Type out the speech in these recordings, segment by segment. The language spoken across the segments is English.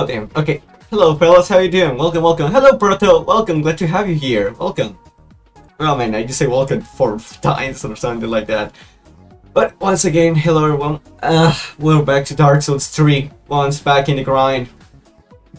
Oh damn. Okay. Hello fellas, how you doing? Welcome, welcome. Hello Proto, welcome, glad to have you here. Welcome. Well man, I just say welcome four times or something like that. But once again, hello everyone. Uh, we're back to Dark Souls 3. Once back in the grind.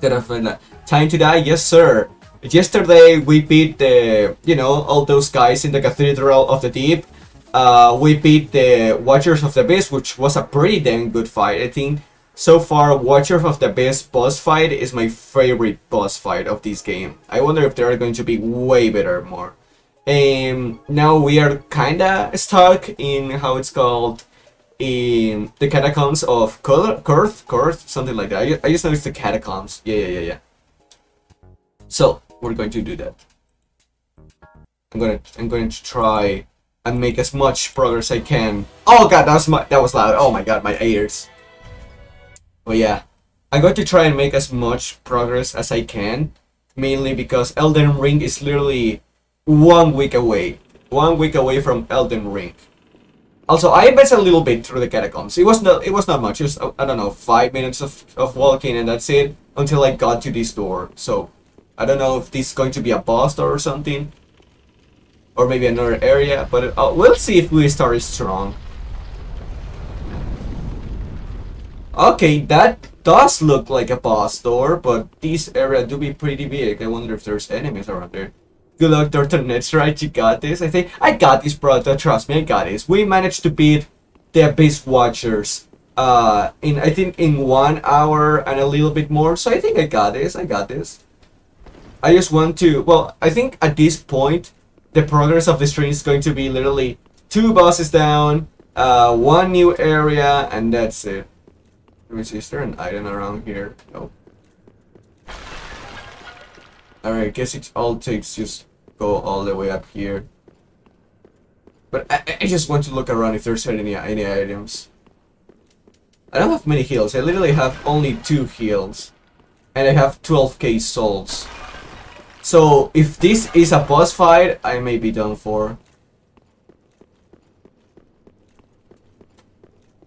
Got a time to die? Yes sir. Yesterday we beat the, you know, all those guys in the Cathedral of the Deep. Uh, we beat the Watchers of the Abyss, which was a pretty damn good fight. I think so far, Watcher of the Abyss boss fight is my favorite boss fight of this game. I wonder if there are going to be way better more. And now we are kinda stuck in how it's called in the catacombs of Kurth, Kurth, something like that. I just noticed the catacombs. Yeah, yeah, yeah, yeah. So we're going to do that. I'm gonna, I'm going to try and make as much progress I can. Oh god, that was my, that was loud. Oh my god, my ears. But yeah, I'm going to try and make as much progress as I can, mainly because Elden Ring is literally one week away. One week away from Elden Ring. Also, I advanced a little bit through the catacombs. It was not, it was not much. It was, I don't know, five minutes of, of walking and that's it until I got to this door. So, I don't know if this is going to be a boss door or something. Or maybe another area, but uh, we'll see if we start strong. Okay, that does look like a boss door, but this area do be pretty big. I wonder if there's enemies around there. Good luck, Dr. Ned's right, you got this. I think I got this, brother. Trust me, I got this. We managed to beat the Abyss Watchers uh, in I think in one hour and a little bit more. So I think I got this. I got this. I just want to. Well, I think at this point, the progress of the stream is going to be literally two bosses down, uh, one new area, and that's it. Let me see, is there an item around here? No. Alright, I guess it all takes just go all the way up here. But I, I just want to look around if there's any, any items. I don't have many heals, I literally have only two heals. And I have 12k souls. So, if this is a boss fight, I may be done for.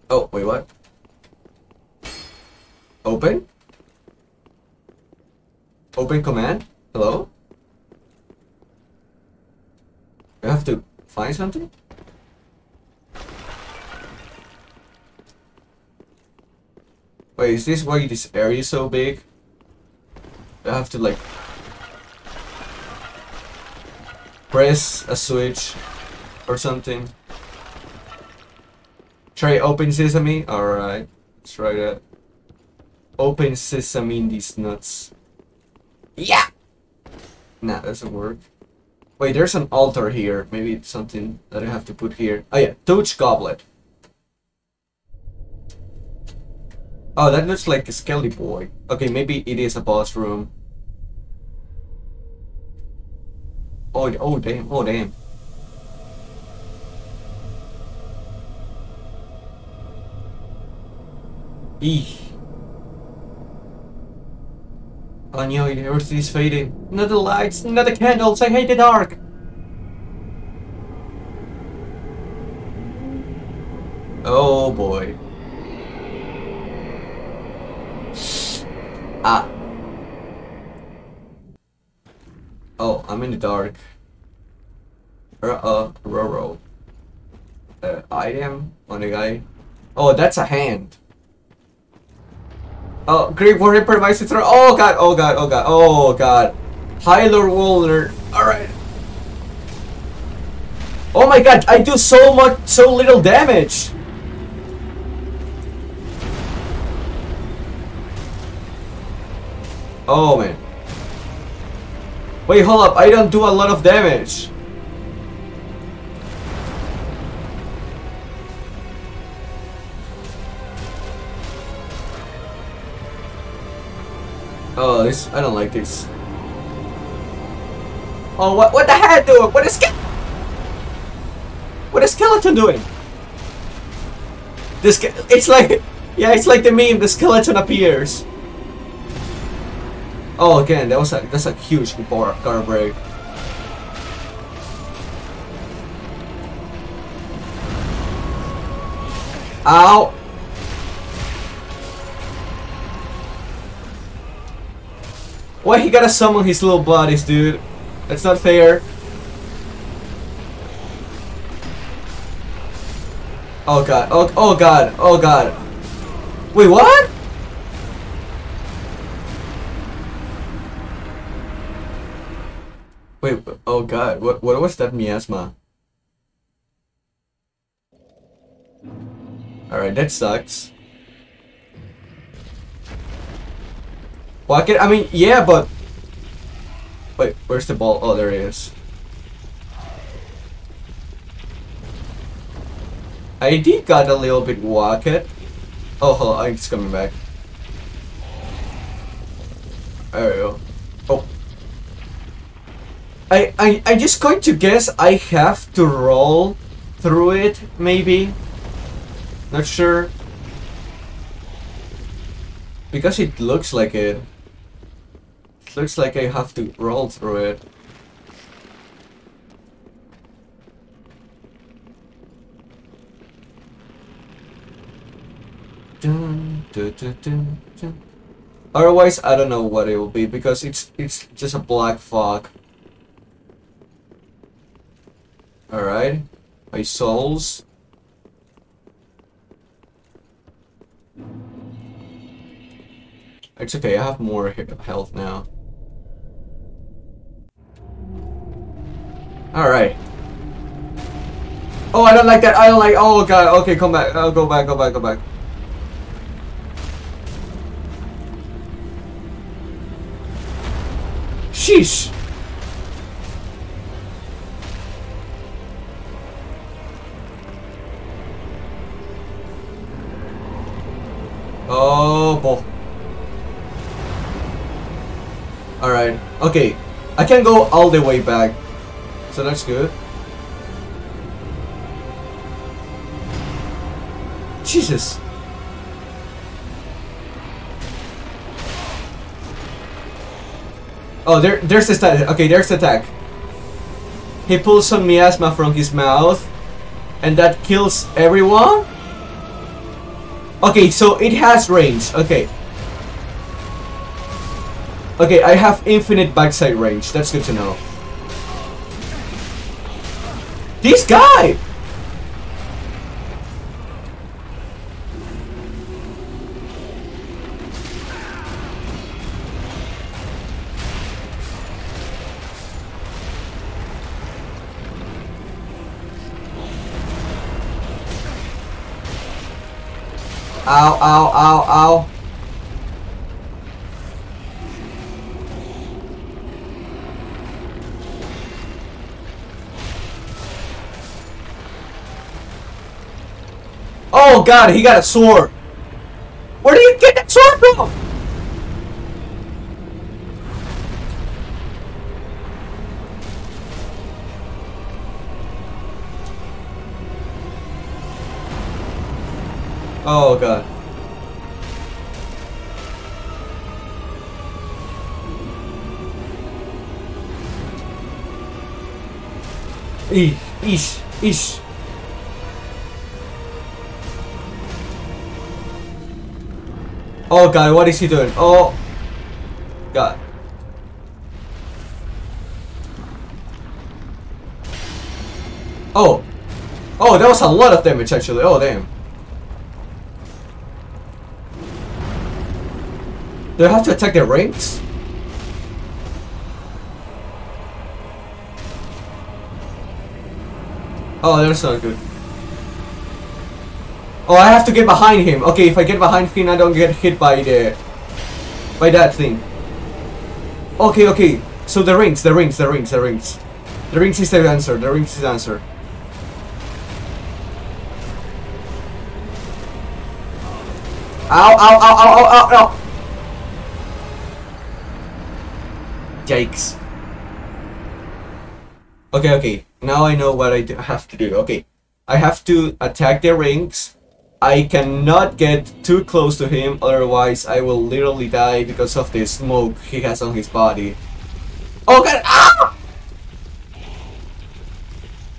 Oh, wait, what? Open? Open command? Hello? I have to find something? Wait, is this why this area is so big? I have to like press a switch or something. Try open sesame? Alright, let's try that. Open sesame in these nuts. Yeah! Nah, doesn't work. Wait, there's an altar here. Maybe it's something that I have to put here. Oh yeah, Touch Goblet. Oh, that looks like a Skelly Boy. Okay, maybe it is a boss room. Oh, oh damn, oh damn. Eesh. Oh no, everything is fading. Not the lights, not the candles, I hate the dark! Oh boy. Ah. Oh, I'm in the dark. Uh, Roro. Uh, item on the guy. Oh, that's a hand. Oh, Great Warrior Permises throw. Oh god, oh god, oh god, oh god. High Lord Wolnir. Alright. Oh my god, I do so much, so little damage. Oh man. Wait, hold up, I don't do a lot of damage. Oh, this I don't like this. Oh, what what the head doing? What is what is skeleton doing? This it's like yeah, it's like the meme. The skeleton appears. Oh, again, that was a that's a huge bar car break. Ow! Why he gotta summon his little bodies, dude? That's not fair. Oh god, oh, oh god, oh god. Wait, what? Wait, oh god, what, what was that miasma? Alright, that sucks. Well, I, can, I mean, yeah, but... Wait, where's the ball? Oh, there it is. I did got a little bit wacket. Oh, hold on, it's coming back. There we go. Oh. I, I, I'm just going to guess I have to roll through it, maybe. Not sure. Because it looks like it. Looks like I have to roll through it. Dun, dun, dun, Otherwise, I don't know what it will be because it's it's just a black fog. All right, my souls. It's okay, I have more health now. Alright. Oh, I don't like that. I don't like. Oh god. Okay, come back. I'll go back. Go back. Go back. Sheesh. Oh boy. Alright. Okay. I can go all the way back. So that's good. Jesus. Oh, there, there's this attack. Okay, there's the attack. He pulls some miasma from his mouth, and that kills everyone. Okay, so it has range. Okay. Okay, I have infinite backside range. That's good to know. This guy! Ow, ow, ow, ow. Oh god, he got a sword. Where did you get that sword from? Oh god. Eesh, eesh, eesh. Oh god, what is he doing? Oh god. Oh. Oh, that was a lot of damage actually. Oh damn. Do I have to attack their rings? Oh, that's not good. Oh, I have to get behind him. Okay, if I get behind him, I don't get hit by the... By that thing. Okay, okay. So the rings, the rings, the rings, the rings. The rings is the answer. The rings is the answer. Ow, ow, ow, ow, ow, ow, ow. Yikes. Okay, okay. Now I know what I have to do. Okay. I have to attack the rings. I cannot get too close to him, otherwise I will literally die because of the smoke he has on his body. Oh god! Ah!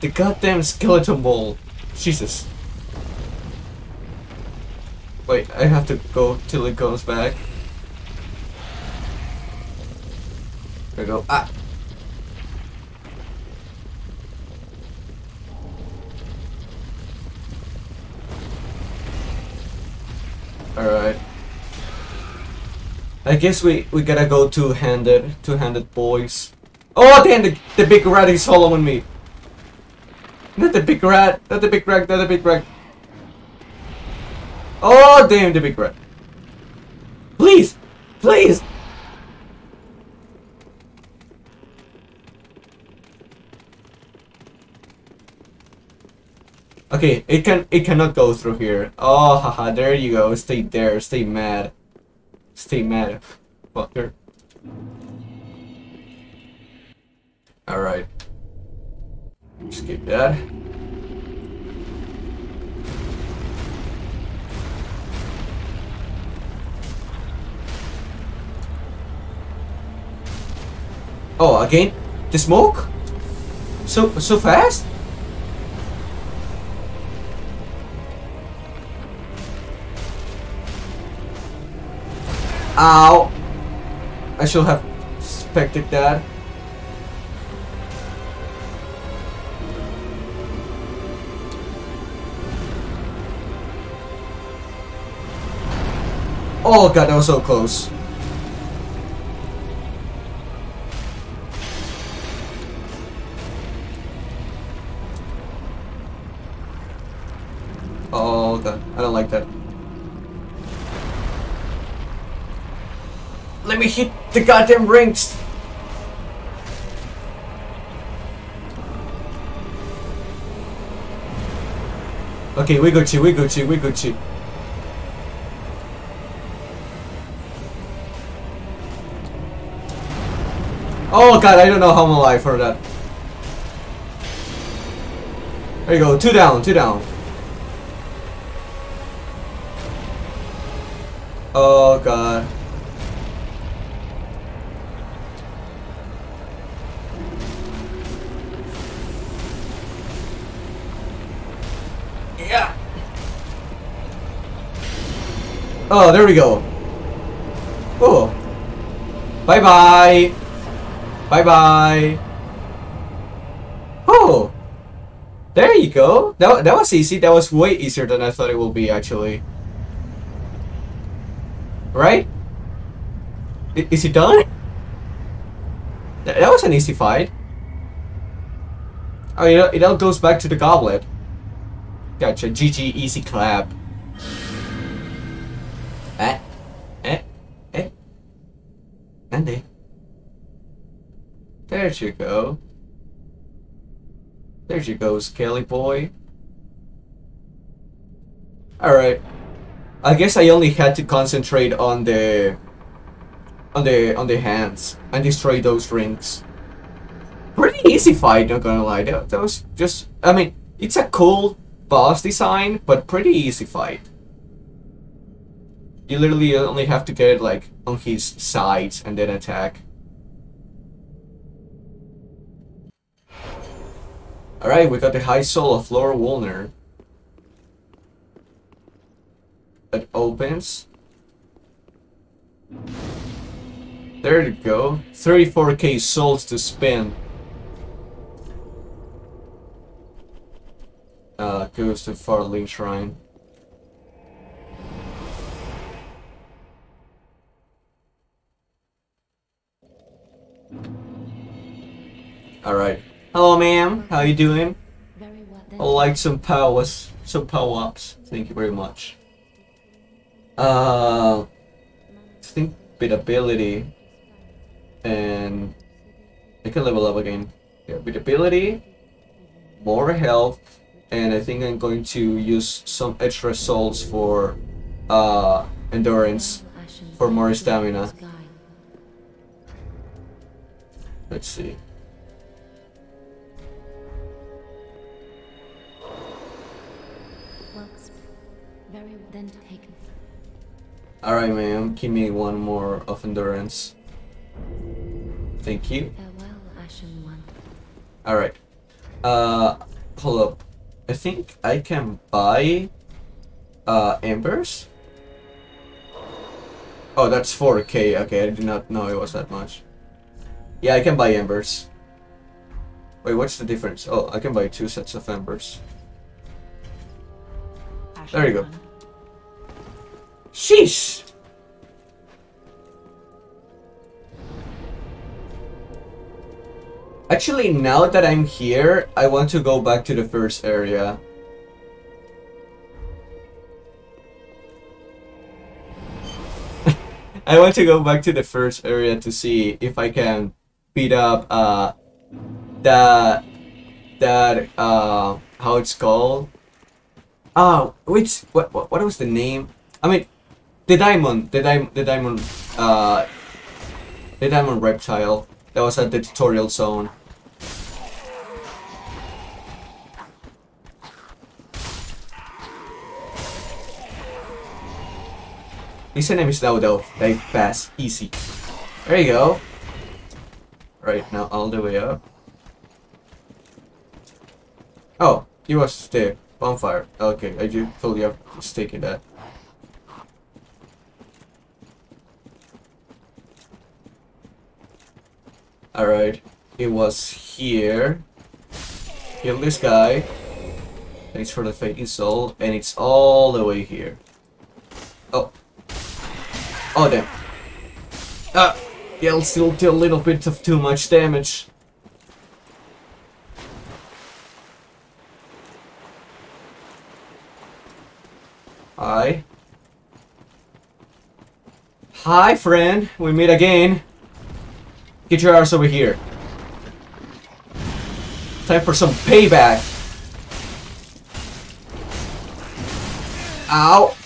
The goddamn skeleton ball. Jesus. Wait, I have to go till it goes back. There we go. Ah! Alright. I guess we, we gotta go two-handed. Two-handed boys. Oh damn, the, the big rat is following me. Not the big rat, not the big rat, not the big rat. Oh damn, the big rat. Please! Please! Okay, it can it cannot go through here. Oh haha, there you go. Stay there, stay mad. Stay mad. Fucker. Alright. Skip that. Oh, again? The smoke? So so fast? Ow! I should have expected that. Oh god, that was so close. Oh god, I don't like that. Me hit the goddamn rings! Okay, we got you, we got you, we you. Oh god, I don't know how I'm alive for that. There you go, two down, two down. Oh god. Oh, there we go. Oh. Bye bye. Bye bye. Oh. There you go. That, that was easy. That was way easier than I thought it would be, actually. Right? Is he done? That, was an easy fight. Oh, it, it all goes back to the goblet. Gotcha. GG, easy clap. Eh? Eh? Eh? Andy. There you go. There you go, Skelly boy. Alright. I guess I only had to concentrate on the on the on the hands and destroy those rings. Pretty easy fight, not gonna lie. That, that was just I mean, it's a cool boss design, but pretty easy fight. You literally only have to get it like on his sides and then attack. Alright, we got the High Soul of Lord Wolnir. It opens. There you go. 34k souls to spin. Uh, goes to Firelink Shrine. Alright. Hello, ma'am. How you doing? Very well. I like some powers, some power ups. Thank you very much. Uh, I think vitality, and I can level up again. Yeah, vitality, more health, and I think I'm going to use some extra souls for uh endurance. for more stamina. Let's see. Very. Then taken. Alright, ma'am. Give me one more of endurance. Thank you. Farewell, Ashen One. Alright. Uh, hold up. I think I can buy uh, embers? Oh, that's 4k. Okay, I did not know it was that much. Yeah, I can buy embers. Wait, what's the difference? Oh, I can buy two sets of embers. There you go. Sheesh! Actually, now that I'm here, I want to go back to the first area. I want to go back to the first area to see if I can beat up uh that that uh how it's called. Oh, which what what what was the name? I mean, the diamond, the diamond, the diamond, uh, the diamond reptile that was at the tutorial zone. Name is now though. Like fast, easy. There you go. Right now, all the way up. Oh, you was the bonfire. Okay, I do totally have mistaken that. Alright, it was here. Kill this guy. Thanks for the fading soul, and it's all the way here. Oh. Oh damn. Ah! They'll still do a little bit of too much damage. Hi. Hi, friend. We meet again. Get your ass over here. Time for some payback. Ow.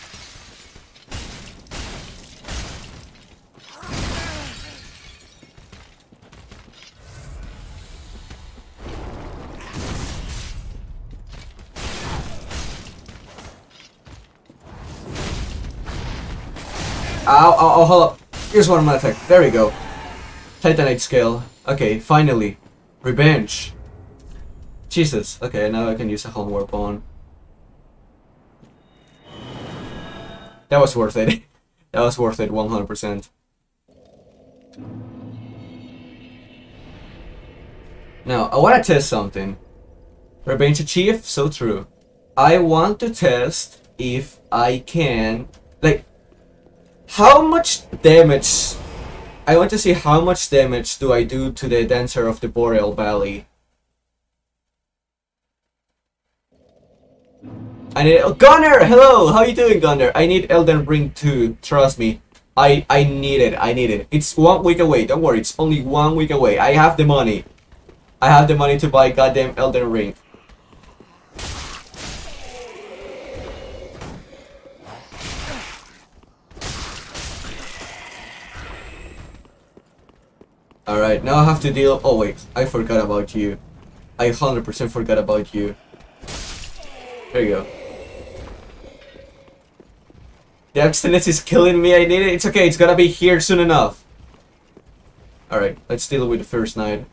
Ow, ow, hold up. Here's one of my attack. There we go. Titanite scale. Okay, finally. Revenge. Jesus. Okay, now I can use a Homeward Bone. That was worth it. that was worth it 100%. Now, I want to test something. Revenge achieved? So true. I want to test if I can... Like, how much damage... I want to see how much damage do I do to the Dancer of the Boreal Valley. I need oh, Gunner. Hello, how you doing, Gunner? I need Elden Ring 2. Trust me, I I need it. I need it. It's one week away. Don't worry. It's only one week away. I have the money. I have the money to buy goddamn Elden Ring. Alright, now I have to deal- oh wait, I forgot about you. I 100% forgot about you. There you go. The abstinence is killing me, I need it. It's okay, it's gonna be here soon enough. Alright, let's deal with the first knight.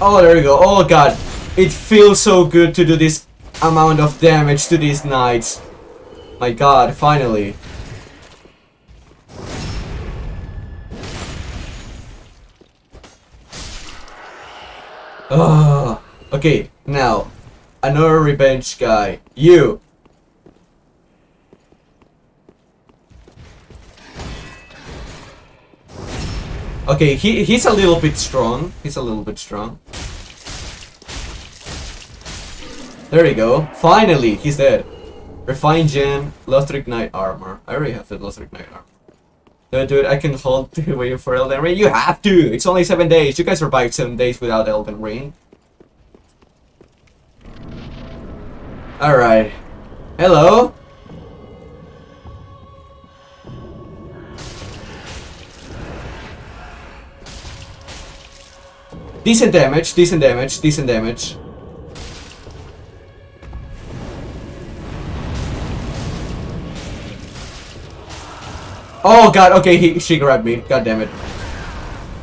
Oh, there you go. Oh god. It feels so good to do this amount of damage to these knights. My god, finally. Oh, okay, now, another revenge guy. You! Okay, he, he's a little bit strong. He's a little bit strong. There you go. Finally, he's dead. Refined gem, Lothric Knight armor. I already have the Lothric Knight armor. No, dude, I can hold to wait for Elden Ring. You have to! It's only seven days. You guys survived seven days without Elden Ring. Alright. Hello? Decent damage, decent damage, decent damage. Oh god, okay, he, she grabbed me. God damn it.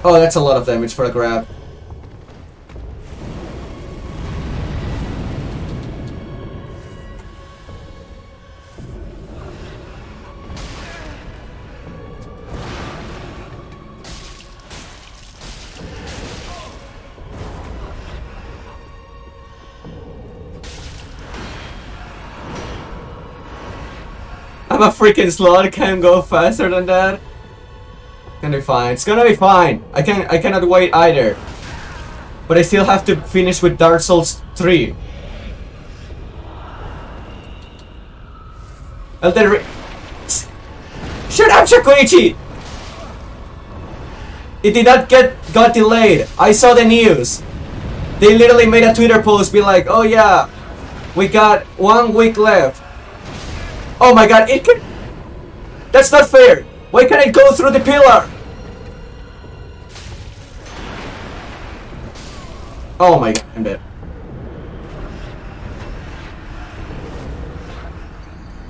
Oh, that's a lot of damage for a grab. A freaking slot, can't go faster than that. Gonna be fine. It's gonna be fine. I can I cannot wait either. But I still have to finish with Dark Souls 3. Elden Ring. Shut up, Shakuichi! It did not get got delayed. I saw the news. They literally made a Twitter post be like, oh yeah, we got one week left. Oh my god, it can... That's not fair! Why can't it go through the pillar? Oh my god, I'm dead.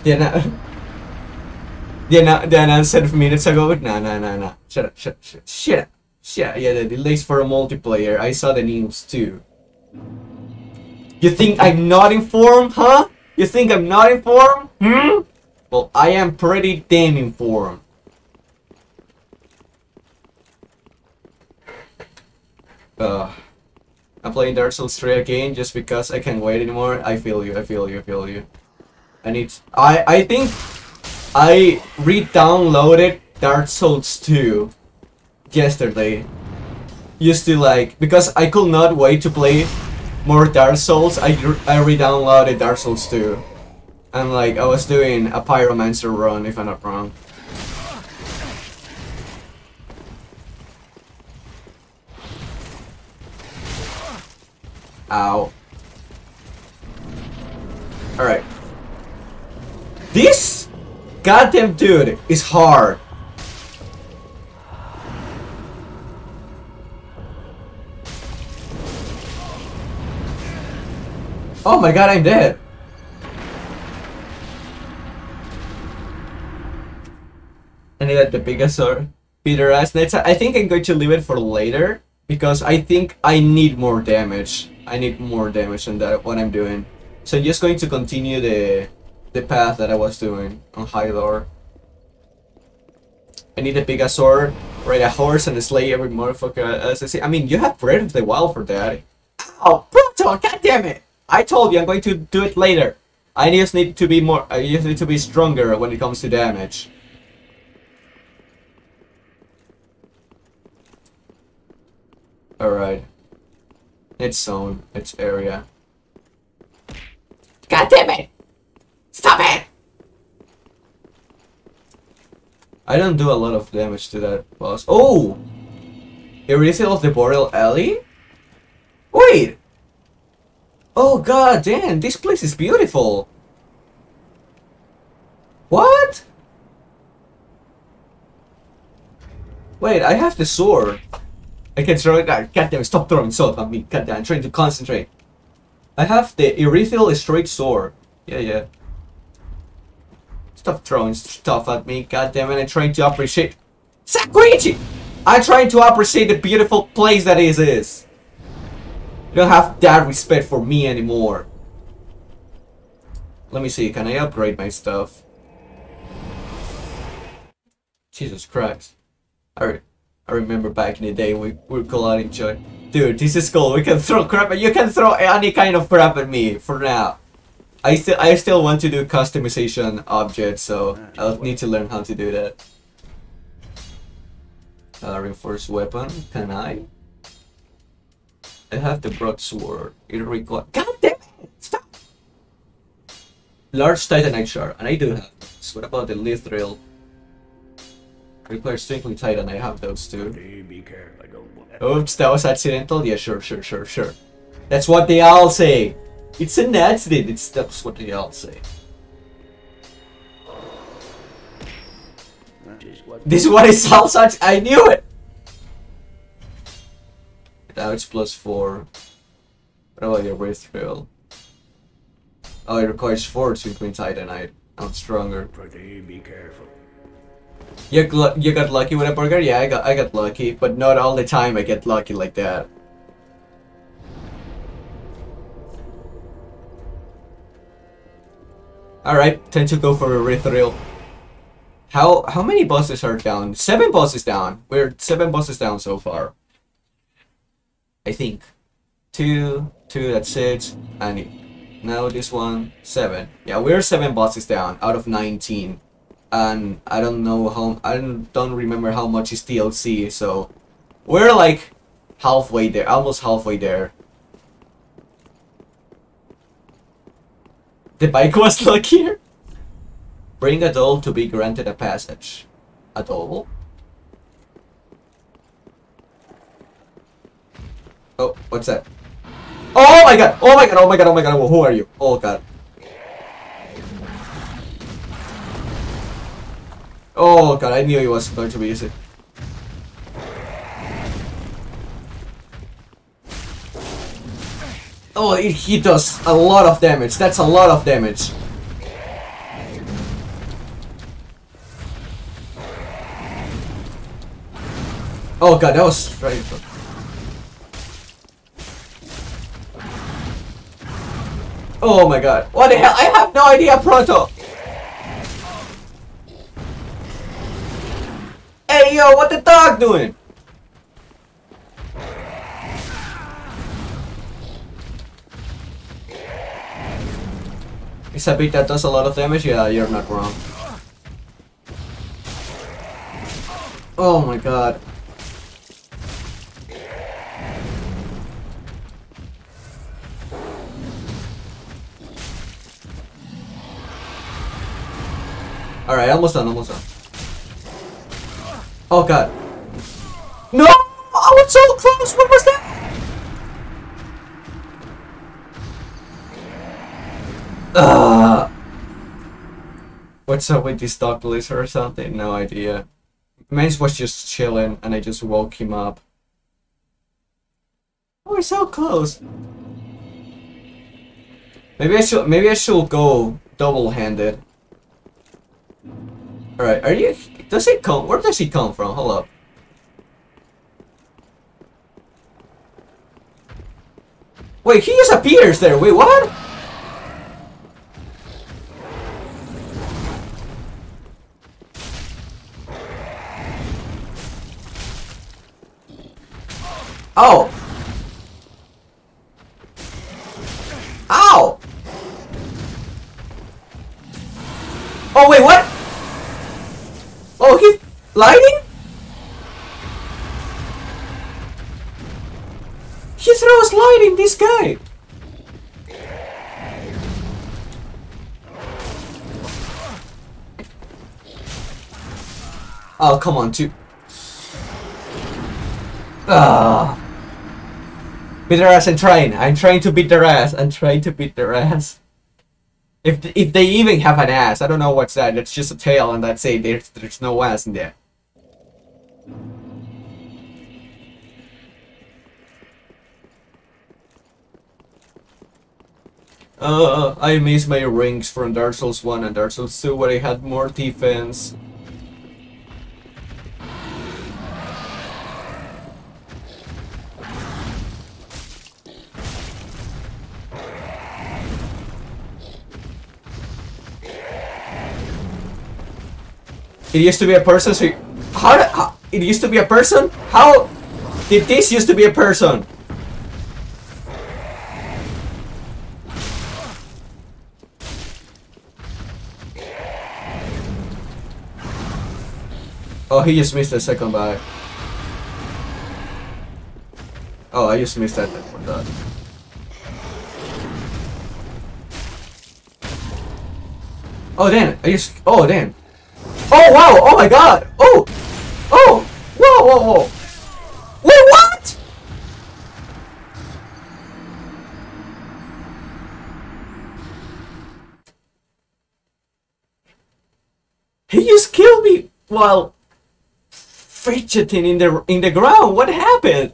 Yeah, nah. Yeah, nah, yeah, nah, said minutes ago. Nah, nah, nah, nah. Shut up, shut up, shut up. Shut up. Yeah, the delays for a multiplayer. I saw the news too. You think I'm not informed, huh? You think I'm not informed? Hmm? Well, I am pretty damn informed. Uh, I'm playing Dark Souls 3 again just because I can't wait anymore. I feel you, I feel you, I feel you. I need... I, I think I re-downloaded Dark Souls 2 yesterday. Used to like... Because I could not wait to play more Dark Souls, I, I re-downloaded Dark Souls 2. And like I was doing a pyromancer run if I'm not wrong. Ow. Alright. This goddamn dude is hard. Oh my god, I'm dead. I need the Pegasaur. Peter ass. I think I'm going to leave it for later because I think I need more damage. I need more damage than that what I'm doing. So I'm just going to continue the the path that I was doing on Hylor. I need a Pegasaur, ride a horse and slay every motherfucker as I say. I mean you have Breath of the Wild for that. Oh Proto, god damn it! I told you I'm going to do it later. I just need to be more I just need to be stronger when it comes to damage. Alright. It's zone. It's area. God damn it! Stop it! I don't do a lot of damage to that boss. Oh! Irithyll of the Boreal Valley? Wait! Oh god damn, this place is beautiful! What? Wait, I have the sword. I can throw it. Ah, goddamn, stop throwing salt at me. Goddamn, I'm trying to concentrate. I have the Irithyll straight sword. Yeah, yeah. Stop throwing stuff at me. Goddamn it, I'm trying to appreciate. Sakuichi! I'm trying to appreciate the beautiful place that is. is. You don't have that respect for me anymore. Let me see, can I upgrade my stuff? Jesus Christ. Alright. I remember back in the day we, we were colliding each other. Dude, this is cool. We can throw crap you can throw any kind of crap at me for now. I still I still want to do customization objects, so I'll need to learn how to do that. Uh, reinforced weapon, can I? I have the broadsword. It requires. God damn it! Stop! Large Titanite shard, and I do have this. What about the Irithyll? Requires Twinkling Titan, I have those too. Be careful, I don't want that. Oops, that was accidental? Yeah, sure, sure, sure, sure. That's what they all say. It's an accident. It's that's what they all say. This is what it sounds like. I knew it. Now it's plus four. What about your thrill? Oh, it requires four to Twinkling Titanite. I'm stronger. Pretty be careful. You you got lucky with a burger? Yeah, I got I got lucky, but not all the time I get lucky like that. Alright, time to go for a Rithril. How how many bosses are down? Seven bosses down. We're seven bosses down so far. I think. Two, two, that's six, and now this one, seven. Yeah, we're seven bosses down out of 19 and I don't know how I don't, remember how much is DLC, so we're like halfway there, almost halfway there. The bike was luckier. Bring a doll to be granted a passage. A doll? Oh, what's that? Oh my god! Oh my god! Oh my god! Oh my god! Who are you? Oh god! Oh god, I knew he was going to be easy. Oh, it, he does a lot of damage. That's a lot of damage. Oh god, that was right. Oh my god. What the hell? I have no idea, Proto! Hey yo, what the dog doing? Is a bit that does a lot of damage? Yeah, you're not wrong. Oh my god. Alright, almost done, almost done. Oh god. No! I was so close! What was that? Uh, what's up with this dog police or something? No idea. Mans was just chilling and I just woke him up. Oh, we're so close. Maybe I should maybe I should go double-handed. Alright, are you does he come where does he come from? Hold up. Wait, he just appears there. Wait, what? Oh! Ow! Oh, wait, what? He's lighting? He throws lighting, this guy! Oh, come on, two. Ah. Beat their ass, I'm trying. I'm trying to beat their ass. I'm trying to beat their ass. If if they even have an ass, I don't know what's that. It's just a tail, and that's it. There's there's no ass in there. Uh, I miss my rings from Dark Souls 1 and Dark Souls 2 where I had more defense. It used to be a person, so you, how, how it used to be a person? How did this used to be a person? Oh, he just missed a second by. Oh, I just missed that. The? Oh, damn. I just. Oh, damn. Oh, wow. Oh, my god. Oh. Oh. Whoa, whoa, whoa. Wait, what? He just killed me while fidgeting in the in the ground. What happened?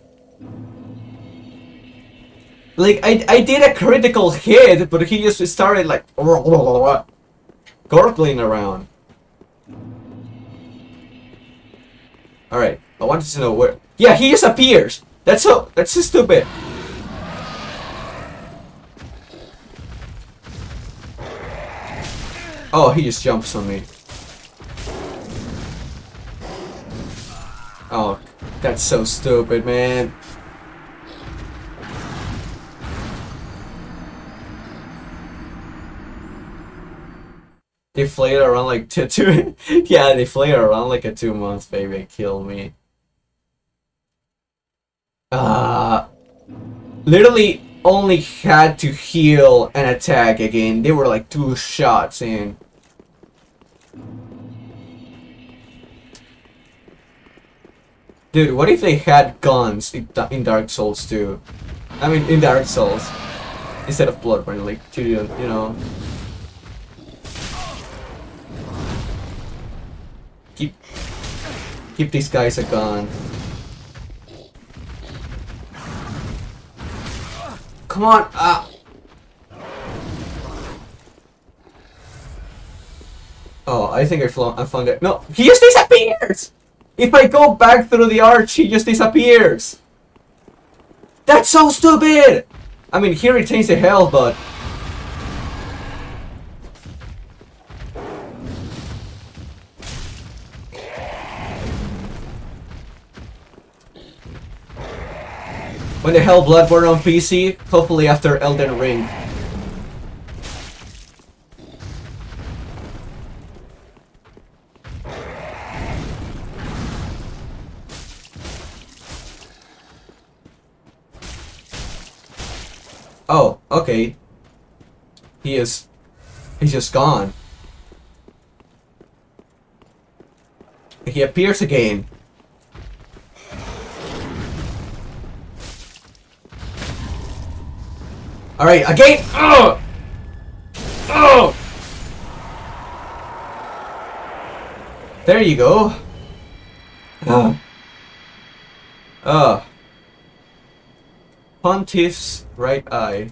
Like I I did a critical hit, but he just started like gurgling around. All right, I wanted to know where. Yeah, he just appears. That's so. That's so stupid. Oh, he just jumps on me. Oh, that's so stupid, man. They flail around like two, two yeah, they flail around like a two month baby kill me. Uh literally only had to heal and attack again. They were like two shots in. Dude, what if they had guns in, Dark Souls too? I mean, in Dark Souls. Instead of Bloodborne, like, to, you know. Keep... Keep these guys a gun. Come on! Ah! Oh, I think I, flo I found it. No, he just disappears! If I go back through the arch, he just disappears! That's so stupid! I mean, he retains the health, but... When the hell Bloodborne on PC? Hopefully after Elden Ring. Oh, okay. He is... He's just gone. He appears again. Alright, again! Oh! Oh! There you go. Ah. Ah. Pontiff's right eye.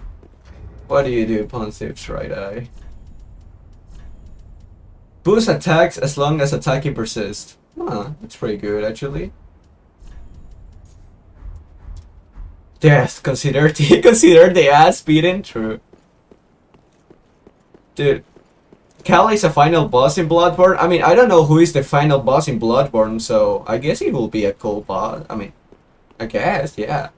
What do you do, Pontiff's right eye? Boost attacks as long as attacking persists. Huh, that's pretty good actually. Death, consider consider the ass beaten true. Dude, Cal is a final boss in Bloodborne. I mean, I don't know who is the final boss in Bloodborne, so I guess it will be a cool boss. I mean, I guess, yeah.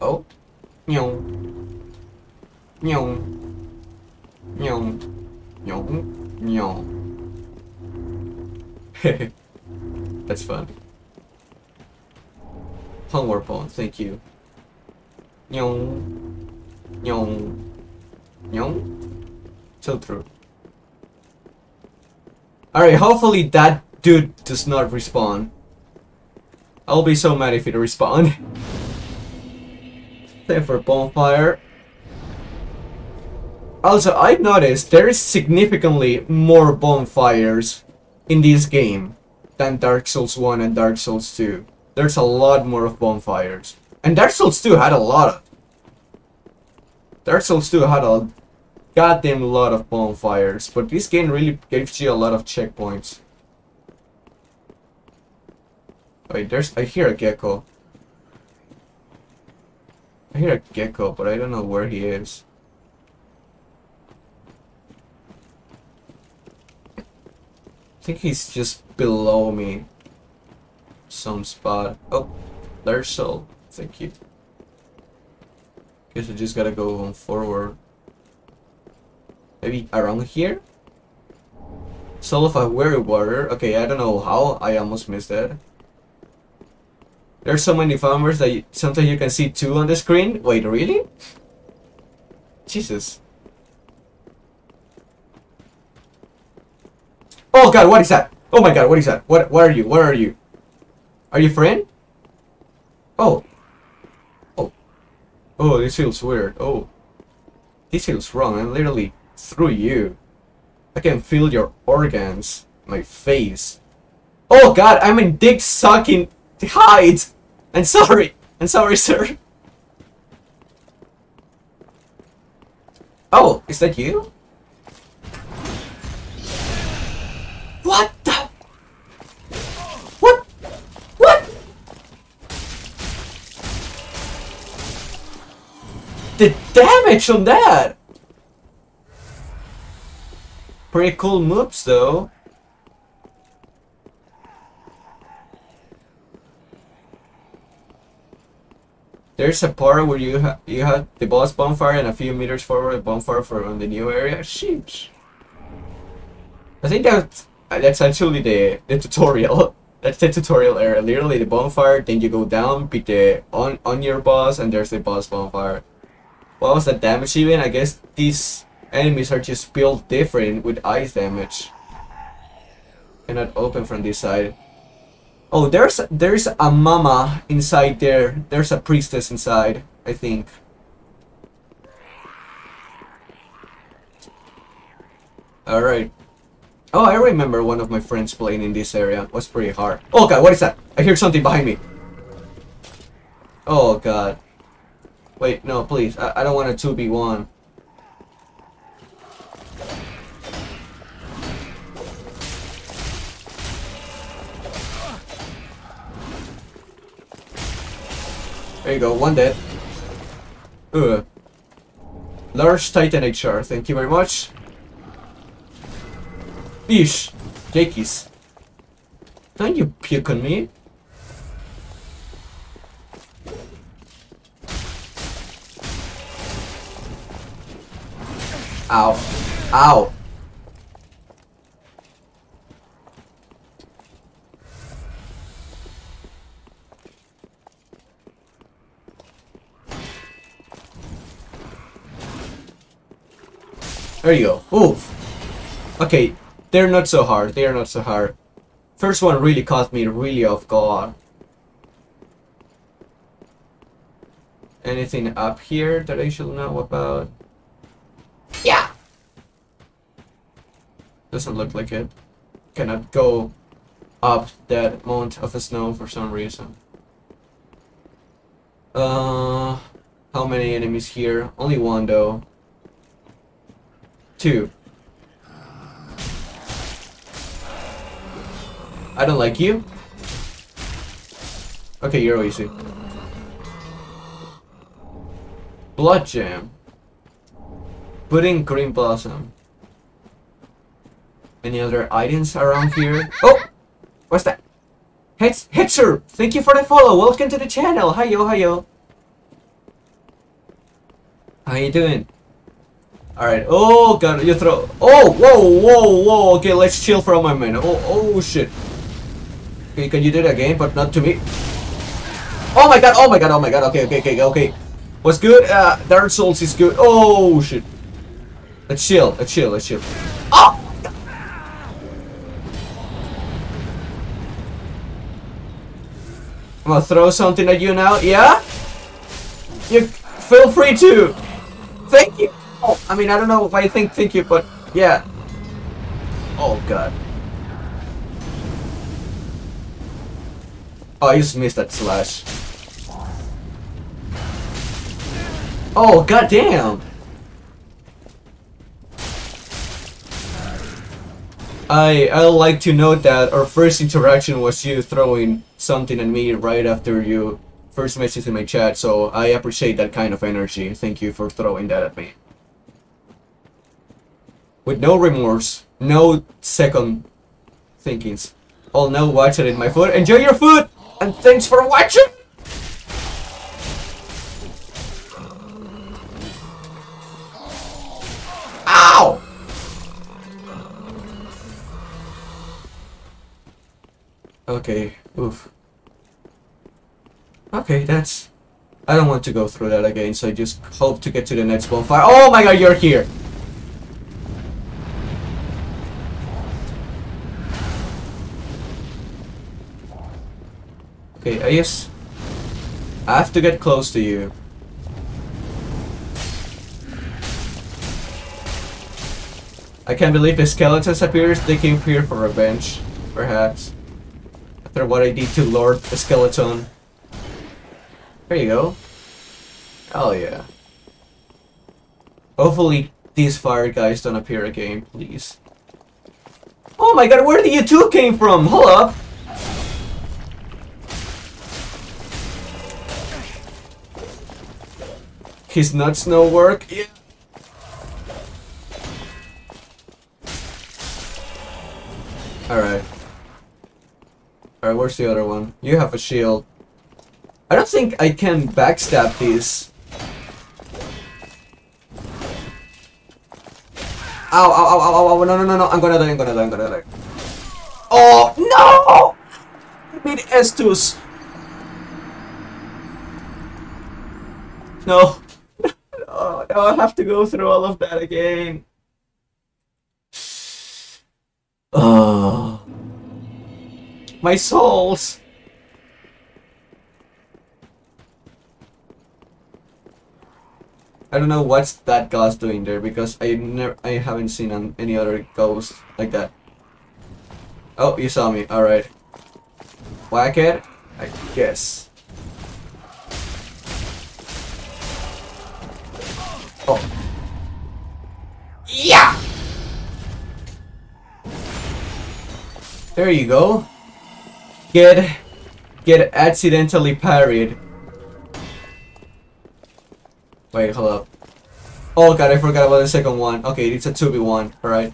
Oh. Nhung. Nhung. Nhung. Nhung. Nhung. That's fun. Homeward Bone, thank you. Nyong. Nyong. Nyong. So true. Alright, hopefully that dude does not respawn. I'll be so mad if it respawn. Time for bonfire. Also, I've noticed there is significantly more bonfires in this game than Dark Souls 1 and Dark Souls 2. There's a lot more of bonfires. And Dark Souls 2 had a lot of... Dark Souls 2 had a goddamn lot of bonfires, but this game really gives you a lot of checkpoints. Wait, there's... I hear a gecko. I hear a gecko, but I don't know where he is. Think he's just below me. Some spot. Oh, there's Soul. Thank you. Guess I just gotta go on forward. Maybe around here? Soul of a Weary Warrior. Okay, I don't know how. I almost missed that. There's so many farmers that you, sometimes you can see two on the screen. Wait, really? Jesus. Oh god, what is that? Oh my god, what is that? What what are you? Where are you? Are you friend? Oh. Oh. Oh, this feels weird. Oh. This feels wrong. I'm literally through you. I can feel your organs. My face. Oh god, I'm in dick sucking hides! I'm sorry! I'm sorry, sir. Oh, is that you? What the? What? What? The damage on that! Pretty cool moves though. There's a part where you ha you have the boss bonfire and a few meters forward bonfire from the new area. Sheesh. I think that's Uh, that's actually the the tutorial. That's the tutorial area. Literally the bonfire, then you go down, beat the on on your boss, and there's the boss bonfire. What was the damage even? I guess these enemies are just built different with ice damage. Cannot open from this side. Oh, there's there's a mama inside there. There's a priestess inside, I think. Alright. Oh, I remember one of my friends playing in this area. It was pretty hard. Oh god, what is that? I hear something behind me. Oh god. Wait, no, please. I, I don't want a 2v1. There you go, one dead. Ugh. Large Titanite Shard, thank you very much. Ish. Jakeys. Don't you puke on me. Ow. Ow. There you go. Oof. Okay, they're not so hard. They are not so hard. First one really caught me really off guard. Anything up here that I should know about? Yeah! Doesn't look like it. Cannot go up that mount of snow for some reason. Uh, how many enemies here? Only one though. Two. I don't like you. Okay, you're easy. Blood Gem. Budding Green Blossom. Any other items around here? Oh! What's that? Hits Hitzer! Thank you for the follow! Welcome to the channel! Hi yo, hi yo! How you doing? Alright, oh god, you throw- Oh! Whoa, whoa, whoa! Okay, let's chill for a moment. Oh, oh shit. Can you do that again, but not to me? Oh my god, oh my god, oh my god, okay, okay, okay, okay. What's good? Uh, Dark Souls is good. Oh shit. Let's chill, let's chill, let's chill. Oh! I'm gonna throw something at you now, yeah? You feel free to. Thank you. Oh, I mean, I don't know if I think thank you, but yeah. Oh god. Oh, I just missed that slash. Oh, god damn! I I like to note that our first interaction was you throwing something at me right after you first messaged in my chat, so I appreciate that kind of energy. Thank you for throwing that at me. With no remorse, no second thinkings. All no watch it in my food. Enjoy your food! And thanks for watching! Ow! Okay, oof. Okay, that's... I don't want to go through that again, so I just hope to get to the next bonfire. Oh my god, you're here! Okay, I guess... I have to get close to you. I can't believe the skeletons appears. They came here for revenge, perhaps. After what I did to Lord Skeleton. There you go. Oh yeah. Hopefully these fire guys don't appear again, please. Oh my god, where did you two came from? Hold up. His nuts no work? Yeah. Alright. Alright, where's the other one? You have a shield. I don't think I can backstab these. Ow, ow, ow, ow, ow, no, no, no, no, I'm gonna die, I'm gonna die, I'm gonna die. Oh, no! I made Estus. No. Oh, no, no, I have to go through all of that again. Oh. My souls. I don't know what's that ghost doing there because I never I haven't seen any other ghost like that. Oh, you saw me. All right. Whack it. I guess. Oh. Yeah. There you go. Get get accidentally parried. Wait, hold up. Oh god, I forgot about the second one. Okay, it's a 2v1, alright.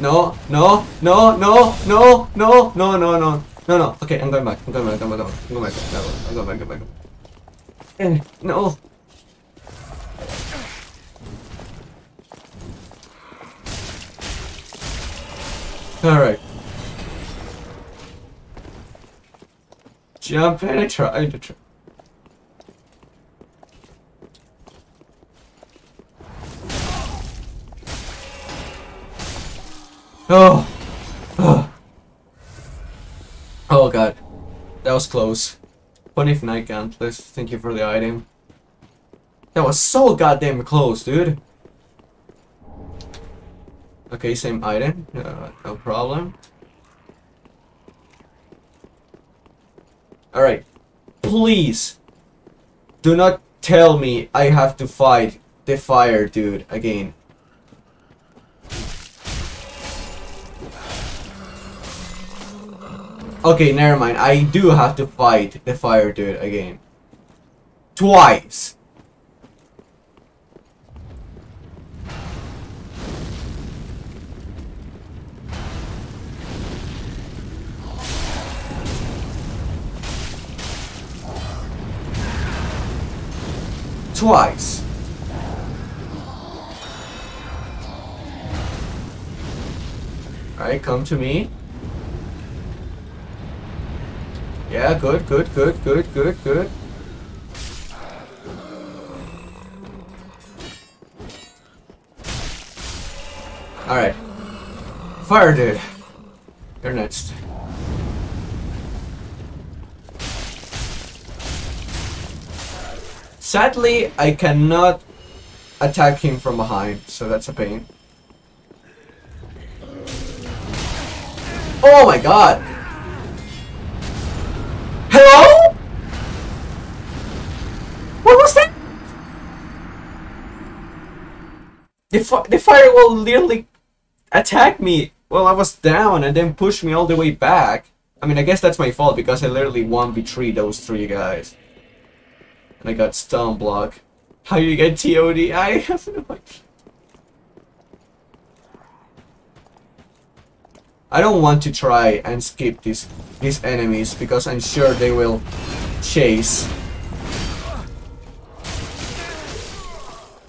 No, no, no, no, no, no, no, no, no. No, no. Okay, I'm going back. I'm going back. I'm going back. I'm going back. I'm going back. I'm going back. Eh, no. Alright. jump and I tried to try. Oh. oh. Oh god. That was close. Funny if night gauntless. Thank you for the item. That was so goddamn close, dude. Okay, same item. Uh, no problem. Alright. Please. Do not tell me I have to fight the fire dude again. Okay, never mind. I do have to fight the fire dude again. Twice. Twice. Alright, come to me. Yeah, good, good, good, good, good, good. Alright. Fire dude. You're next. Sadly, I cannot attack him from behind, so that's a pain. Oh my god! Hello? What was that? The, fi the firewall literally attacked me while I was down and then pushed me all the way back. I mean, I guess that's my fault because I literally 1v3 those three guys. And I got stun block. How you get TOD? I have no idea. I don't want to try and skip these these enemies because I'm sure they will chase.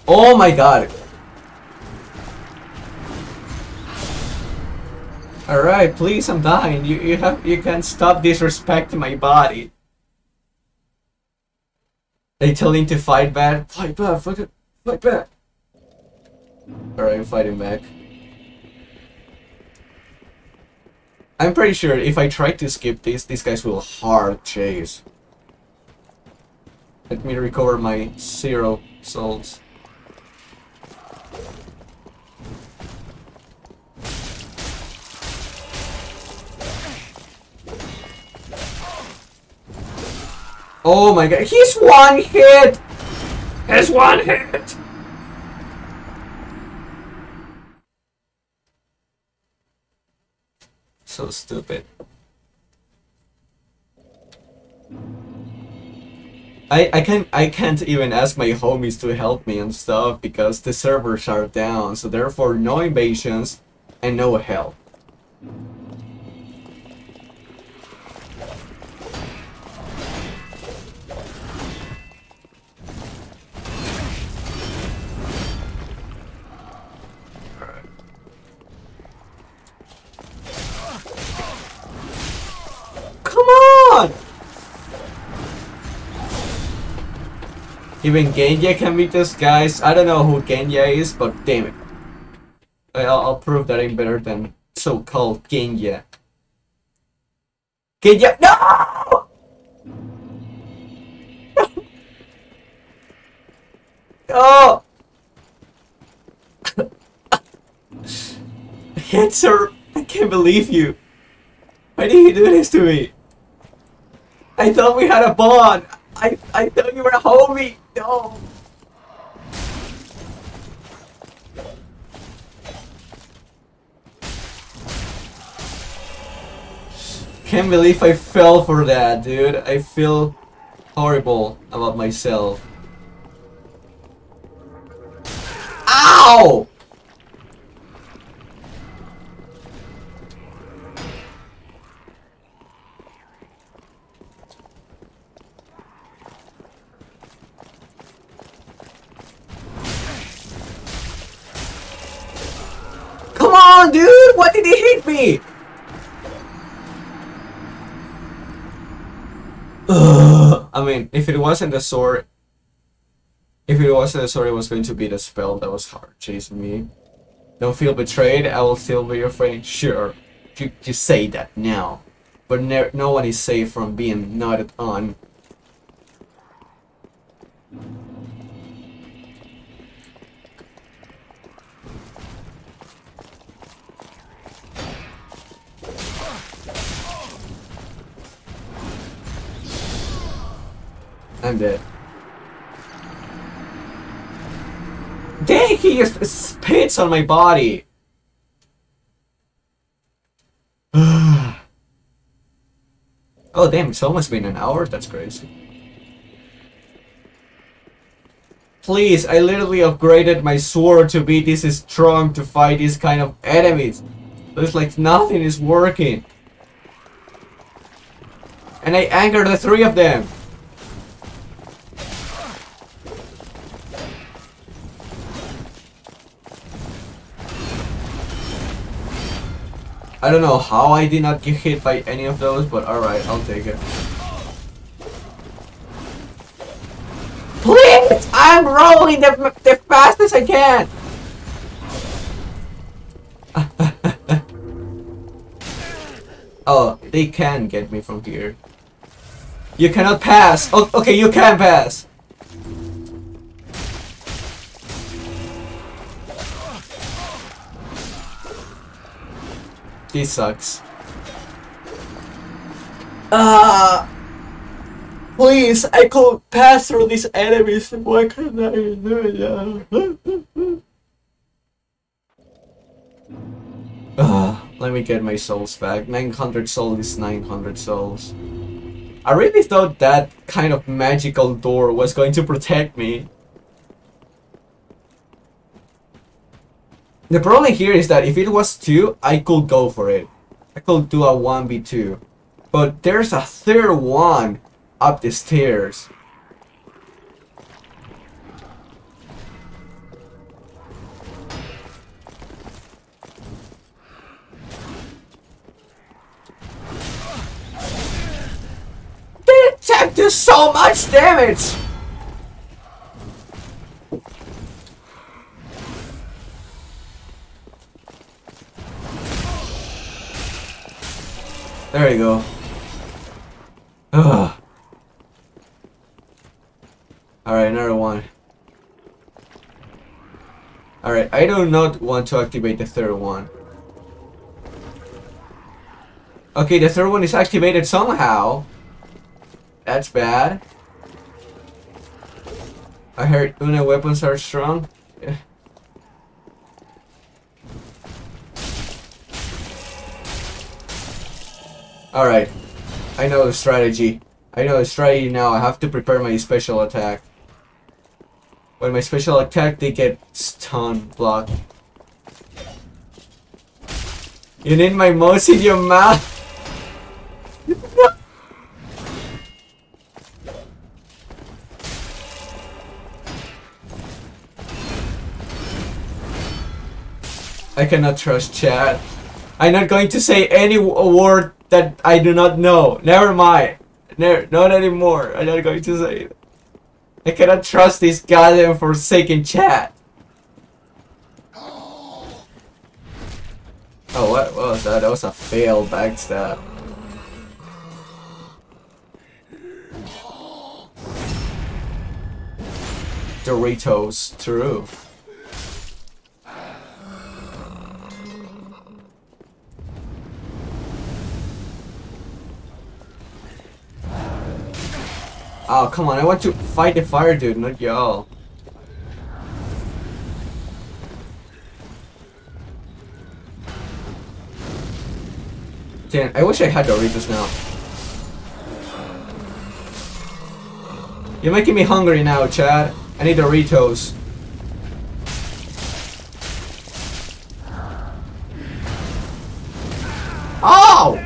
Oh my god. Alright, please I'm dying. You you have you can't stop disrespecting my body. They tell him to fight back. Fight back, fight, fight back. Alright, I'm fighting back. I'm pretty sure if I try to skip this, these guys will hard chase. Let me recover my zero souls. Oh my god, he's one hit! He's one hit! So stupid. I I can I can't even ask my homies to help me and stuff because the servers are down, so therefore no invasions and no help. On! Even Genya can beat this, guys. I don't know who Genya is, but damn it. I'll, I'll prove that I'm better than so-called Genya. Genya, no! Oh! Answer! I can't believe you. Why did you do this to me? I thought we had a bond. I I thought you were a homie. No. Can't believe I fell for that, dude. I feel horrible about myself. Ow! Come on, dude! Why did he hit me? I mean, if it wasn't the sword, if it wasn't the sword, it was going to be the spell that was hard chasing me. Don't feel betrayed. I will still be your friend. Sure, you, you say that now, but no one is safe from being nodded on. I'm dead. Dang, he spits on my body. oh damn, it's almost been an hour? That's crazy. Please, I literally upgraded my sword to be this strong to fight these kind of enemies. Looks like nothing is working. And I angered the three of them. I don't know how I did not get hit by any of those, but alright, I'll take it. Please! I'm rolling the, the fastest I can! oh, they can get me from here. You cannot pass! Oh, okay, you can pass! This sucks. Ah! please, I could pass through these enemies. Why couldn't I do it? Ah, let me get my souls back. 900 souls is 900 souls. I really thought that kind of magical door was going to protect me. The problem here is that if it was 2, I could go for it. I could do a 1v2. But there's a third one up the stairs. They attack do so much damage! There you go. Ugh. Alright, another one. Alright, I do not want to activate the third one. Okay, the third one is activated somehow. That's bad. I heard Una weapons are strong. Alright. I know the strategy. I know the strategy now. I have to prepare my special attack. When my special attack, they get stun blocked. You need my mouse in your mouth? I cannot trust chat. I'm not going to say any word that I do not know. Never mind. Never, not anymore. I'm not going to say it. I cannot trust this goddamn forsaken chat. Oh, what, what was that? That was a failed backstab. Doritos, true. Oh, come on, I want to fight the fire dude, not y'all. Damn, I wish I had Doritos now. You're making me hungry now, Chad. I need Doritos. Oh!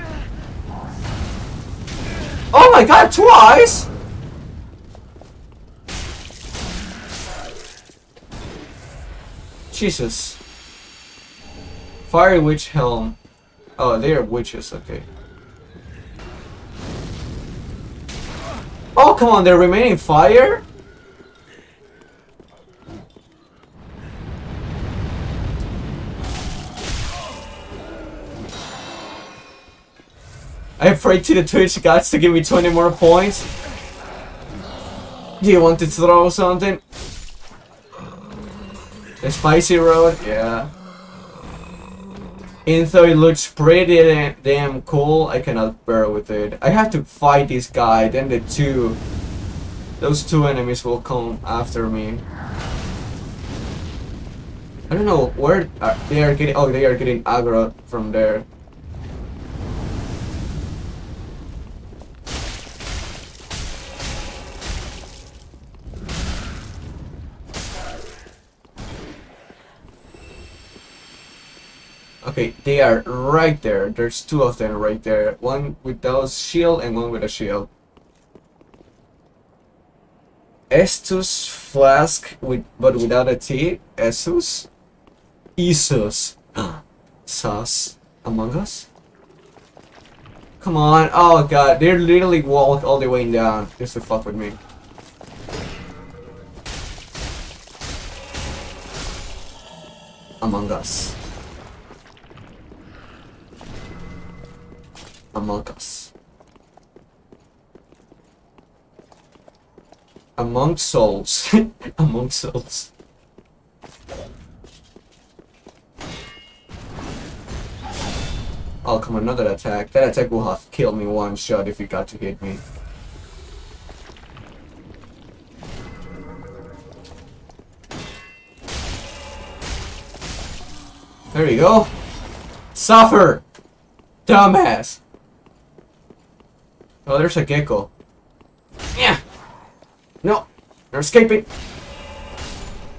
Oh my god, twice? Jesus. Fire Witch Helm. Oh, they are witches, okay. Oh come on, they're remaining fire? I pray to the Twitch gods to give me 20 more points. Do you want to throw something? The spicy road? Yeah. Even though it looks pretty damn cool, I cannot bear with it. I have to fight this guy, then the two... Those two enemies will come after me. I don't know where are, they are getting... Oh, they are getting aggro from there. Okay, they are right there. There's two of them right there. One without shield and one with a shield. Estus flask with but without a T. Estus. Isus. Ah, sus. Among Us. Come on. Oh god, they literally walk all the way down just to fuck with me. Among Us. Among Us. Among Souls. Among Souls. Oh, come another attack. That attack will have killed me one shot if it got to hit me. There you go. Suffer! Dumbass! Oh, there's a gecko. Yeah! No! They're escaping!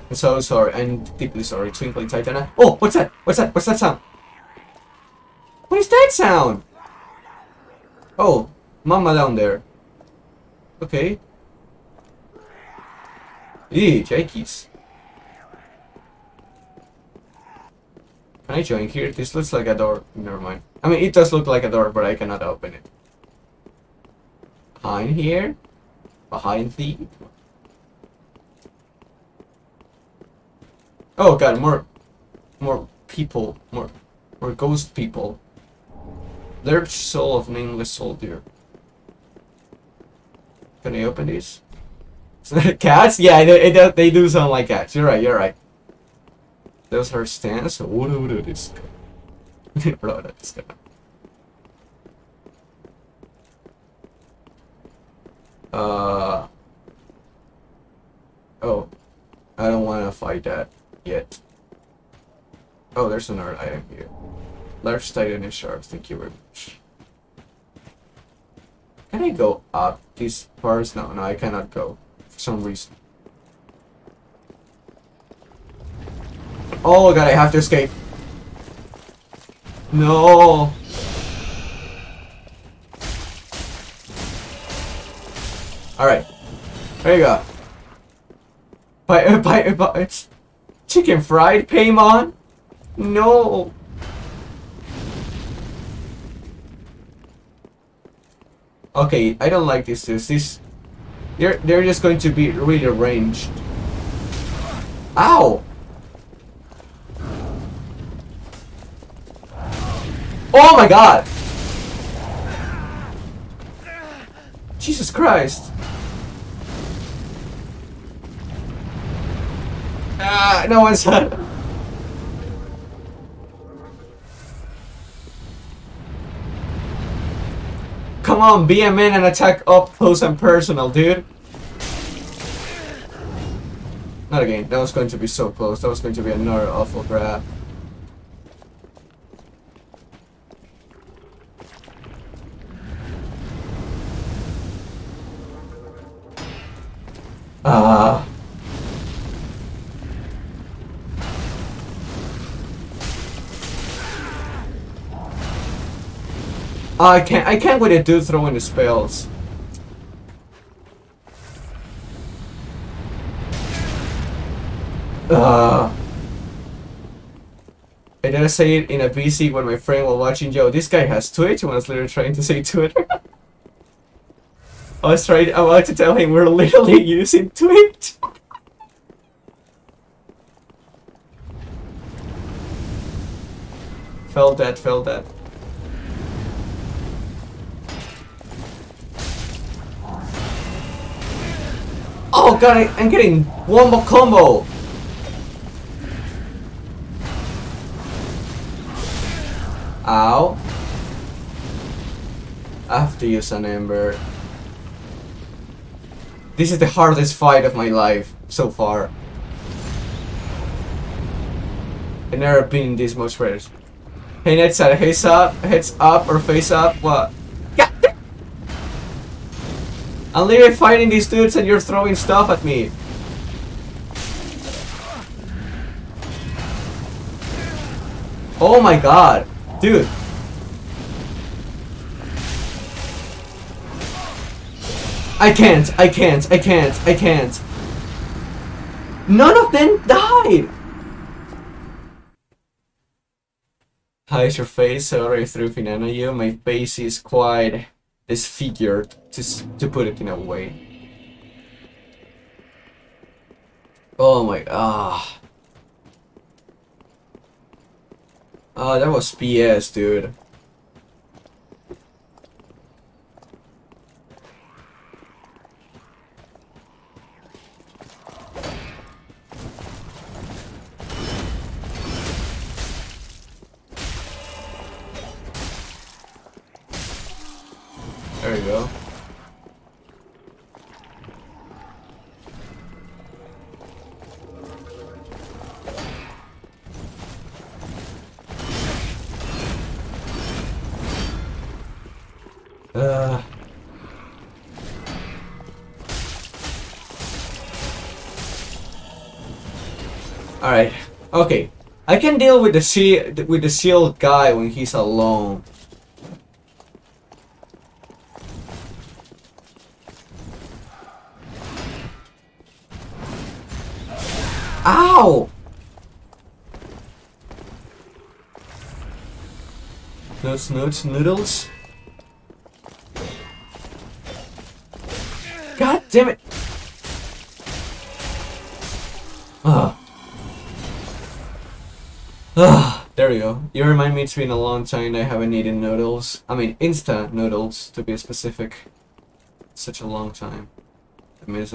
I'm so sorry. I'm deeply sorry. Twinkling Titanite. Oh! What's that? What's that? What's that sound? What is that sound? Oh, mama down there. Okay. Eee, Jakey's. Can I join here? This looks like a door. Never mind. I mean, it does look like a door, but I cannot open it. Behind here? Behind the... Oh god, more... More people. More... More ghost people. Large soul of nameless soldier. Can I open these? cats? Yeah, they, do sound like cats. You're right, you're right. Those are stands. What do this? Bro, this Uh. Oh. I don't want to fight that yet. Oh, there's another item here. Large Titanite Shard, thank you very much. Can I go up these parts? No, no, I cannot go. For some reason. Oh god, I have to escape. No. Alright. There you go. By, by, by, chicken fried Paimon? No. Okay, I don't like this. This, this they're they're just going to be really ranged. Ow! Oh my god! Jesus Christ! Ah, no one's hurt Come on, be a man and attack up close and personal, dude. Not again. That was going to be so close. That was going to be another awful grab. Ah. Oh, I can't. I can't wait to do throwing the spells. Uh, I didn't say it in a VC when my friend was watching. Yo, this guy has Twitch. When I was literally trying to say Twitter. I was trying. I wanted to tell him we're literally using Twitch. felt that. Felt that. Oh god, I, I'm getting one more combo. Ow. I have to use an ember. This is the hardest fight of my life so far. I've never been in this much prayers. Hey Ned said heads up, heads up or face up, what? I'm literally fighting these dudes and you're throwing stuff at me. Oh my god. Dude. I can't, I can't, I can't, I can't. None of them died! How's your face? Sorry through Finana you. My face is quite disfigured, to, to put it in a way. Oh my, ah. Oh, that was PS, dude. There you go. Uh. All right. Okay. I can deal with the sea with the guy when he's alone. Ow! Nuts, nuts, noodles. God damn it! Ah. Ah, there we go. You remind me it's been a long time I haven't eaten noodles. I mean, instant noodles, to be specific. Such a long time. I miss.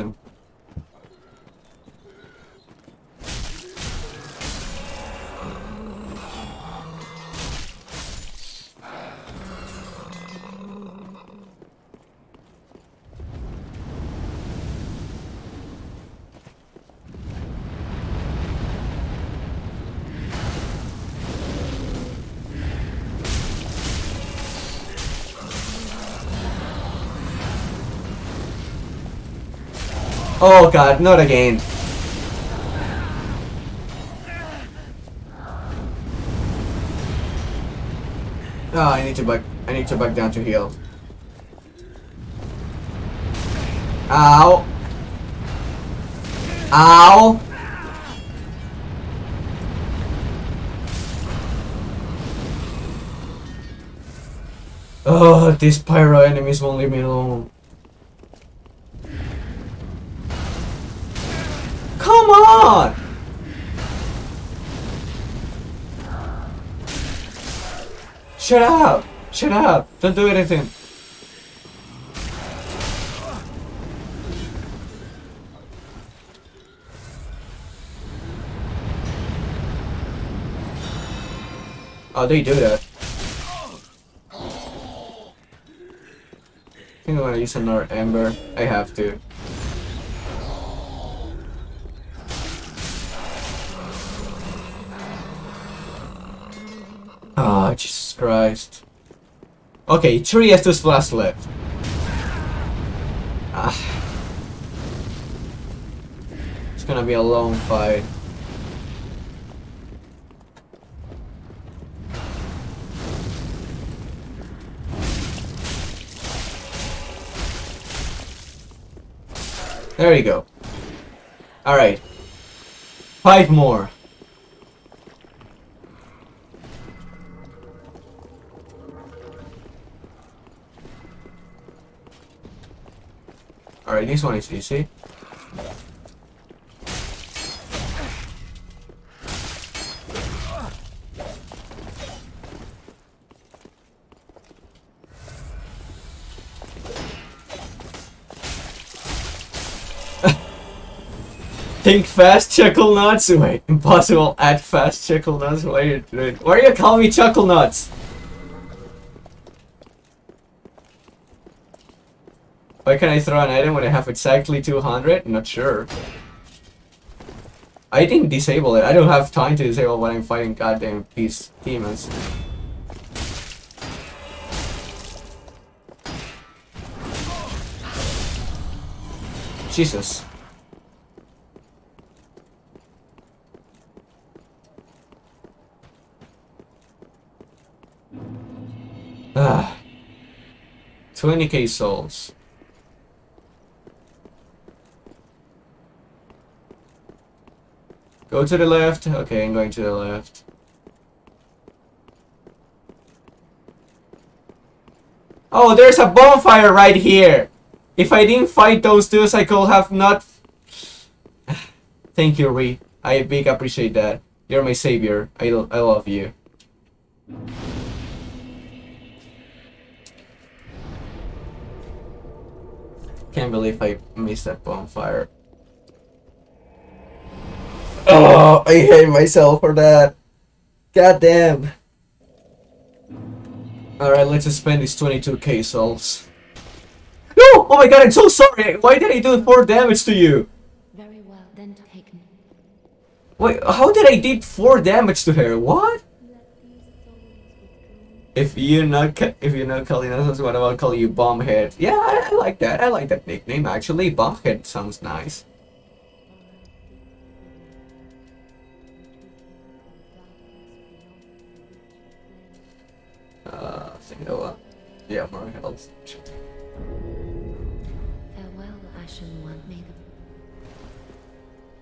Oh god, not again. Oh, I need to back. I need to back down to heal. Ow. Ow. Oh, these pyro enemies won't leave me alone. Come on! Shut up! Shut up! Don't do anything. Oh, they do that. I think I'm gonna use another ember. I have to. Ah, Jesus Christ. Okay, three Estus flask left. Ah. It's gonna be a long fight. There you go. Alright. Five more. Alright, this one is easy. Think fast, chuckle nuts. Wait, impossible. Add fast, chuckle nuts. Why are you doing? Why are you calling me chuckle nuts? Why can I throw an item when I have exactly 200? Not sure. I didn't disable it. I don't have time to disable when I'm fighting goddamn these demons. Jesus. Ah. 20k souls. Go to the left. Okay, I'm going to the left. Oh, there's a bonfire right here! If I didn't fight those dudes, I could have not... Thank you, Ree. I big appreciate that. You're my savior. I, I love you. Can't believe I missed that bonfire. Oh, I hate myself for that. God damn. Alright, let's just spend these 22k souls. No! Oh my god, I'm so sorry! Why did I do 4 damage to you? Very well, then taken. Wait, how did I did 4 damage to her? What? If you're not if you know Kalina, what about calling you Bombhead? Yeah, I, I like that. I like that nickname actually. Bombhead sounds nice.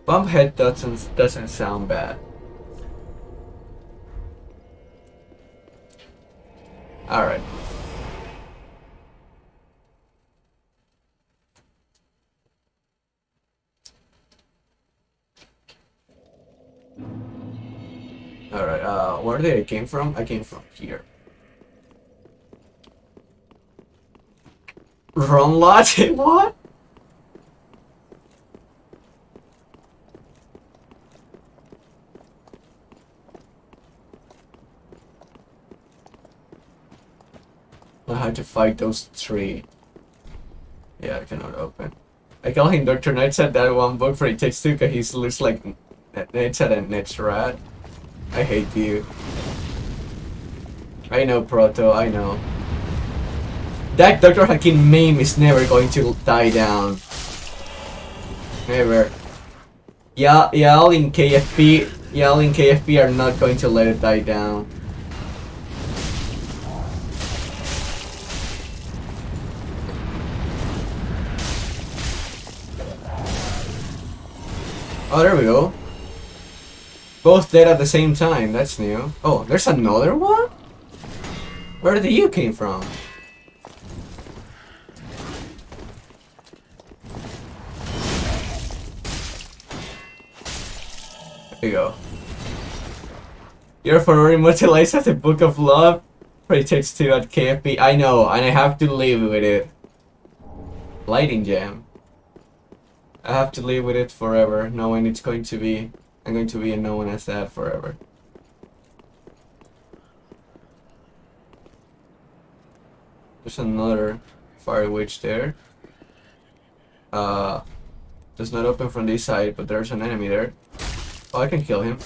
Bumphead doesn't doesn't sound bad. All right. All right. Uh, where did I came from? I came from here. Run lot? what? Had to fight those three. Yeah, I cannot open. I call him Dr. At that one book for it takes two because he looks like Knight's at a Knight's rat. I hate you. I know, Proto, I know. That Dr. Hakim meme is never going to die down. Never. Yeah, y'all in KFP, y'all in KFP are not going to let it die down. Oh, there we go. Both dead at the same time. That's new. Oh, there's another one? Where did you came from? There you go. You're for immortalized as a book of love. Protects 2 at KFP. I know, and I have to live with it. Lighting jam. I have to live with it forever, knowing it's going to be, I'm going to be known as that forever. There's another fire witch there. Uh, does not open from this side, but there's an enemy there. Oh, I can kill him.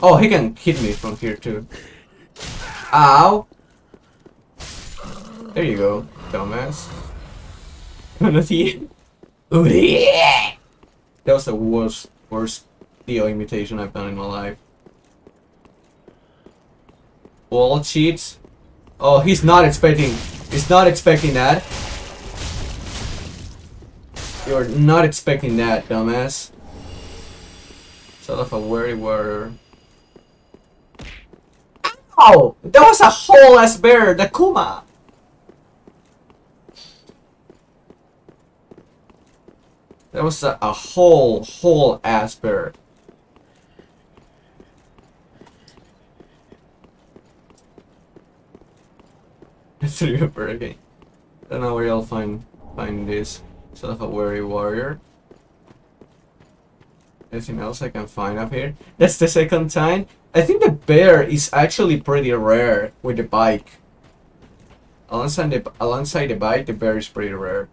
Oh, he can hit me from here too. Ow! There you go, dumbass. Ooh! That was the worst, worst Theo imitation I've done in my life. Wall cheats? Oh, he's not expecting, he's not expecting that. You're not expecting that, dumbass. Soul of a Weary Warrior. Ow! That was a whole ass bear, the Kuma! That was a, a whole, whole ass bear. Through a bird, okay. Don't know where I'll find find this. Of a weary warrior. Anything else I can find up here? That's the second time. I think the bear is actually pretty rare with the bike. Alongside the, alongside the bike, the bear is pretty rare.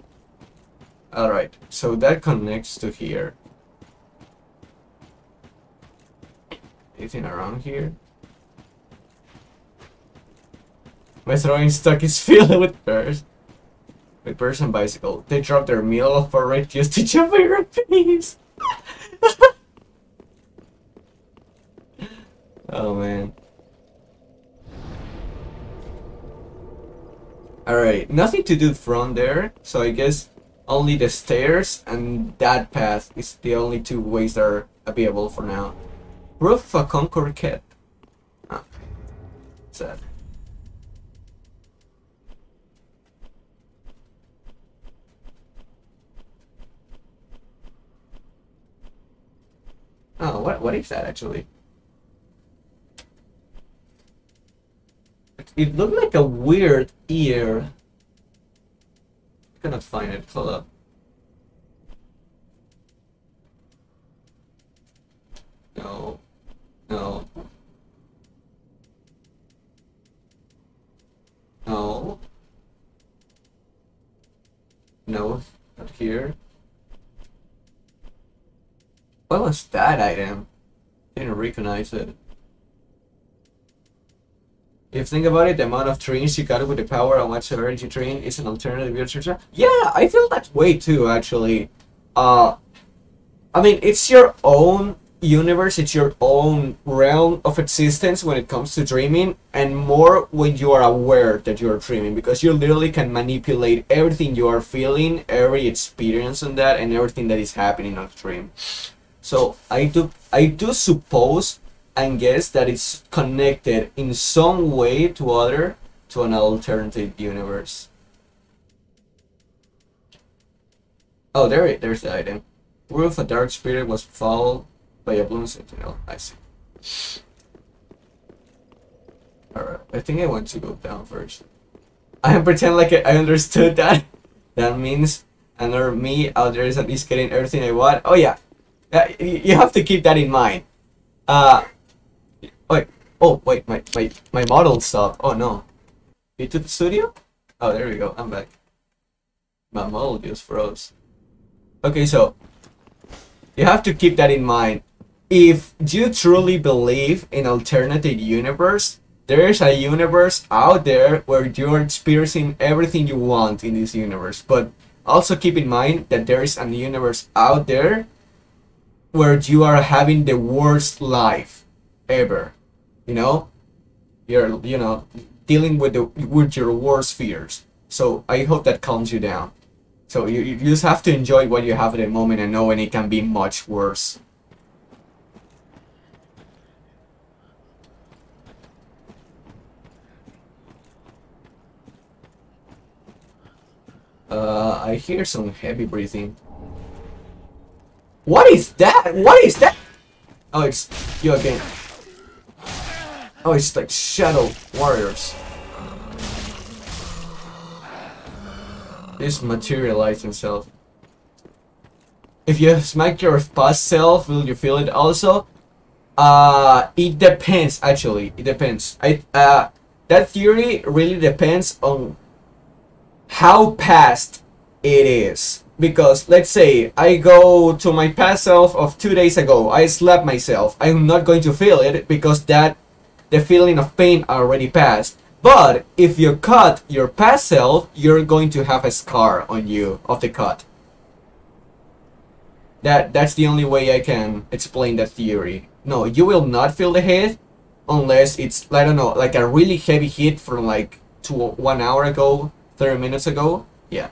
Alright, so that connects to here. Anything around here? My throwing stock is filled with bears. With bears and bicycle. They dropped their meal off for right just to jump on your face. oh man. Alright, nothing to do from there, so I guess only the stairs and that path is the only two ways that are available for now. Proof of a Concord Kept. Ah, sad. Oh, what what is that actually? It, it looked like a weird ear. Find it. Hold up. No. No. No. No, not here. What was that item? Didn't recognize it. If think about it, the amount of trains you got with the power and what's energy train is an alternative future. Yeah, I feel that way too, actually. Uh, I mean, it's your own universe, it's your own realm of existence when it comes to dreaming, and more when you are aware that you are dreaming, because you literally can manipulate everything you are feeling, every experience on that, and everything that is happening on the dream. So I do I do suppose and guess that it's connected in some way to other to an alternative universe. Oh, there it, there's the item. Roof, a dark spirit was followed by a blue sentinel. I see. Alright, I think I want to go down first. I pretend like I understood that. That means another me out there is at least getting everything I want. Oh yeah, uh, you have to keep that in mind. Uh, wait. Oh, wait. My my my model stopped. Oh no. You to the studio? Oh, there we go. I'm back. My model just froze. Okay, so you have to keep that in mind. If you truly believe in alternative universe, there is a universe out there where you're experiencing everything you want in this universe. But also keep in mind that there is a universe out there where you are having the worst life ever you know you're you know dealing with the with your worst fears so i hope that calms you down so you, you just have to enjoy what you have at the moment and knowing it can be much worse uh i hear some heavy breathing what is that? What is that? Oh, it's you again. Oh, it's like Shadow Warriors. This materialized himself. If you smack your past self, will you feel it also? Uh, it depends, actually. It depends. I, uh, that theory really depends on how past it is because let's say I go to my past self of two days ago, I slap myself. I'm not going to feel it because that the feeling of pain already passed. But if you cut your past self, you're going to have a scar on you of the cut. That that's the only way I can explain that theory. No, you will not feel the hit unless it's I don't know, like a really heavy hit from like two one hour ago, thirty minutes ago. Yeah.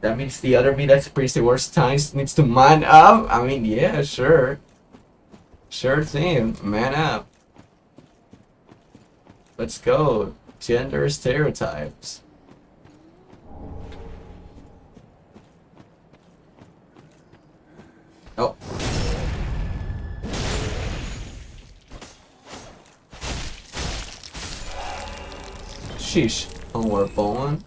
That means the other me that's pretty worst times needs to man up. I mean, yeah, sure. Sure thing, man up. Let's go. Gender stereotypes. Oh. Sheesh. Homeward Bone.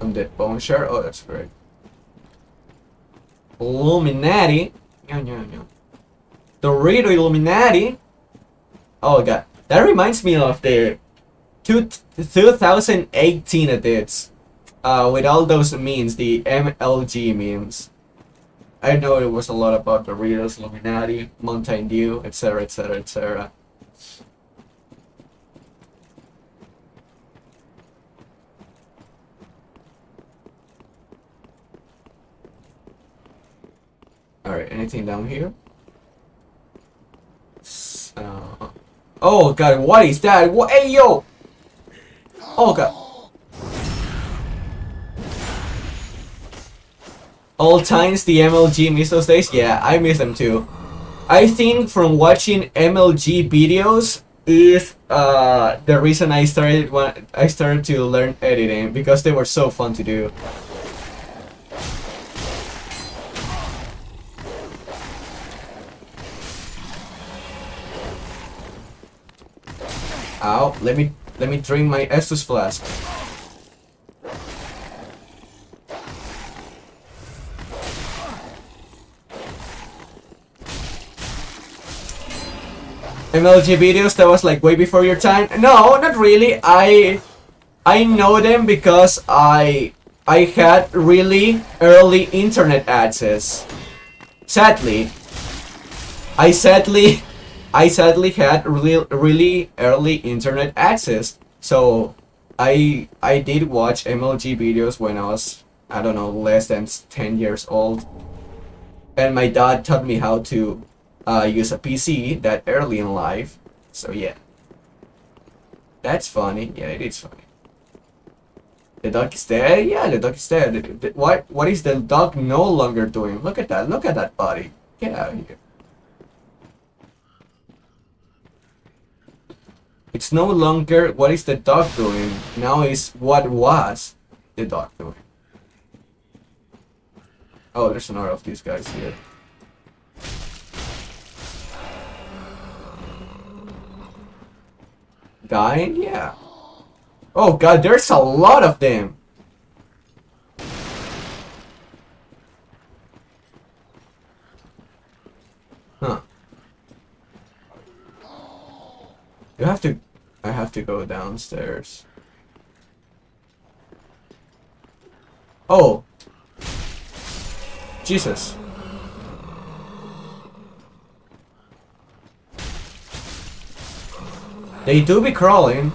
I'm dead bone shard. Oh, that's great. Illuminati. No, no, no. The real Illuminati. Oh, God that reminds me of the two, 2018 edits. Uh, with all those memes, the MLG memes. I know it was a lot about Doritos, Illuminati, Mountain Dew, etc., etc., etc. Alright, anything down here? So... Oh god, what is that? What? Hey yo! Oh god. All times the MLG miss those days? Yeah, I miss them too. I think from watching MLG videos is uh, the reason I started when I started to learn editing because they were so fun to do. Ow, let me let me drink my Estus flask. MLG videos that was like way before your time? No, not really. I I know them because I I had really early internet access. Sadly, I sadly I sadly had really really early internet access. So I I did watch MLG videos when I was I don't know less than 10 years old. And my dad taught me how to uh, use a PC that early in life. So yeah. That's funny. Yeah, it is funny. The dog is dead? Yeah, the dog is dead. What, what is the dog no longer doing? Look at that. Look at that body. Get out of here. It's no longer what is the dog doing. Now is what was the dog doing. Oh, there's another of these guys here. Dying? Yeah. Oh god, there's a lot of them. You have to... I have to go downstairs. Oh! Jesus. They do be crawling.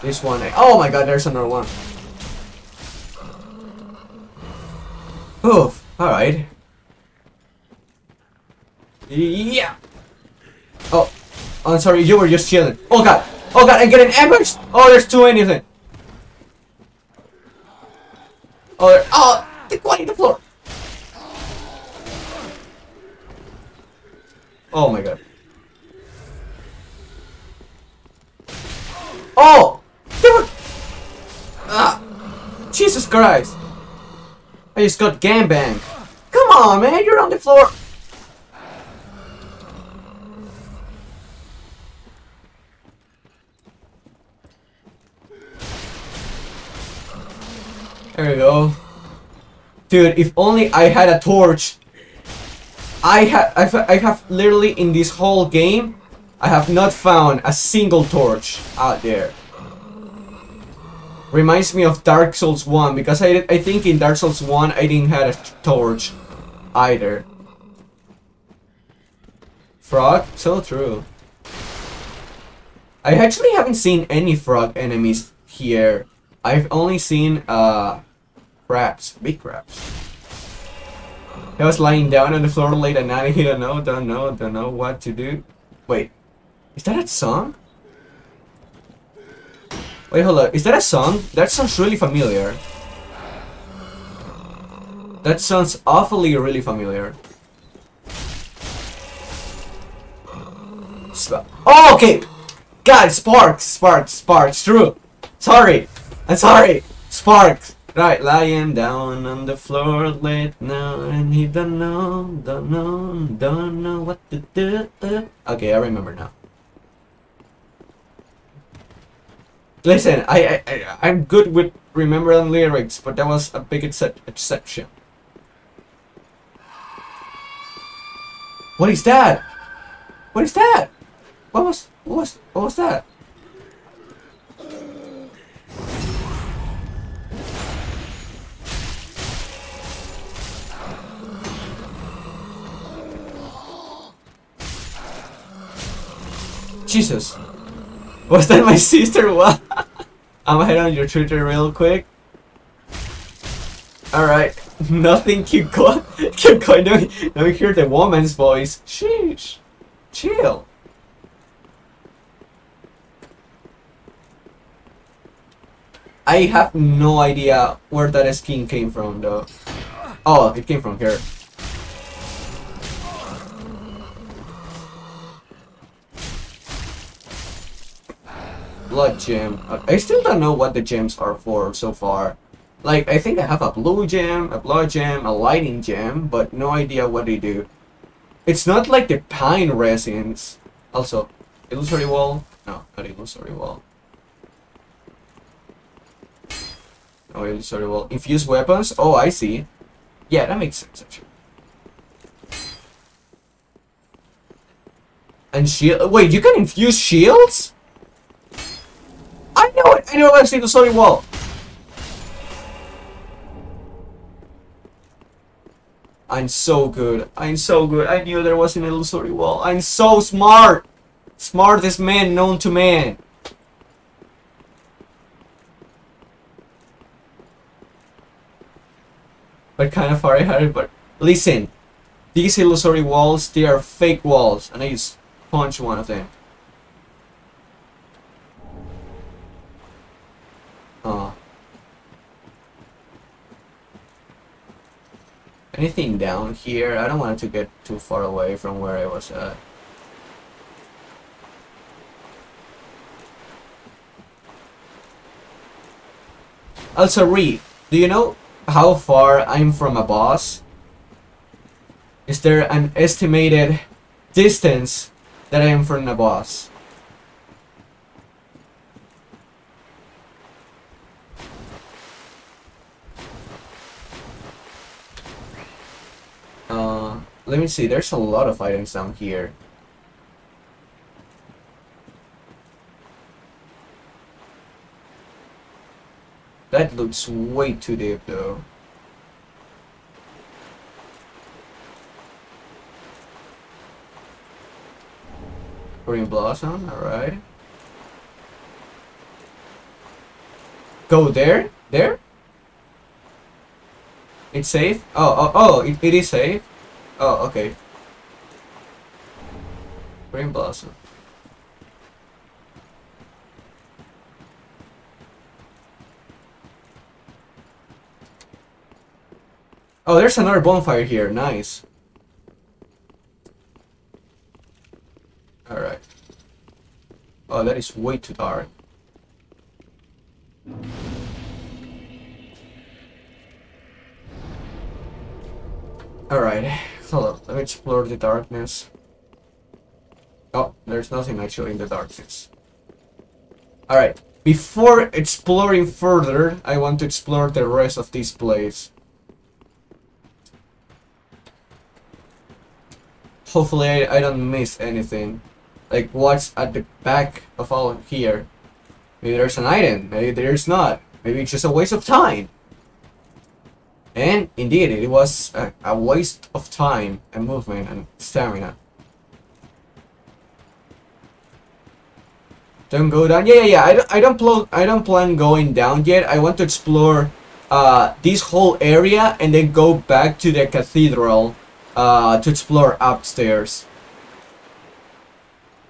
This one. Oh my god, there's another one. Oof. Alright. Yeah. Oh. I'm sorry, you were just chilling. Oh god. Oh god, I'm getting ambushed. Oh, there's too many. Oh, there, oh, the on the floor. Oh my god. Oh! Were... Ah! Jesus Christ! I just got gangbanged. Come on, man, you're on the floor. There we go. Dude, if only I had a torch. I have, I've, I have literally in this whole game, I have not found a single torch out there. Reminds me of Dark Souls 1 because I, I think in Dark Souls 1 I didn't have a torch either. Frog? So true. I actually haven't seen any frog enemies here. I've only seen uh crabs, big crabs. I was lying down on the floor late at night. I don't know, don't know, don't know what to do. Wait, is that a song? Wait, hold up. Is that a song? That sounds really familiar. That sounds awfully really familiar. Oh, okay. God, Sparks, Sparks, Sparks. True. Sorry. I'm sorry. Sparks. Right, lying down on the floor late now, and he don't know, don't know, don't know what to do. Okay, I remember now. Listen, I, I, I I'm good with remembering lyrics, but that was a big excep- exception. What is that? What is that? What was what was what was that? Jesus. Was that my sister? What? I'm gonna head on your Twitter real quick. Alright. Nothing keep going keep going. Me, let me hear the woman's voice. Sheesh. Chill. I have no idea where that skin came from though. Oh, it came from here. Blood gem. I still don't know what the gems are for so far. Like, I think I have a blue gem, a blood gem, a lighting gem, but no idea what they do. It's not like the pine resins. Also, illusory wall? No, not illusory wall. No illusory wall. Infused weapons? Oh, I see. Yeah, that makes sense, actually. And shield. Wait, you can infuse shields? I know it. I know I see the illusory wall. I'm so good. I'm so good. I knew there was an illusory wall. I'm so smart. Smartest man known to man. But kind of far ahead. But listen, these illusory walls, they are fake walls, and I just punch one of them. Oh. Anything down here? I don't want it to get too far away from where I was at. Also, Reed, do you know how far I'm from a boss? Is there an estimated distance that I am from a boss? Uh, let me see. There's a lot of items down here. That looks way too deep, though. Green Blossom, alright. Go there? There? It's safe? Oh, oh, oh, it, it is safe? Oh, okay. Green Blossom. Oh, there's another bonfire here. Nice. Alright. Oh, that is way too dark. Alright, hold up. Let me explore the darkness. Oh, there's nothing actually in the darkness. Alright, before exploring further, I want to explore the rest of this place. Hopefully I, I don't miss anything. Like what's at the back of all here. Maybe there's an item, maybe there's not. Maybe it's just a waste of time. And indeed, it was a, a waste of time and movement and stamina. Don't go down. Yeah, yeah, yeah. I don't, I don't plan. I don't plan going down yet. I want to explore uh, this whole area and then go back to the cathedral uh, to explore upstairs.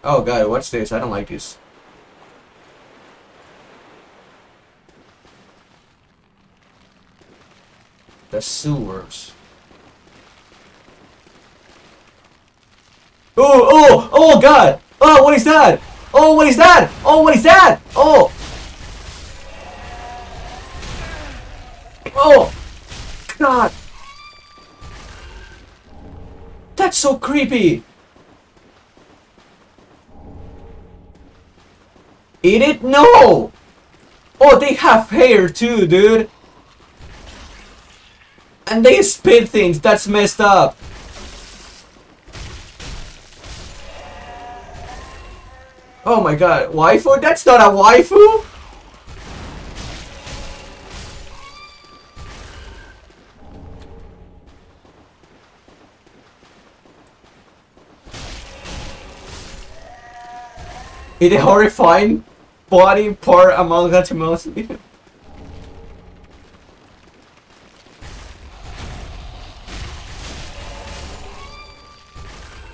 Oh god, what's this? I don't like this. The sewers. Oh, oh, oh god! Oh, what is that? Oh, what is that? Oh, what is that? Oh! Oh! God! That's so creepy! Eat it? No! Oh, they have hair too, dude! And they spit things, that's messed up! Oh my god, waifu? That's not a waifu? Is it horrifying body part among amalgamation?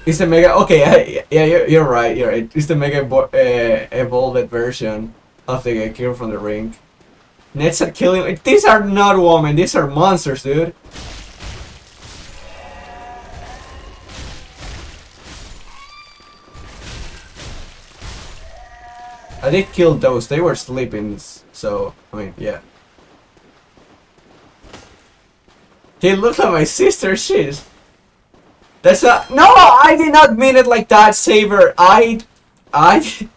It's the mega. Okay, yeah, you're, you're right. You're right. It's the mega uh, evolved version of the girl from the ring. Nets are killing. These are not women. These are monsters, dude. I did kill those. They were sleeping, so I mean, yeah. They look like my sister. Shit. That's not. No, I did not mean it like that, Saber. I, I,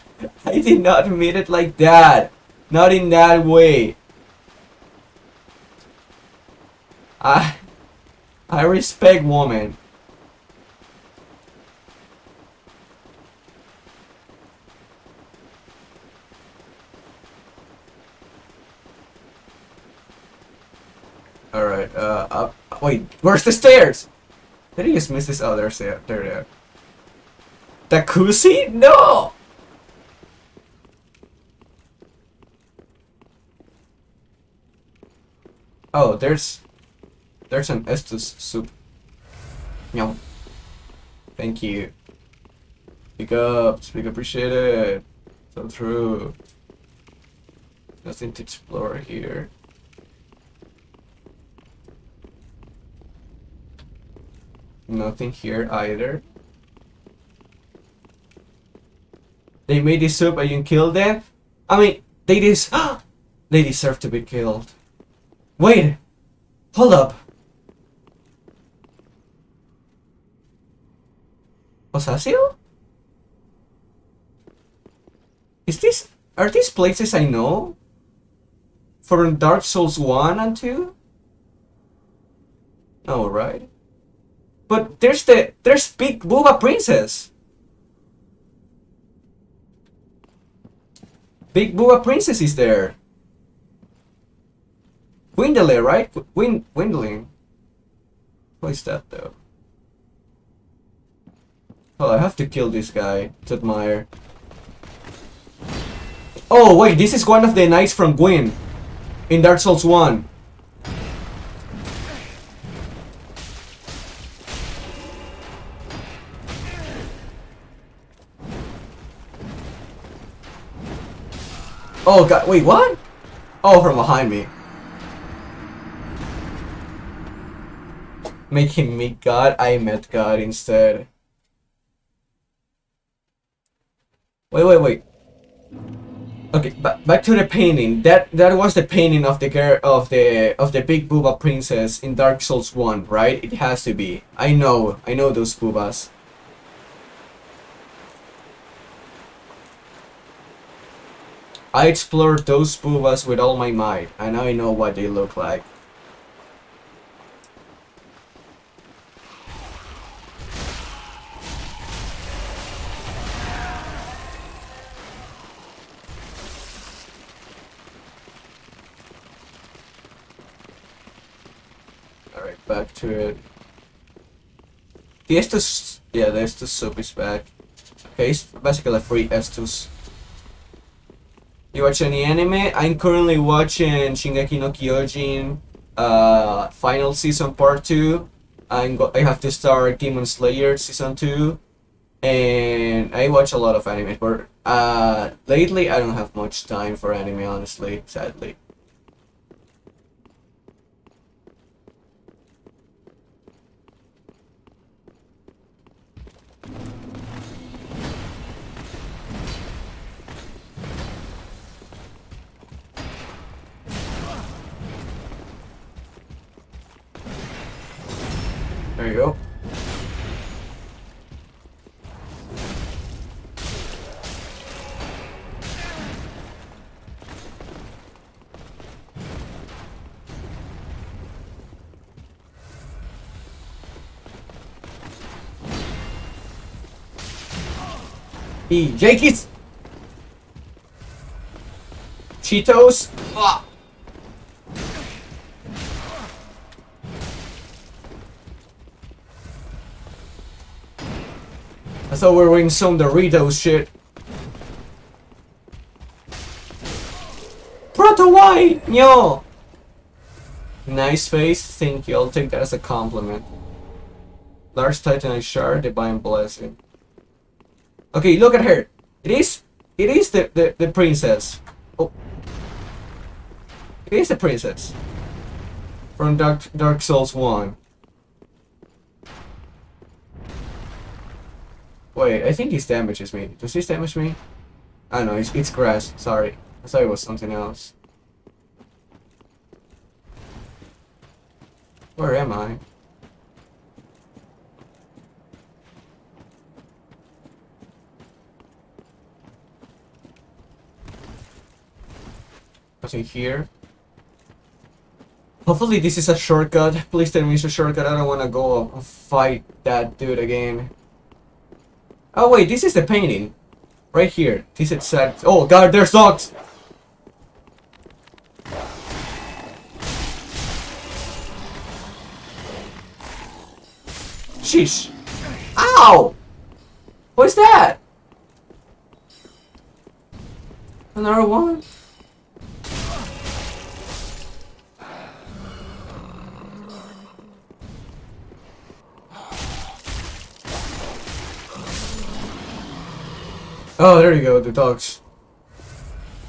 I did not mean it like that. Not in that way. I, I respect woman. Alright, uh, up. Wait, where's the stairs? Did he just miss this? Oh, there's there, there, there. Dakusi? No! Oh, there's... There's an Estus soup. Yum. Thank you. Speak up. Speak appreciated. So true. Nothing to explore here. Nothing here either. They made this soup and you kill them? I mean, they des- They deserve to be killed. Wait! Hold up! Osasio? Is this- Are these places I know? From Dark Souls 1 and 2? No, right? But there's the there's Big Booba Princess. Big Booba Princess is there. Windle, right? Wind Windling. What is that though? Oh, I have to kill this guy to admire. Oh wait, this is one of the knights from Gwyn in Dark Souls 1. Oh god, wait, what? Oh, from behind me. Making me God, I met God instead. Wait, wait, wait. Okay, back back to the painting. That that was the painting of the girl of the of the big booba princess in Dark Souls One, right? It has to be. I know, I know those boobas. I explored those boobas with all my might, and I know what they look like. Alright, back to it. The Estus, yeah, the Estus soup is back. Okay, it's basically a free Estus. You watch any anime? I'm currently watching Shingeki no Kyojin, uh, final season part two. I'm go I have to start Demon Slayer season two, and I watch a lot of anime. But uh, lately I don't have much time for anime, honestly, sadly. There you go. Yankees. Cheetos. Ah. Thought we were in some Doritos shit. Proto White! Yo! Nice face, thank you. I'll take that as a compliment. Large Titanite Shard, Divine Blessing. Okay, look at her. It is, it is the, the, the princess. Oh. It is the princess. From Dark, Dark Souls 1. Wait, I think this damages me. Does this damage me? I don't know, it's, it's grass. Sorry. I thought it was something else. Where am I? Nothing here. Hopefully this is a shortcut. Please tell me it's a shortcut. I don't want to go fight that dude again. Oh wait, this is the painting. Right here. This is sad. Oh god, there's dogs! Sheesh. Ow! What's that? Another one? Oh, there you go, the dogs.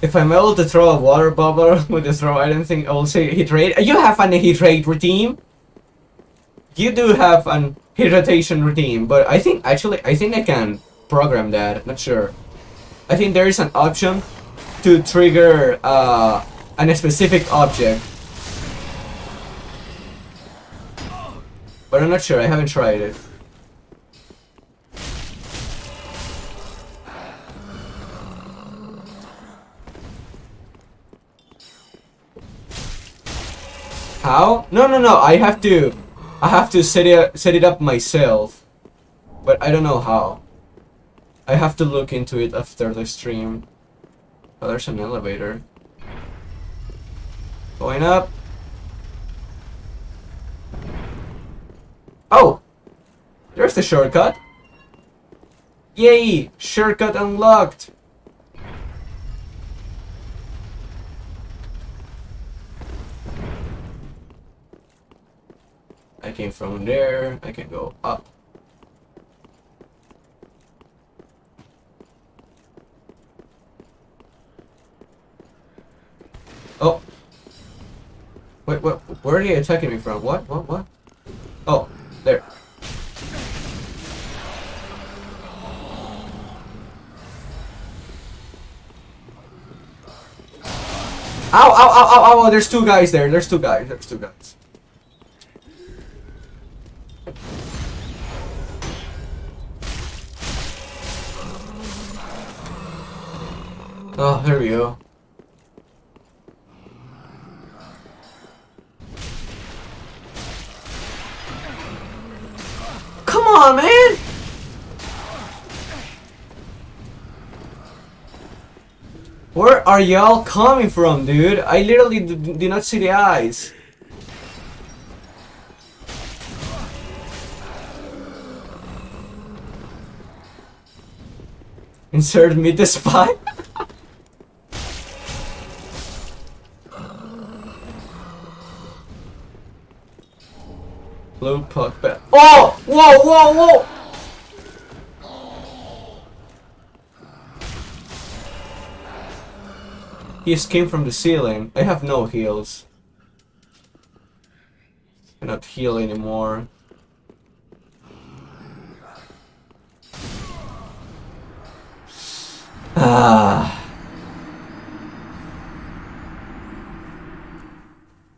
If I'm able to throw a water bubble with the throw, I don't think I will say hit rate. You have an hit rate routine. You do have an hit rotation routine, but I think actually I think I can program that. Not sure. I think there is an option to trigger uh, a specific object. But I'm not sure. I haven't tried it. How? No, no, no. I have to, I have to set it set it up myself, but I don't know how. I have to look into it after the stream. Oh, there's an elevator. Going up. Oh! There's the shortcut. Yay! Shortcut unlocked! I came from there. I can go up. Oh. Wait, what? Where are they attacking me from? What? What? What? Oh, there. Ow, ow, ow, ow, ow, there's two guys there. There's two guys. There's two guys. Oh, there we go. Come on, man! Where are y'all coming from, dude? I literally do not see the eyes. Insert me the spy? Blue puck back. Oh! Whoa, whoa, whoa! He came from the ceiling. I have no heals. Cannot heal anymore. Ah.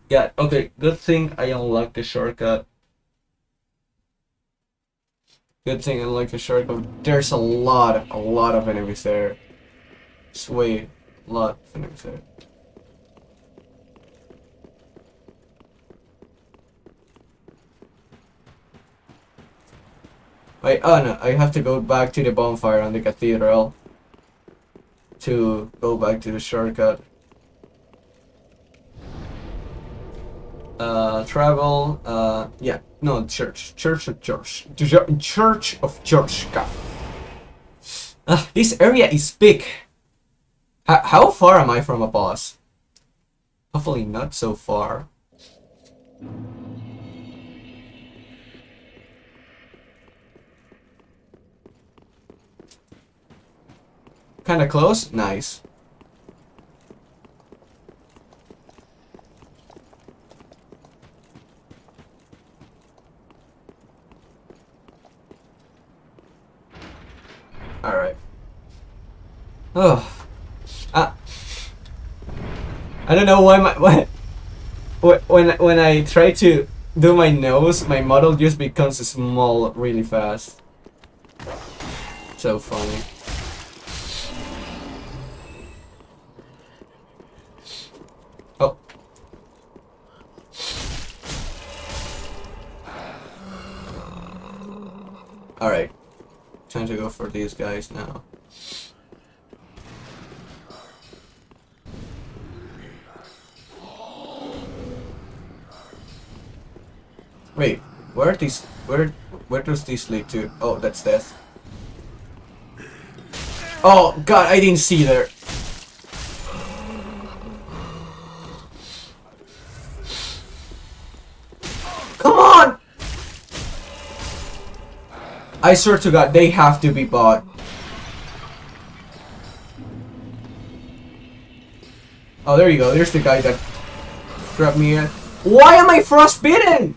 Yeah, okay, good thing I unlocked the shortcut. Good thing I unlocked the shortcut. There's a lot, a lot of enemies there. Way, a lot of enemies there. Wait, oh no, I have to go back to the bonfire on the cathedral to go back to the shortcut. Uh, travel, uh, yeah, no, church, church of George, church of Yorshka. Uh, this area is big. H how far am I from a boss? Hopefully not so far. Kinda close? Nice. Alright. Oh. Ah. I don't know why my why, when when I try to do my nose, my model just becomes small really fast. So funny. Alright. Time to go for these guys now. Wait, where are these where where does this lead to? Oh, that's death. Oh god, I didn't see there. Come on! I swear to god, they have to be bought. Oh, there you go. There's the guy that grabbed me. in. Why am I frostbitten?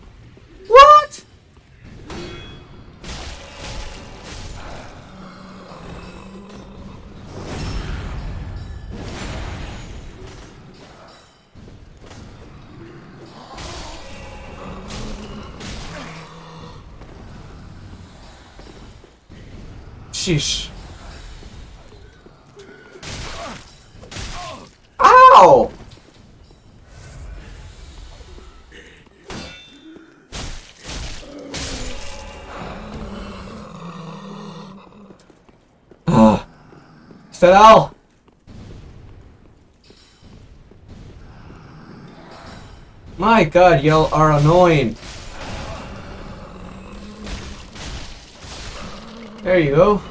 Sheesh. Ow! Ah. Is that Al? My god, y'all are annoying. There you go.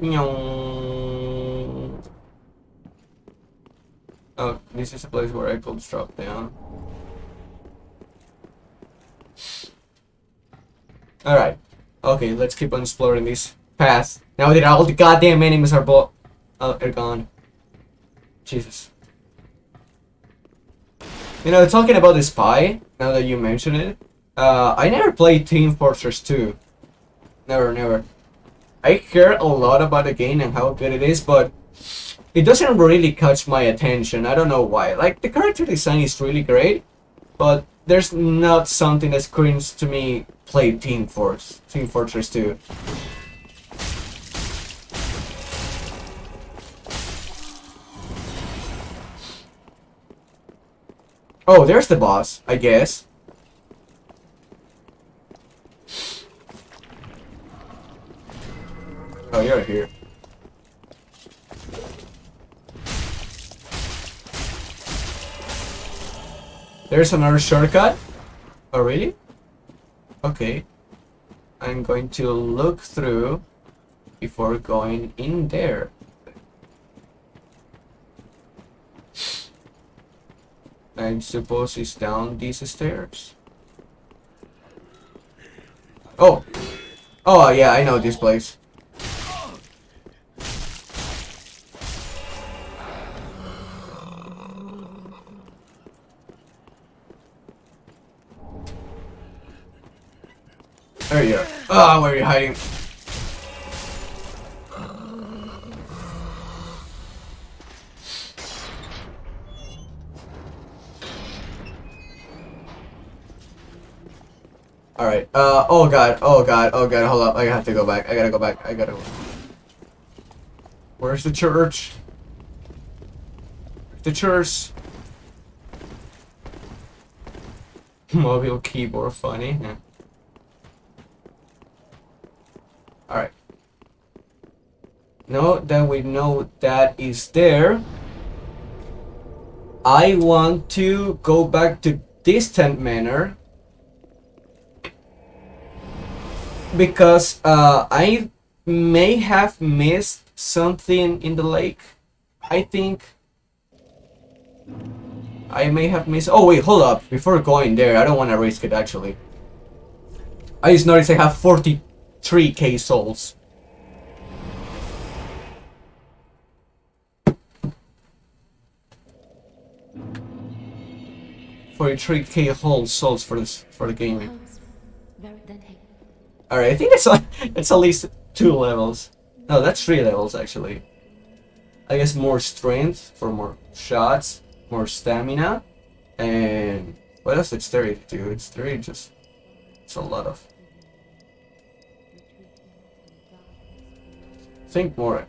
Meow. This is a place where could drop down. Alright. Okay, let's keep on exploring this path. Now that all the goddamn enemies are bo- uh, are gone. Jesus. You know, talking about the spy, now that you mention it, uh, I never played Team Fortress 2. Never, never. I hear a lot about the game and how good it is, but it doesn't really catch my attention. I don't know why. Like, the character design is really great, but there's not something that screams to me play Team Force, Team Fortress 2. Oh, there's the boss, I guess. Oh, you're here. There's another shortcut? Oh, really? Okay. I'm going to look through before going in there. I suppose it's down these stairs. Oh! Oh, yeah, I know this place. There you go. Ah, where are you hiding? Alright, uh, oh god, oh god, oh god, hold up, I have to go back, I gotta go back, I gotta go. Where's the church? The church. Mobile keyboard funny. Yeah. Alright. Now that we know that is there, I want to go back to Distant Manor because uh, I may have missed something in the lake. I think I may have missed. Oh wait, hold up! Before going there, I don't want to risk it actually. I just noticed I have 43k souls. Forty-three k whole souls for this for the take Alright, I think it's a, it's at least two levels. No, that's three levels actually. I guess more strength for more shots, more stamina, and what else three do? It's three just it's a lot of think more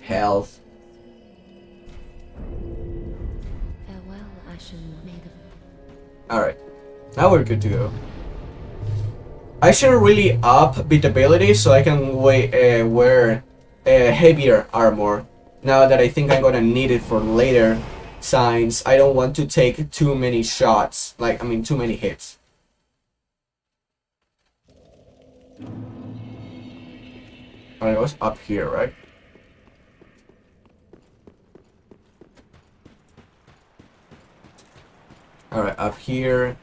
health. farewell, Ashen Maid of Alright. Now we're good to go. I should really up vitality so I can wa- uh, wear uh, heavier armor. Now that I think I'm gonna need it for later signs, I don't want to take too many shots. Like, I mean, too many hits. Alright, it was up here, right? Alright, up here.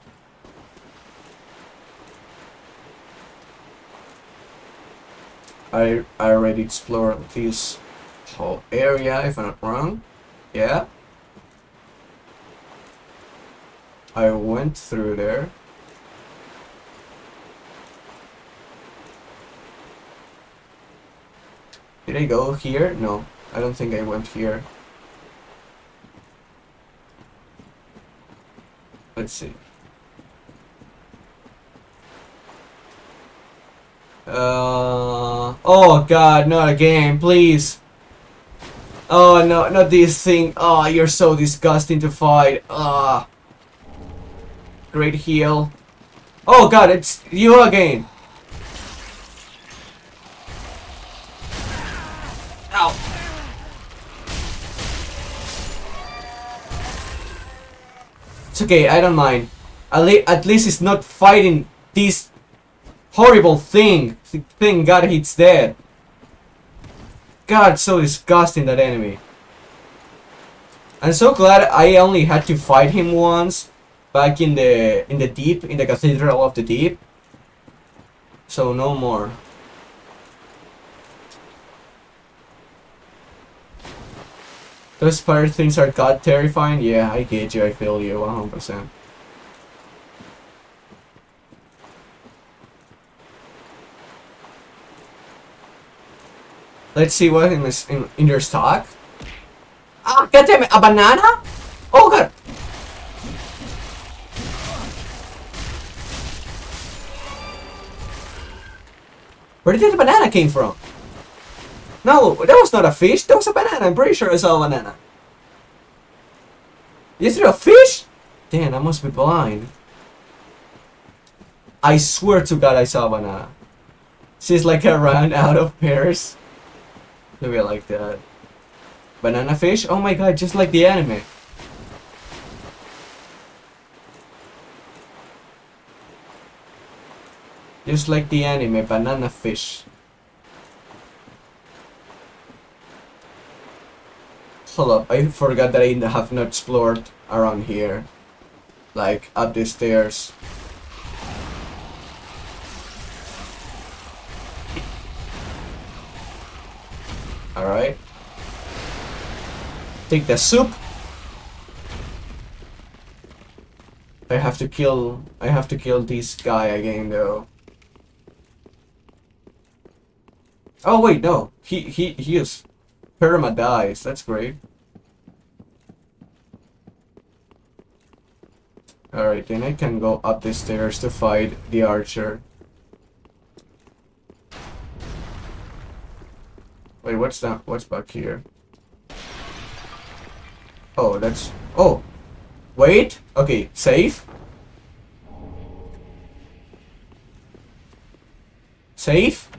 I I already explored this whole area, if I'm not wrong. Yeah. I went through there. Did I go here? No, I don't think I went here. Let's see. Uh, oh god, not again, please. Oh no, not this thing. Oh, you're so disgusting to fight. Ah. Great heal. Oh god, it's you again. Ow. It's okay, I don't mind. At, le at least it's not fighting this horrible thing. Thing God, he's dead. God, so disgusting that enemy. I'm so glad I only had to fight him once back in the in the deep, in the Cathedral of the Deep. So no more. Those spider things are god terrifying? Yeah, I get you, I feel you 100%. Let's see what in this in, in your stock. Ah, god damn it, a banana? Oh god. Where did the banana came from? No, that was not a fish. That was a banana. I'm pretty sure I saw a banana. Is it a fish? Damn, I must be blind. I swear to God I saw a banana. She's like a run out of pears. Maybe I like that. Banana fish? Oh my god, just like the anime. Just like the anime, banana fish. Hold up, I forgot that I have not explored around here. Like, up the stairs. Alright. Take the soup. I have to kill I have to kill this guy again though. Oh wait, no. He he he is perma dies. That's great. Alright, then I can go up the stairs to fight the archer. Wait, what's that? What's back here? Oh, that's... Oh! Wait! Okay, safe? Safe?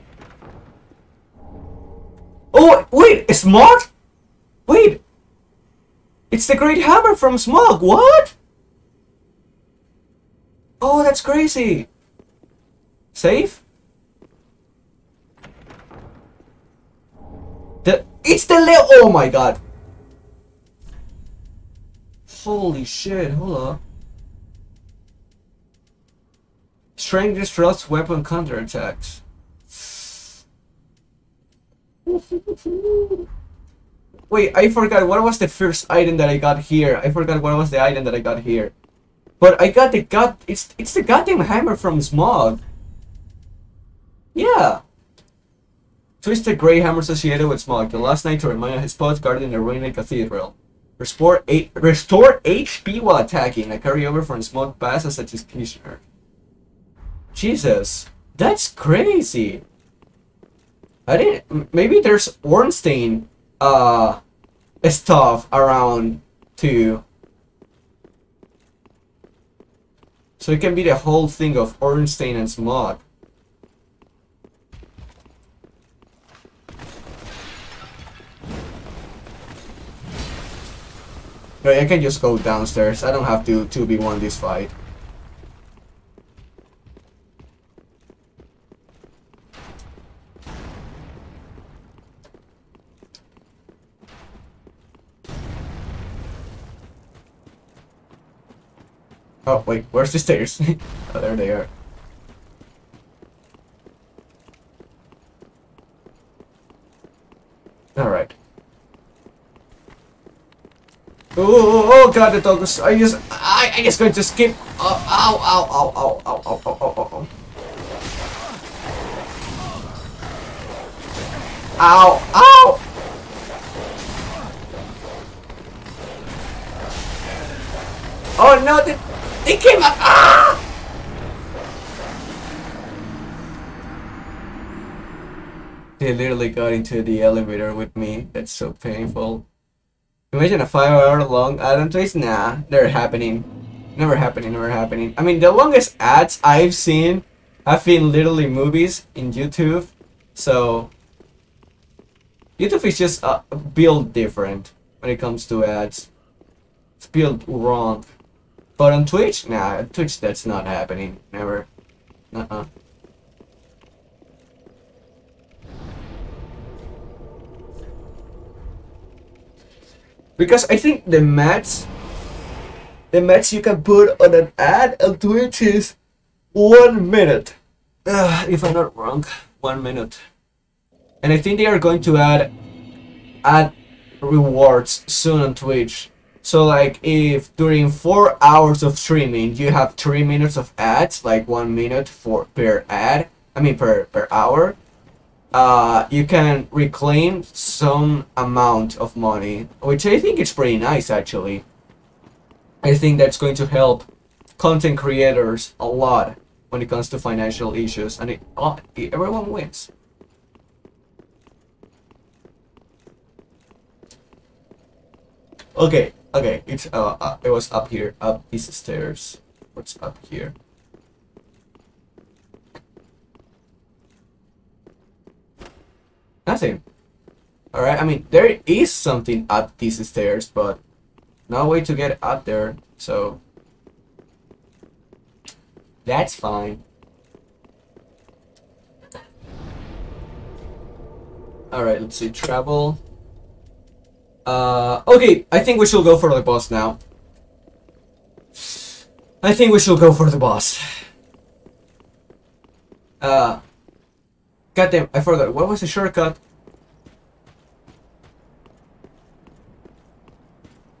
Oh, wait! Smough? Wait! It's the Great Hammer from Smough! What? Oh, that's crazy! Safe? The it's the little oh my god. Holy shit, hold on. Strength disrupts weapon counterattacks. Wait, I forgot what was the first item that I got here. I forgot what was the item that I got here. But I got the god it's it's the goddamn hammer from Smough. Yeah. Twisted Grey Hammer associated with Smough. The last night to remind his spots guarding the ruined cathedral. Restore, eight, restore HP while attacking. A carryover from Smough Pass as a executioner. Jesus. That's crazy. I didn't... Maybe there's Ornstein uh, stuff around too. So it can be the whole thing of Ornstein and Smough. No, I can just go downstairs. I don't have to 2v1 this fight. Oh, wait, where's the stairs? oh, there they are. Alright. Oh, oh, oh, oh, god, the dog is, I just, I, I just going to skip. Oh, ow, ow, ow, ow, ow, ow, ow, ow, ow, ow. Ow, ow! Oh no, they, they came up, ah! They literally got into the elevator with me. That's so painful. Imagine a five hour long Adam twist? Nah, they're happening. Never happening, never happening. I mean, the longest ads I've seen have been literally movies in YouTube. So, YouTube is just uh, built different when it comes to ads. It's built wrong. But on Twitch, nah, Twitch that's not happening. Never. Uh-uh. Because I think the max, the max you can put on an ad on Twitch is one minute. Uh, if I'm not wrong, one minute. And I think they are going to add ad rewards soon on Twitch. So like if during four hours of streaming you have three minutes of ads, like one minute for per ad, I mean per per hour, uh, you can reclaim some amount of money, which I think is pretty nice actually. I think that's going to help content creators a lot when it comes to financial issues, and it, uh, everyone wins. Okay, okay, it's uh, uh, it was up here, up these stairs. What's up here? Nothing. Alright, I mean, there is something up these stairs, but no way to get up there, so... That's fine. Alright, let's see, travel. Uh, okay, I think we should go for the boss now. I think we should go for the boss. Uh, Goddamn, I forgot. What was the shortcut?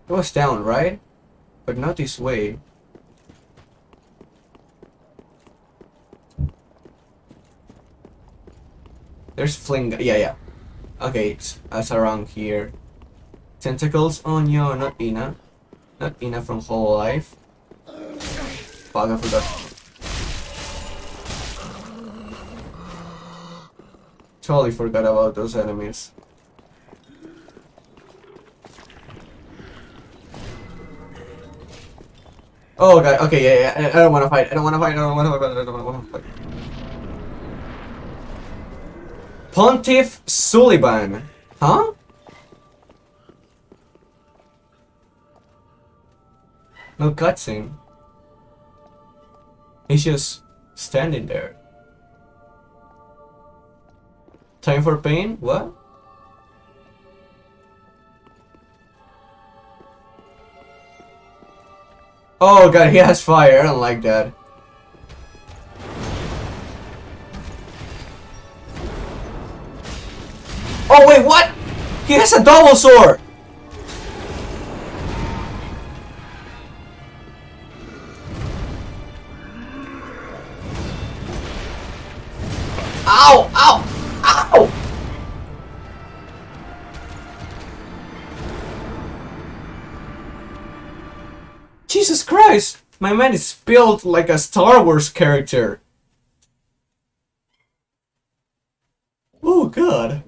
It was down, right? But not this way. There's fling. Yeah, yeah. Okay, it's, it's around here. Tentacles? on no, not Ina. Not Ina from Hololive. Fuck, I forgot. Totally forgot about those enemies. Oh god, okay, yeah, yeah, I I don't wanna fight, I don't wanna fight, I don't wanna fight, I don't wanna fight. Pontiff Sulyvahn. Huh? No cutscene. He's just standing there. Time for pain? What? Oh god, he has fire. I don't like that. Oh wait, what? He has a double sword! Ow! Ow! Ow! Jesus Christ! My man is built like a Star Wars character. Oh god.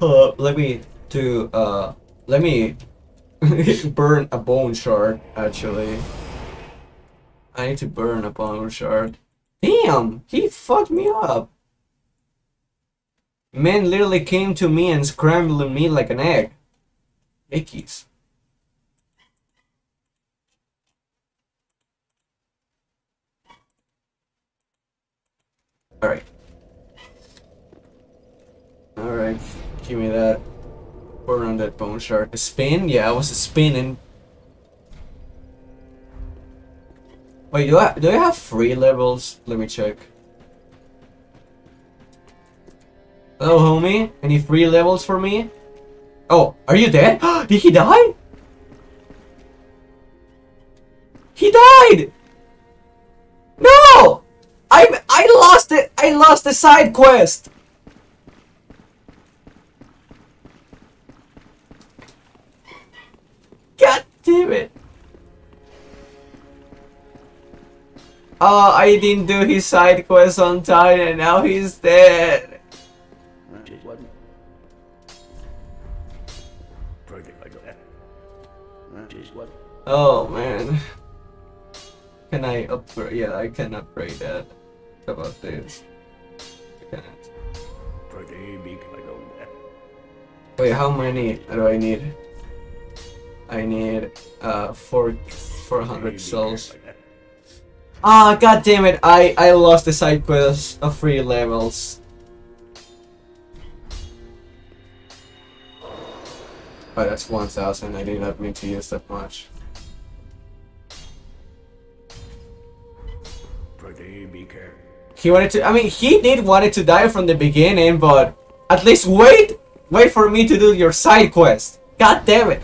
Uh, let me do, uh, let me burn a bone shard, actually. I need to burn a bone shard. Damn! He fucked me up! Man literally came to me and scrambled me like an egg. Ickies. Alright. Alright, give me that. Burn on that bone shard. A spin? Yeah, I was spinning. Wait, do I do I have three levels? Let me check. Hello, homie. Any free levels for me? Oh, are you dead? Did he die? He died! No! I I lost it. I lost the side quest. Oh, I didn't do his side quest on time and now he's dead. Oh man. Can I upgrade? Yeah, I can upgrade that. How about this? I. Pretty big like that. Wait, how many do I need? I need uh four four hundred souls. Ah, god damn it! I I lost the side quest of three levels. Oh, that's one thousand. I did not mean to use that much. He wanted to. I mean, he did wanted to die from the beginning, but at least wait, wait for me to do your side quest. God damn it!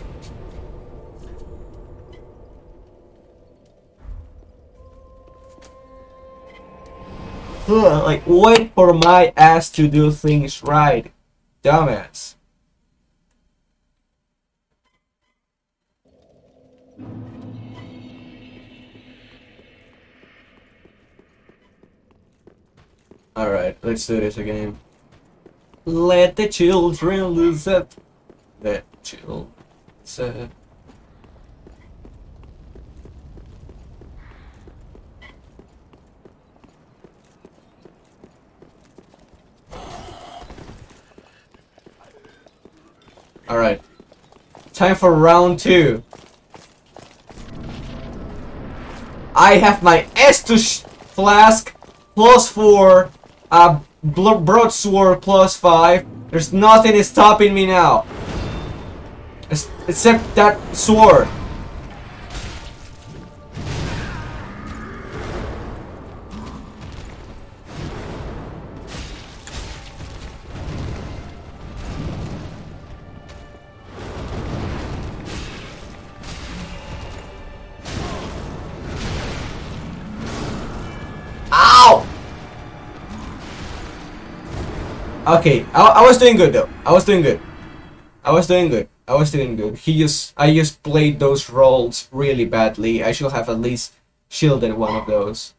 Ugh, like wait for my ass to do things right, dumbass. Alright, let's do this again. Let the children lose it. Let children set. Alright. Time for round two. I have my Estus flask plus four, uh, broadsword plus five. There's nothing is stopping me now. Except that sword. Okay, I, I was doing good though. I was doing good. I was doing good. I was doing good. He just I just played those roles really badly. I should have at least shielded one of those.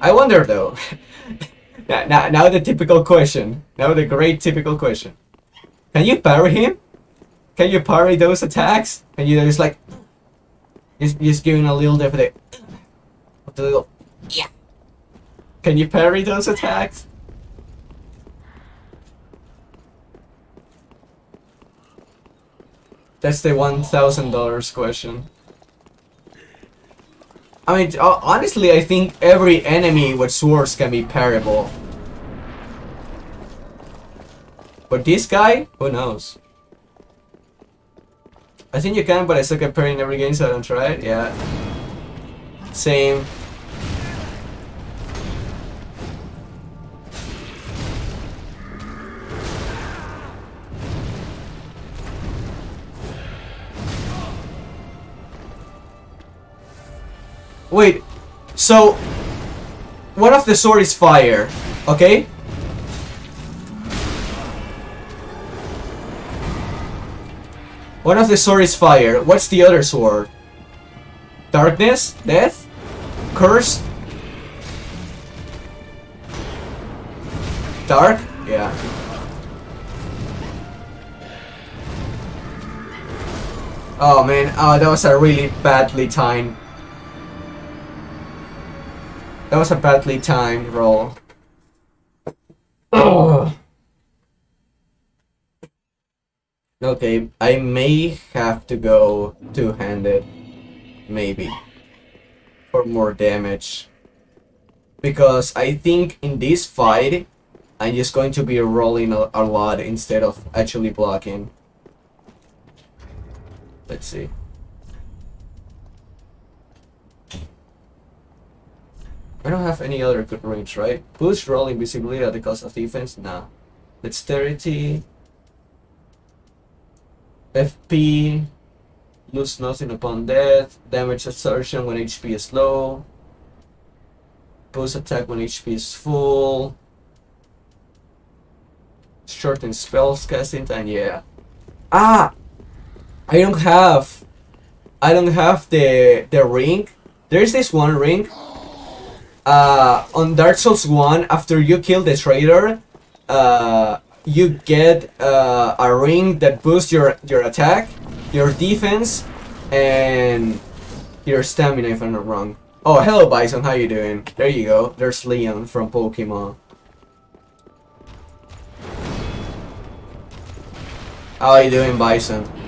I wonder though. now, now, now the typical question. Now the great typical question. Can you parry him? Can you parry those attacks? And you just like just just giving a little bit of the, of the little yeah. Can you parry those attacks? That's the one thousand dollars question. I mean, honestly, I think every enemy with swords can be parable. But this guy, who knows? I think you can, but I suck at parrying every game, so I don't try it. Yeah. Same. Wait, so one of the sword is fire, okay? One of the sword is fire. What's the other sword? Darkness? Death? Curse? Dark? Yeah. Oh man, oh that was a really badly timed that was a badly timed roll. Ugh. Okay, I may have to go two-handed. Maybe. For more damage. Because I think in this fight, I'm just going to be rolling a, a lot instead of actually blocking. Let's see. I don't have any other good range, right? Boost roll invisibility at the cost of defense? Nah. Dexterity. FP. Lose nothing upon death. Damage assertion when HP is low. Boost attack when HP is full. Shorten spells casting time, yeah. Ah! I don't have... I don't have the the ring. There's this one ring uh, on Dark Souls 1, after you kill the traitor, uh, you get uh, a ring that boosts your, your attack, your defense, and your stamina if I'm not wrong. Oh, hello Bison, how you doing? There you go, there's Leon from Pokemon. How are you doing, Bison?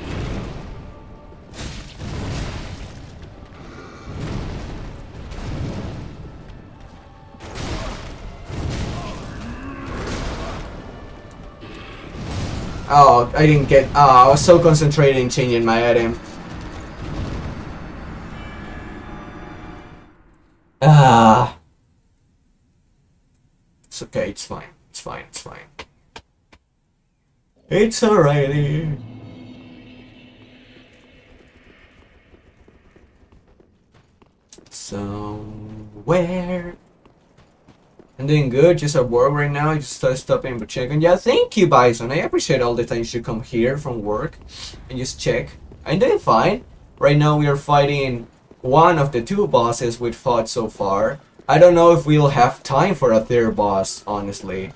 Oh, I didn't get... Oh, I was so concentrated in changing my item. Ah. It's okay, it's fine. It's fine, it's fine. It's alrighty. Somewhere I'm doing good, just at work right now. I just started stopping but checking. Yeah, thank you, Bison. I appreciate all the times you come here from work and just check. I'm doing fine. Right now we are fighting one of the two bosses we've fought so far. I don't know if we'll have time for a third boss, honestly.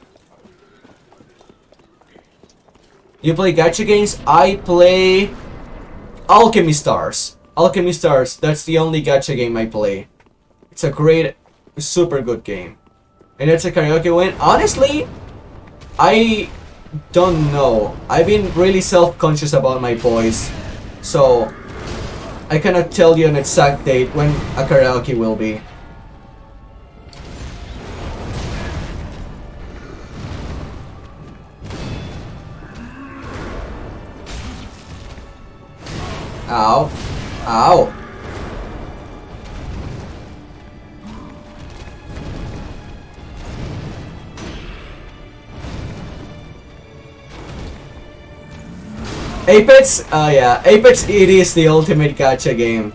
You play gacha games? I play Alchemy Stars. Alchemy Stars, that's the only gacha game I play. It's a great, super good game. And it's a karaoke win. Honestly, I don't know. I've been really self-conscious about my voice. So, I cannot tell you an exact date when a karaoke will be. Ow. Ow. Apex? Oh yeah, Apex it is the ultimate gacha game.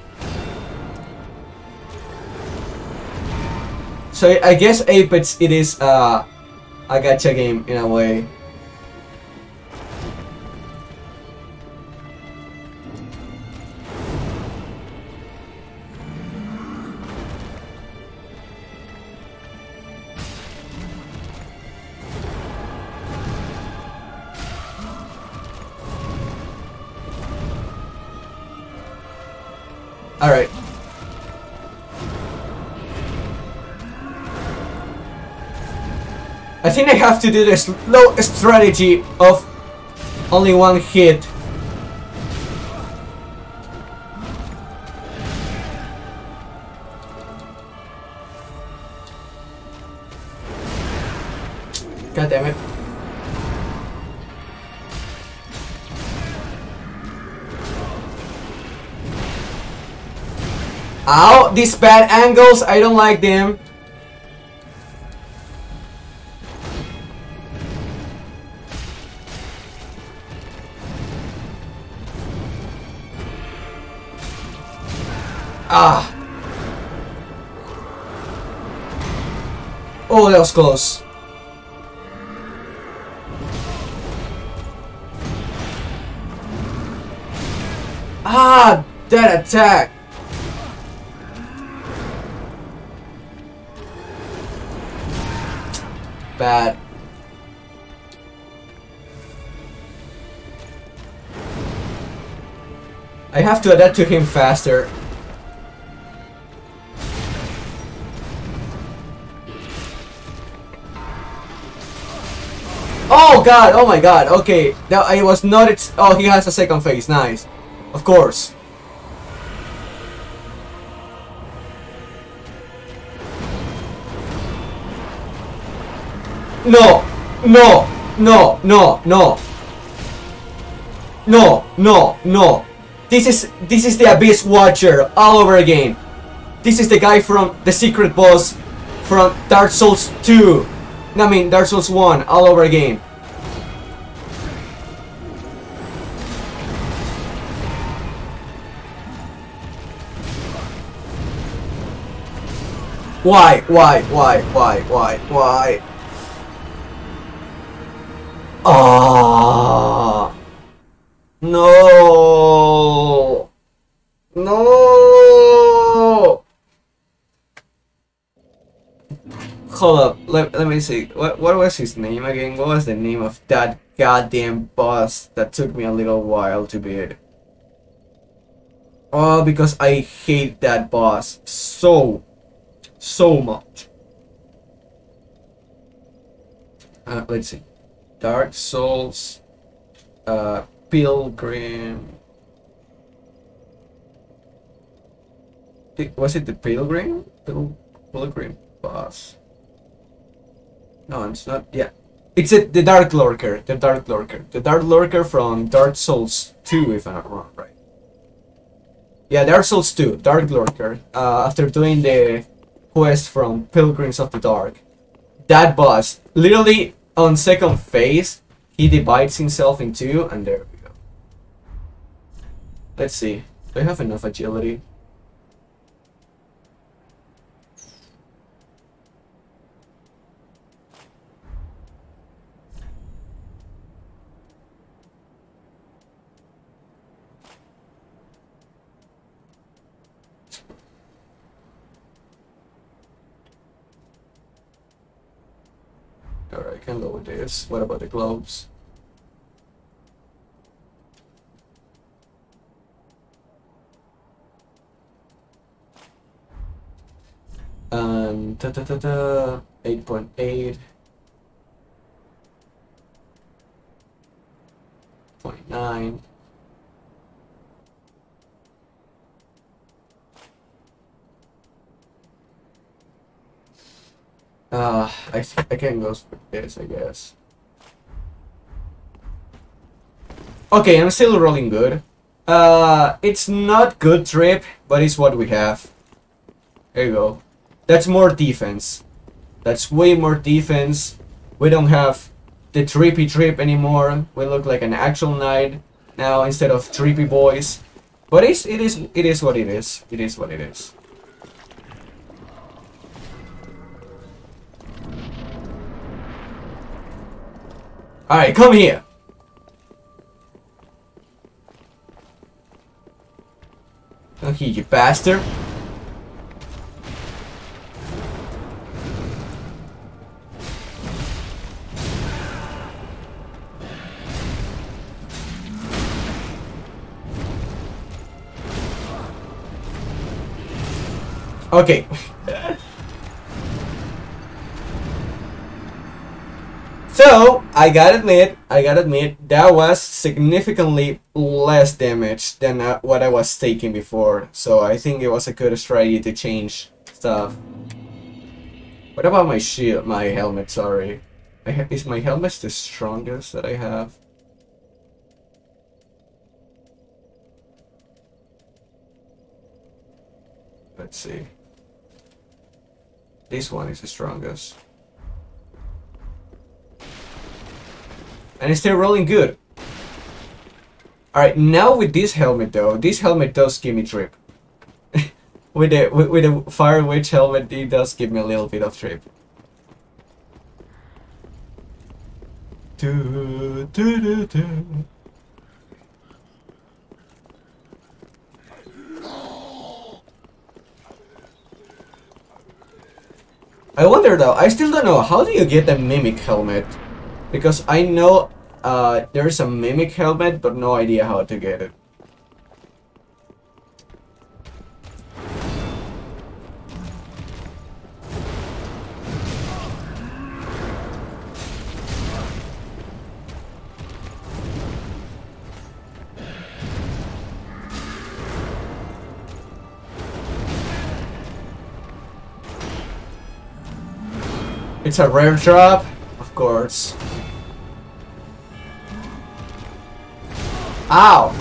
So I guess Apex it is uh, a gacha game in a way. Alright. I think I have to do this slow strategy of only one hit. These bad angles, I don't like them. Ah! Oh, that was close. Ah! That attack! Have to adapt to him faster. Oh god, oh my god, okay. That I was not it's oh he has a second phase, nice. Of course. No, no, no, no, no. No, no, no. This is this is the Abyss Watcher all over again. This is the guy from the secret boss from Dark Souls 2. I mean Dark Souls 1 all over again. Why? Why? Why? Why? Why? Why? Ah! No! No! Hold up, let, let me see. What, what was his name again? What was the name of that goddamn boss that took me a little while to beat? Oh, because I hate that boss so so much. Uh, let's see. Dark Souls, uh, Pilgrim. Was it the Pilgrim? Pil Pilgrim boss. No, it's not. Yeah, it's a, the Dark Lurker. The Dark Lurker. The Dark Lurker from Dark Souls 2, if I'm not wrong, right? Yeah, Dark Souls 2, Dark Lurker. Uh, after doing the quest from Pilgrims of the Dark. That boss, literally on second phase, he divides himself in two, and there we go. Let's see. Do I have enough agility? Alright, I can lower this. What about the globes? Um, ta ta ta ta, 8.8. 0.9. Uh, I, I can go with this, I guess. Okay, I'm still rolling good. Uh, it's not good trip, but it's what we have. There you go. That's more defense. That's way more defense. We don't have the trippy trip anymore. We look like an actual knight now instead of trippy boys. But it's, it is it is what it is. It is what it is. Alright, come here. Okay, you bastard. Okay. so, I gotta admit, I gotta admit, that was significantly less damage than uh, what I was taking before. So I think it was a good strategy to change stuff. What about my shield, my helmet, sorry. Is my helmet the strongest that I have? Let's see. This one is the strongest. And it's still rolling good. Alright, now with this helmet though, this helmet does give me trip. with the with, with the fire witch helmet, it does give me a little bit of trip. Do, do, do. I wonder though, I still don't know, how do you get a mimic helmet? Because I know uh, there's a mimic helmet, but no idea how to get it. It's a rare drop, of course. Ow!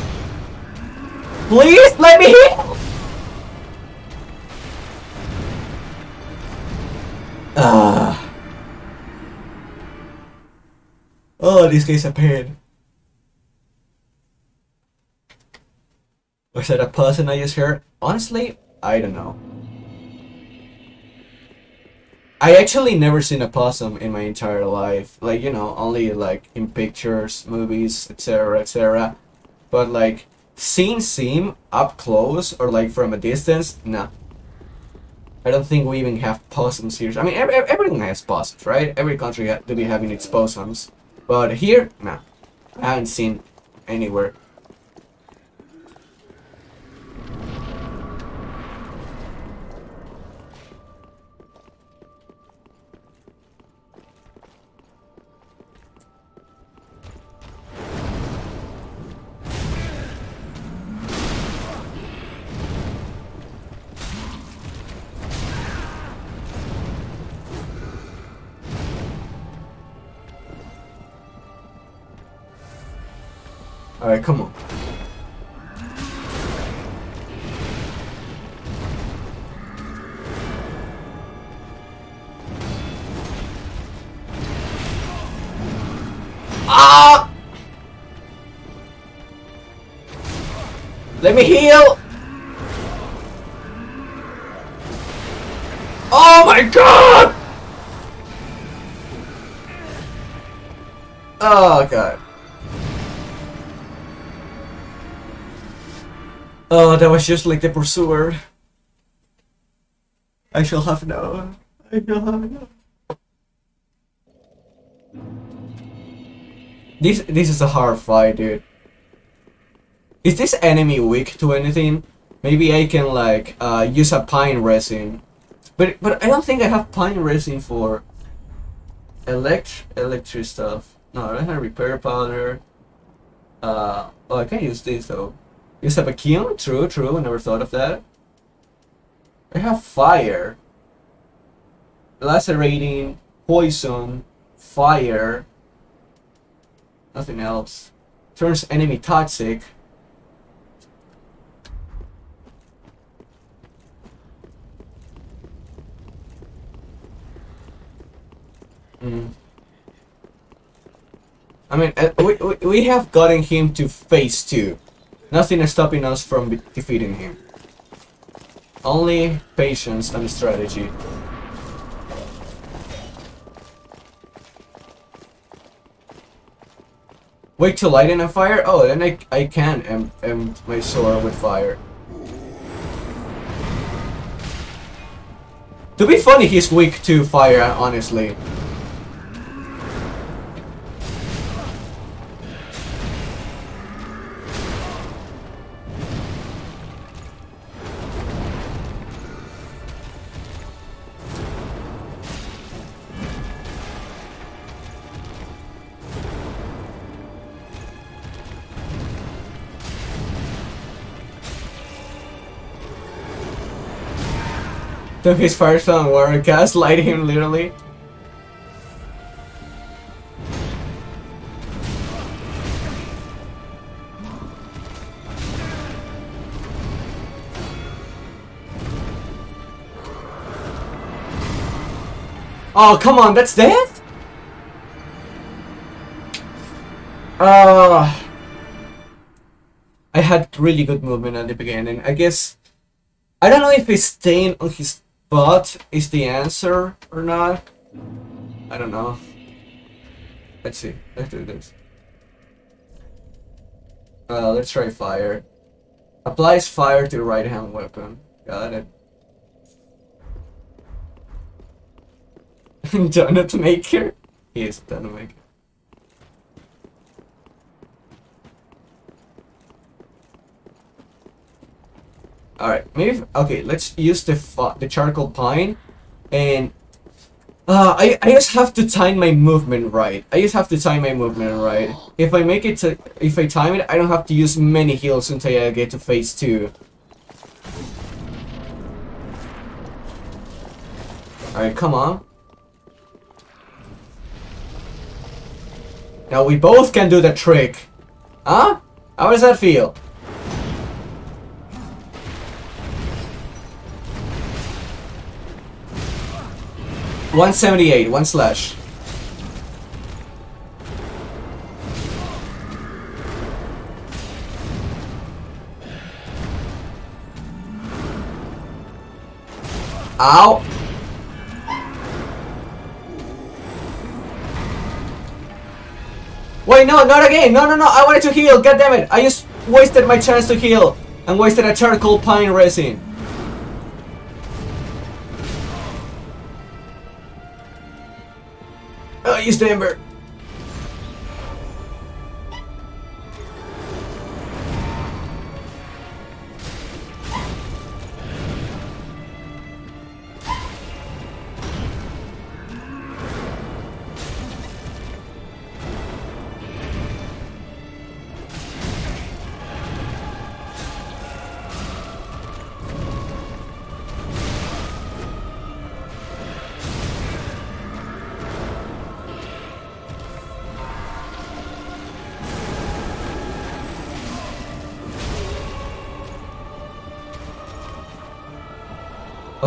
Please let me heal! Ah. Oh, this guy's a pain. Was that a person I just heard? Honestly, I don't know. I actually never seen a possum in my entire life. Like, you know, only like in pictures, movies, etc., etc. But like, seeing Sim up close or like from a distance, nah. I don't think we even have possums here. I mean, every, everyone has possums, right? Every country ha to be having its possums. But here, nah. I haven't seen anywhere. Let me heal! Oh my god! Oh god. Oh, that was just like the pursuer. I shall have no. I shall have no. This this is a hard fight, dude. Is this enemy weak to anything? Maybe I can like uh, use a pine resin, but but I don't think I have pine resin for elect electric stuff. No, I don't have repair powder. Uh, oh, I can use this though. Use a kiln? True, true. Never thought of that. I have fire. Lacerating, poison, fire. Nothing else. Turns enemy toxic. Hmm. I mean, uh, we, we, we have gotten him to phase 2. Nothing is stopping us from defeating him. Only patience and strategy. Wait to light in a fire? Oh, then I, I can end, end my sword with fire. To be funny, he's weak to fire, honestly. Took his firestone and were gaslighting him literally. Oh, come on, that's death? Uh, I had really good movement at the beginning. I guess I don't know if he's staying on his butt is the answer or not. I don't know. Let's see. Let's do this. Uh, let's try fire. Applies fire to right hand weapon. Got it. Donut maker? He is donut maker. Alright, maybe, okay, let's use the the charcoal pine, and, uh, I, I just have to time my movement right. I just have to time my movement right. If I make it to, if I time it, I don't have to use many heals until I get to phase 2. Alright, come on. Now we both can do the trick. Huh? How does that feel? One seventy eight, one slash. Ow! Wait, no, not again! No, no, no! I wanted to heal! God damn it! I just wasted my chance to heal! And wasted a charcoal pine resin. Oh, I used Ember.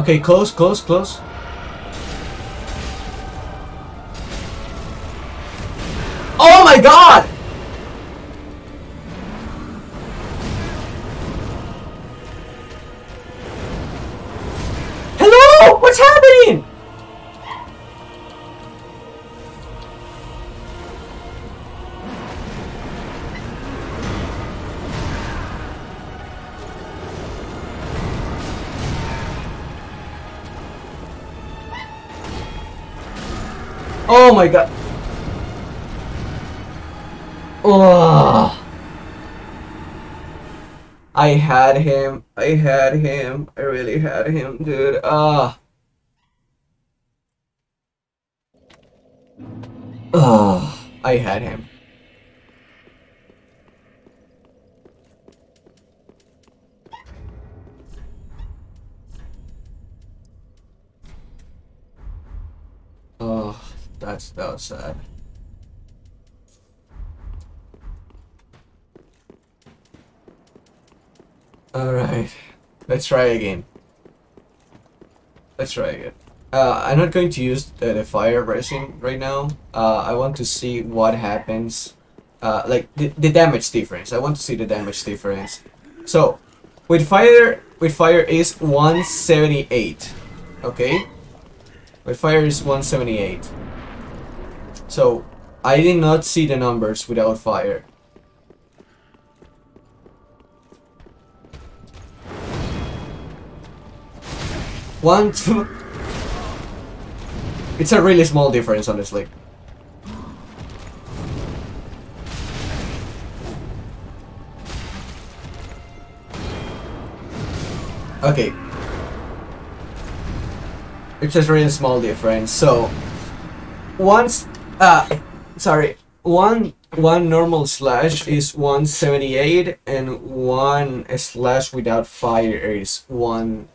Okay, close, close, close. Oh my god. Oh. I had him. I had him. I really had him, dude. Ah. Oh, I had him. That's that was sad. Alright, let's try again. Let's try again. Uh, I'm not going to use the, the fire resin right now. Uh, I want to see what happens. Uh, like the, the damage difference. I want to see the damage difference. So, with fire, with fire is 178. Okay, with fire is 178. So, I did not see the numbers without fire. One, two... It's a really small difference, honestly. Okay. It's just really small difference. So, once, uh, sorry, one one normal slash is 178 and one slash without fire is one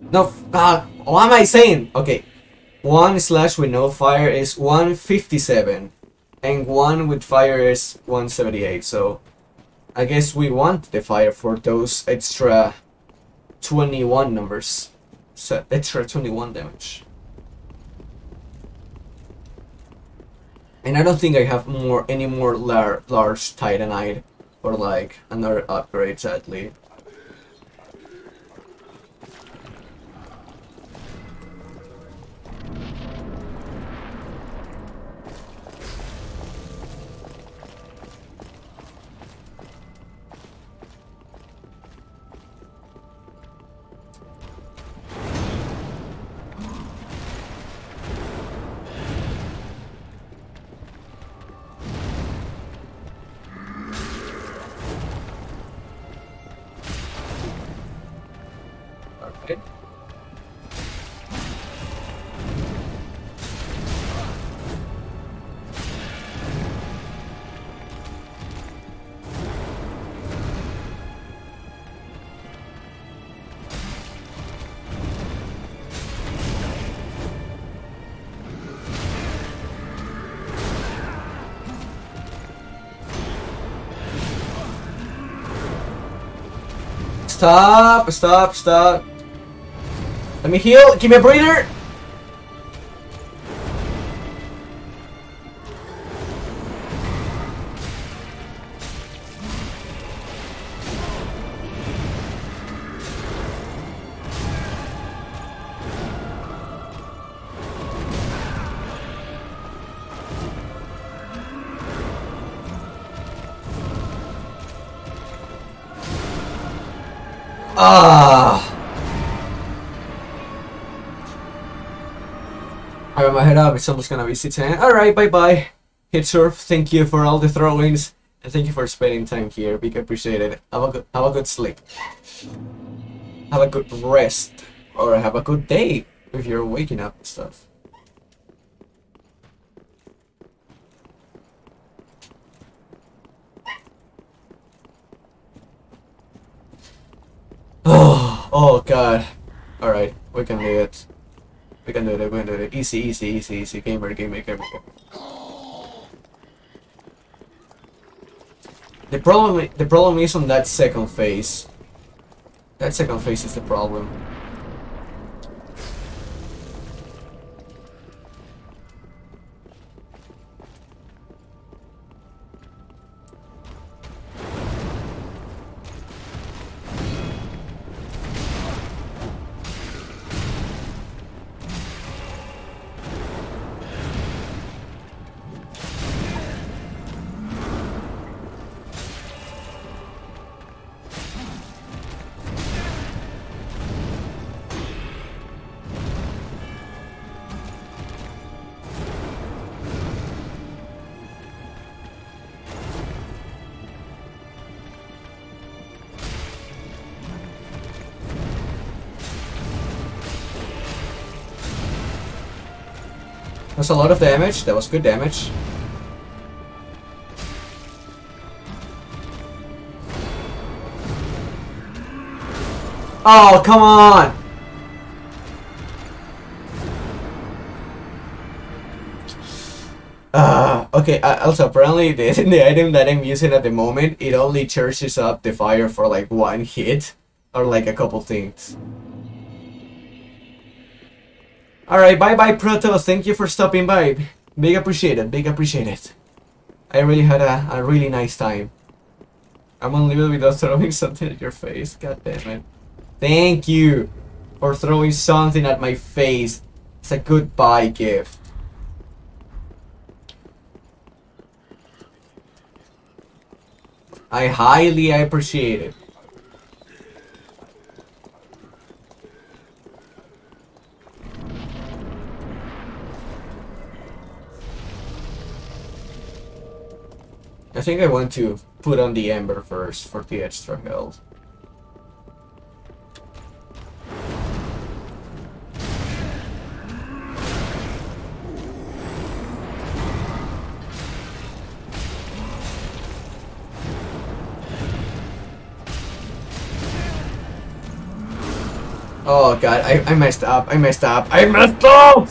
No, f- uh, what am I saying? Okay, one slash with no fire is 157, and one with fire is 178. So, I guess we want the fire for those extra 21 numbers. So extra 21 damage. And I don't think I have more any more lar large titanite or like another upgrade sadly. Stop, stop, stop. Let me heal. Give me a breather. It's almost gonna be eh? C10. Alright, bye bye. Hit surf, thank you for all the throw-ins, and thank you for spending time here. Big appreciated. Have a good have a good sleep. Have a good rest. Or have a good day if you're waking up and stuff. Oh, oh god. Alright, we can do it. We can do it, we can do it. Easy, easy, easy, easy. Gamer, gamer, gamer. The problem, the problem is on that second phase. That second phase is the problem. That's a lot of damage. That was good damage. Oh, come on! Uh, okay, uh, also apparently the, the item that I'm using at the moment, it only charges up the fire for like one hit, or like a couple things. Alright, bye bye Proto, thank you for stopping by. Big appreciated, big appreciated. I really had a, a really nice time. I'm only without throwing something at your face, god damn it. Thank you for throwing something at my face. It's a goodbye gift. I highly appreciate it. Think I want to put on the Ember first for the extra health. Oh god, I, I messed up. I messed up. I messed up!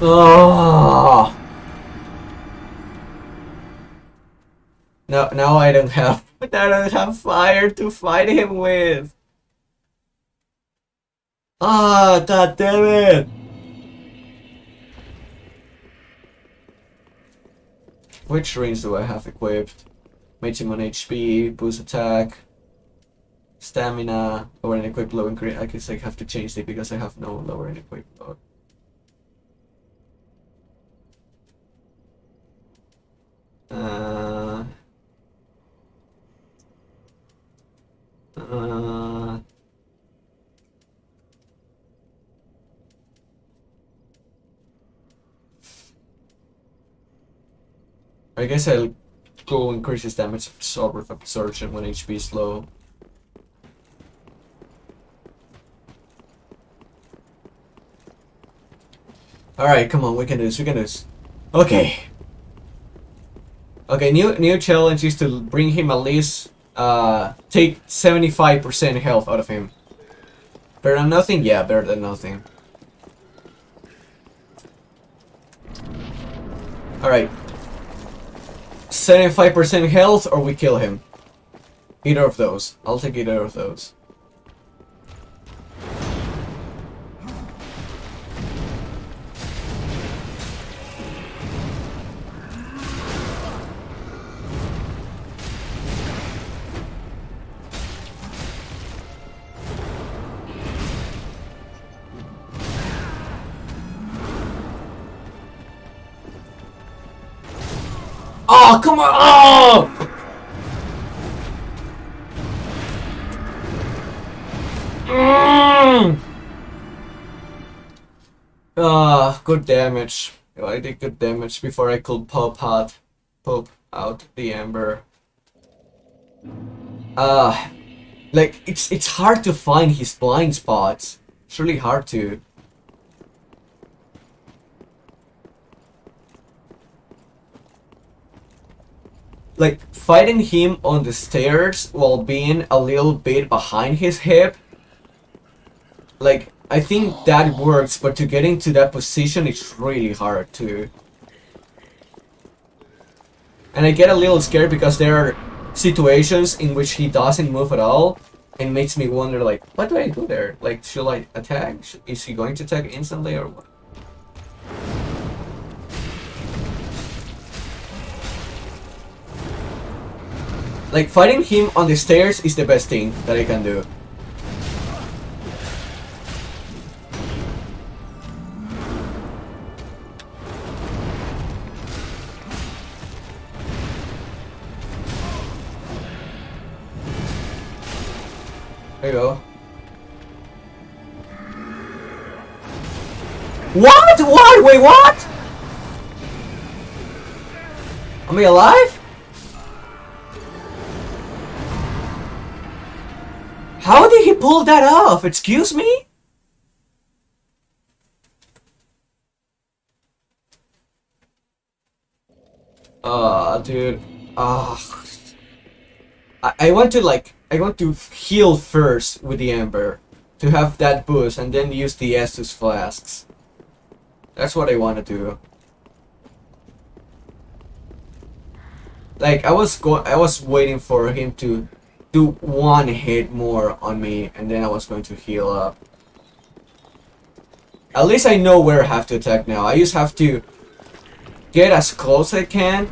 Oh. No, now I don't have, I don't have fire to fight him with. Ah, god damn it! Which rings do I have equipped? Maximum on HP, boost attack, stamina, lower and equip low increase. I guess I have to change it because I have no lower and equip mode. Uh, uh, I guess I'll go increase his damage absorb with absorption when HP is low. Alright, come on, we can do this, we can do this. Okay. Okay, new new challenge is to bring him at least uh take 75% health out of him. Better than nothing? Yeah, better than nothing. Alright. 75% health or we kill him. Either of those. I'll take either of those. Oh, come on! Oh! Mm. Ah, good damage. I did good damage before I could pop out, pop out the ember. Ah, like it's it's hard to find his blind spots. It's really hard to. Like fighting him on the stairs while being a little bit behind his hip like I think that works but to get into that position it's really hard too and I get a little scared because there are situations in which he doesn't move at all and makes me wonder like what do I do there? Like should I attack? Is he going to attack instantly or what Like, fighting him on the stairs is the best thing that I can do. There you go. What? What? Wait, what? Am I alive? How did pull that off? Excuse me? Uh, dude. Uh, I, I want to like I want to heal first with the Ember to have that boost and then use the Estus flasks. That's what I want to do. Like I was going I was waiting for him to do one hit more on me and then I was going to heal up. At least I know where I have to attack now. I just have to get as close as I can.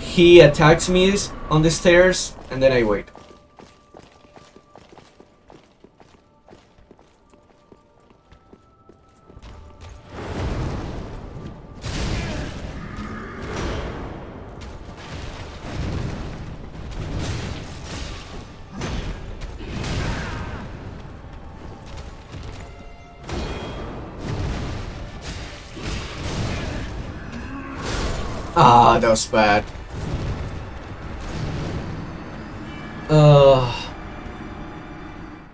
He attacks me on the stairs and then I wait. Ah, that was bad. Uh,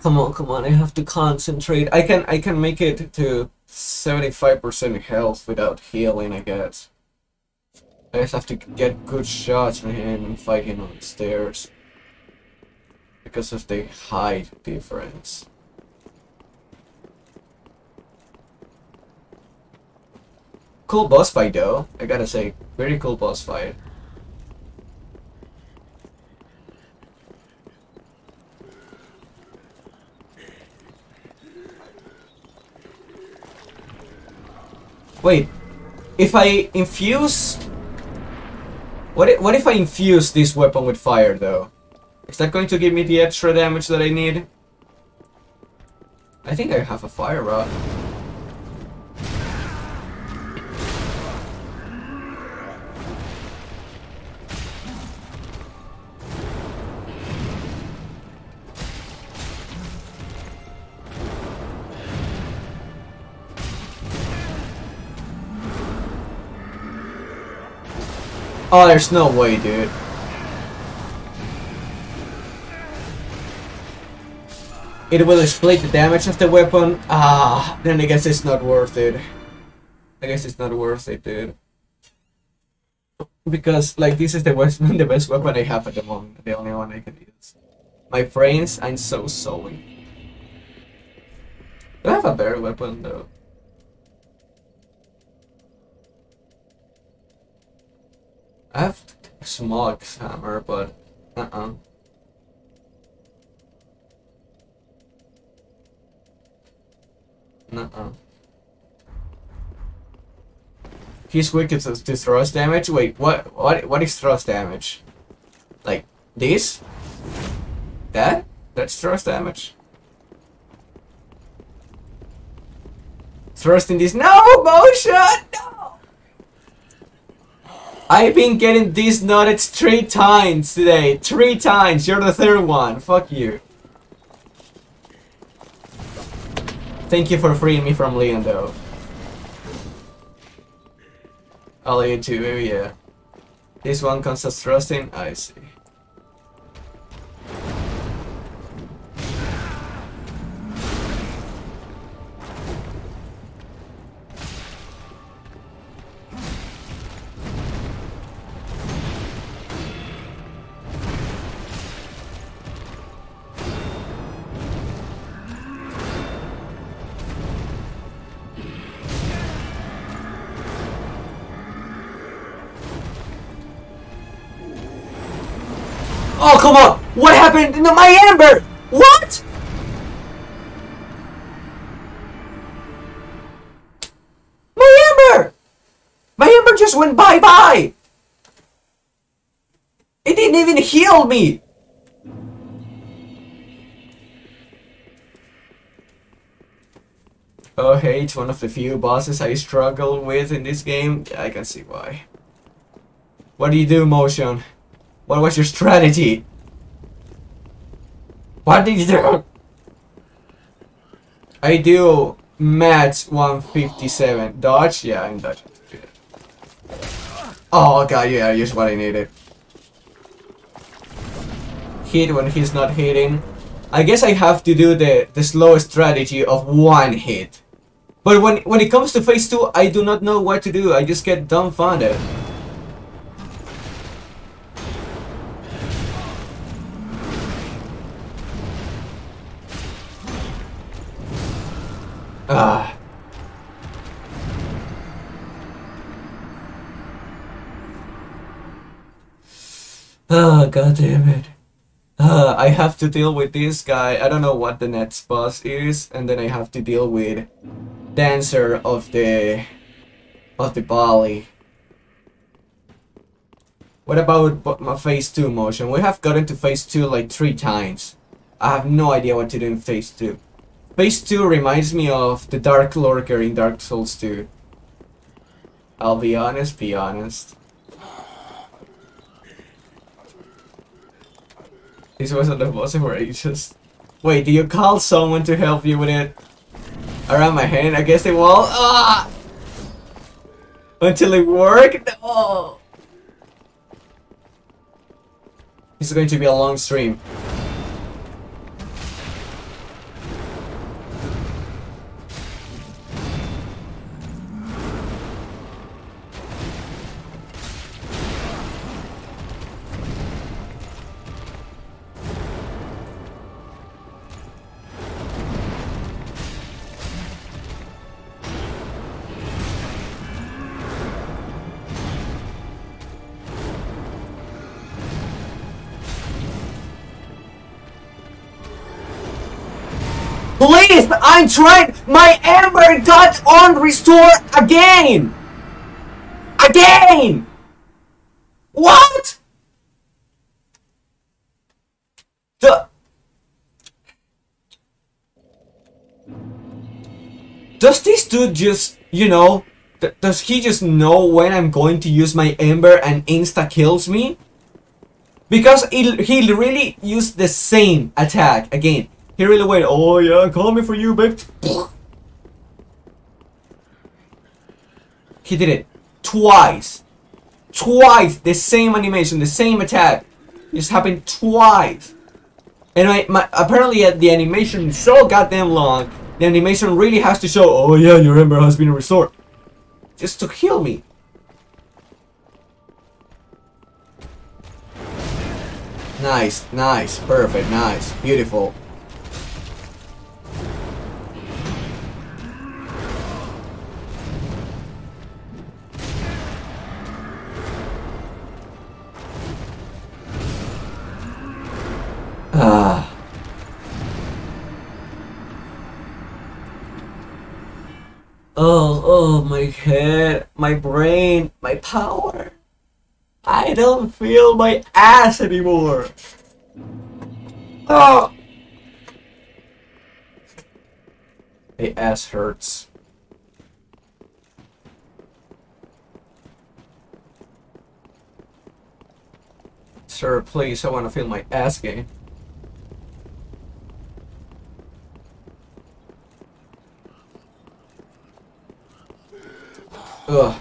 come on, come on, I have to concentrate. I can I can make it to 75% health without healing, I guess. I just have to get good shots on him and fight him on the stairs. because of the height difference. Cool boss fight though, I gotta say, very cool boss fight. Wait, if I infuse... What if, what if I infuse this weapon with fire though? Is that going to give me the extra damage that I need? I think I have a fire rod. Oh, there's no way, dude. It will split the damage of the weapon. Ah, then I guess it's not worth it. I guess it's not worth it, dude. Because, like, this is the best, the best weapon I have at the moment. The only one I can use. My brains, I'm so sorry. I have a better weapon, though? I have small hammer, but uh-uh. Nuh-uh. He's weak to, to thrust damage? Wait, what, what, what is thrust damage? Like, this? That? That's thrust damage? Thrusting this- No! Motion! No! I've been getting these nuggets three times today. Three times. You're the third one. Fuck you. Thank you for freeing me from Leon, though. I'll let you too, yeah. This one comes as thrusting? I see. Oh, come on! What happened to my Ember? What? My Ember! My Ember just went bye-bye! It didn't even heal me! Oh, hey, it's one of the few bosses I struggle with in this game. I can see why. What do you do, Motion? What was your strategy? What did you do? I do match 157. Dodge? Yeah, I'm dodging. Oh god, yeah, just what I needed. Hit when he's not hitting. I guess I have to do the, the slow strategy of one hit. But when, when it comes to phase 2, I do not know what to do. I just get dumbfounded. Ah. Oh, god damn it. Uh, I have to deal with this guy. I don't know what the next boss is, and then I have to deal with Dancer of the of the Bali. What about my phase 2 motion? We have gotten to phase 2 like three times. I have no idea what to do in phase 2. Phase 2 reminds me of the Dark Lurker in Dark Souls 2. I'll be honest, be honest. This wasn't the boss for ages. Wait, do you call someone to help you with it? Around my hand against the wall? Ah! Until it worked? No! This is going to be a long stream. I'm trying. My Ember got on restore again. Again. What? The. Does this dude just, you know, th- does he just know when I'm going to use my Ember and insta kills me? Because he, he really used the same attack again. He really went, oh yeah, call me for you, babe. He did it twice. Twice! The same animation, the same attack. Just happened twice. And my, my, apparently uh, the animation is so goddamn long, the animation really has to show, oh yeah, your ember has been restored. Just to heal me. Nice, nice, perfect, nice, beautiful. Ah. Oh, oh, my head, my brain, my power. I don't feel my ass anymore. Oh. My ass hurts. Sir, please, I want to feel my ass again. Ugh.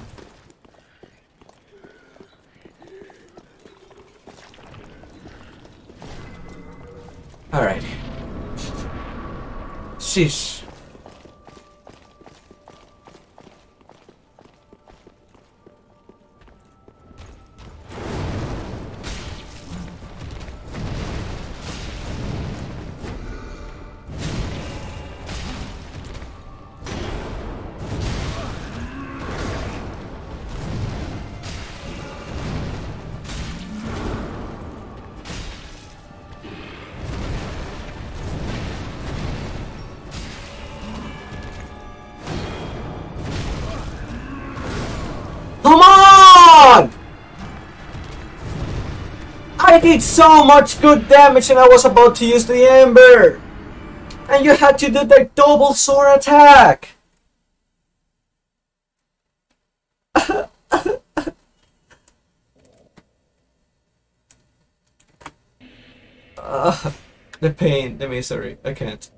Alright. Sheesh. Did so much good damage and I was about to use the Ember! And you had to do the double sword attack! uh, the pain, the misery, I can't.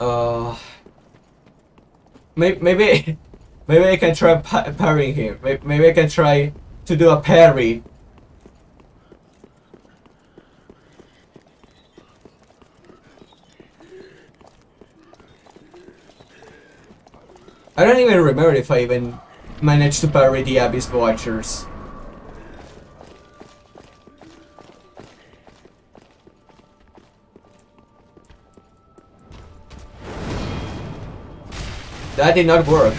Uh, maybe, maybe, I can try parrying him. Maybe I can try to do a parry. I don't even remember if I even managed to parry the Abyss Watchers. That did not work.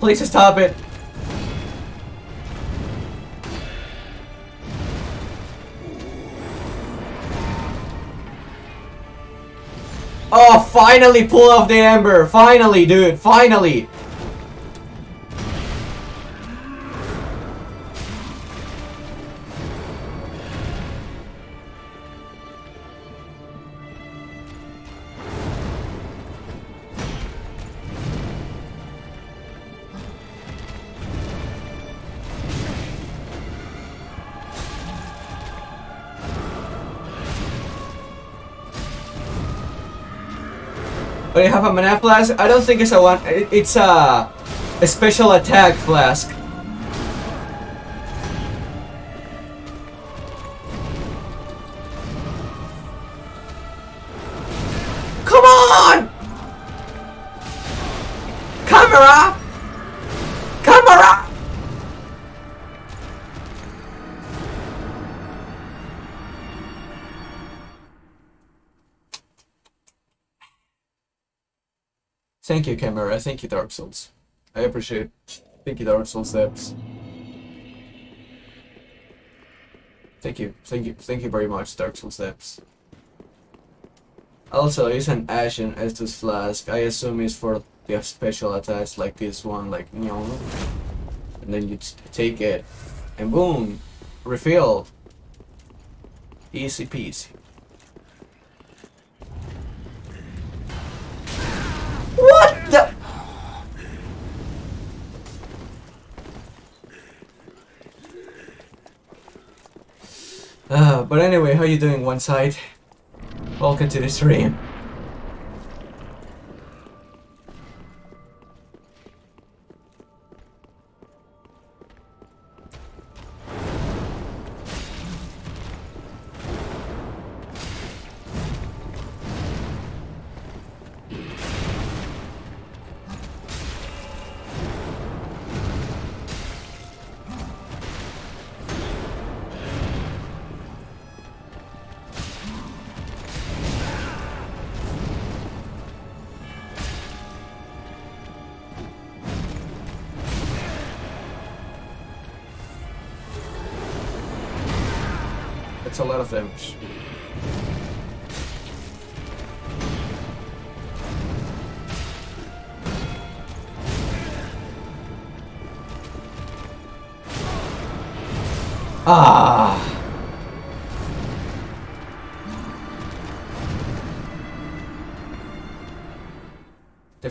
Please stop it. Finally pull off the ember. Finally, dude. Finally. Oh, you have a mana flask? I don't think it's a one. It's a, a special attack flask. Thank you, camera. Thank you, Dark Souls. I appreciate. it. Thank you, Dark Souls devs. Thank you, thank you, thank you very much, Dark Souls devs. Also, it's an Ashen Estus flask. I assume it's for the special attacks like this one, like you. And then you take it, and boom, refill. Easy peasy. What the? Uh, but anyway, how you doing, one side? Welcome to the stream.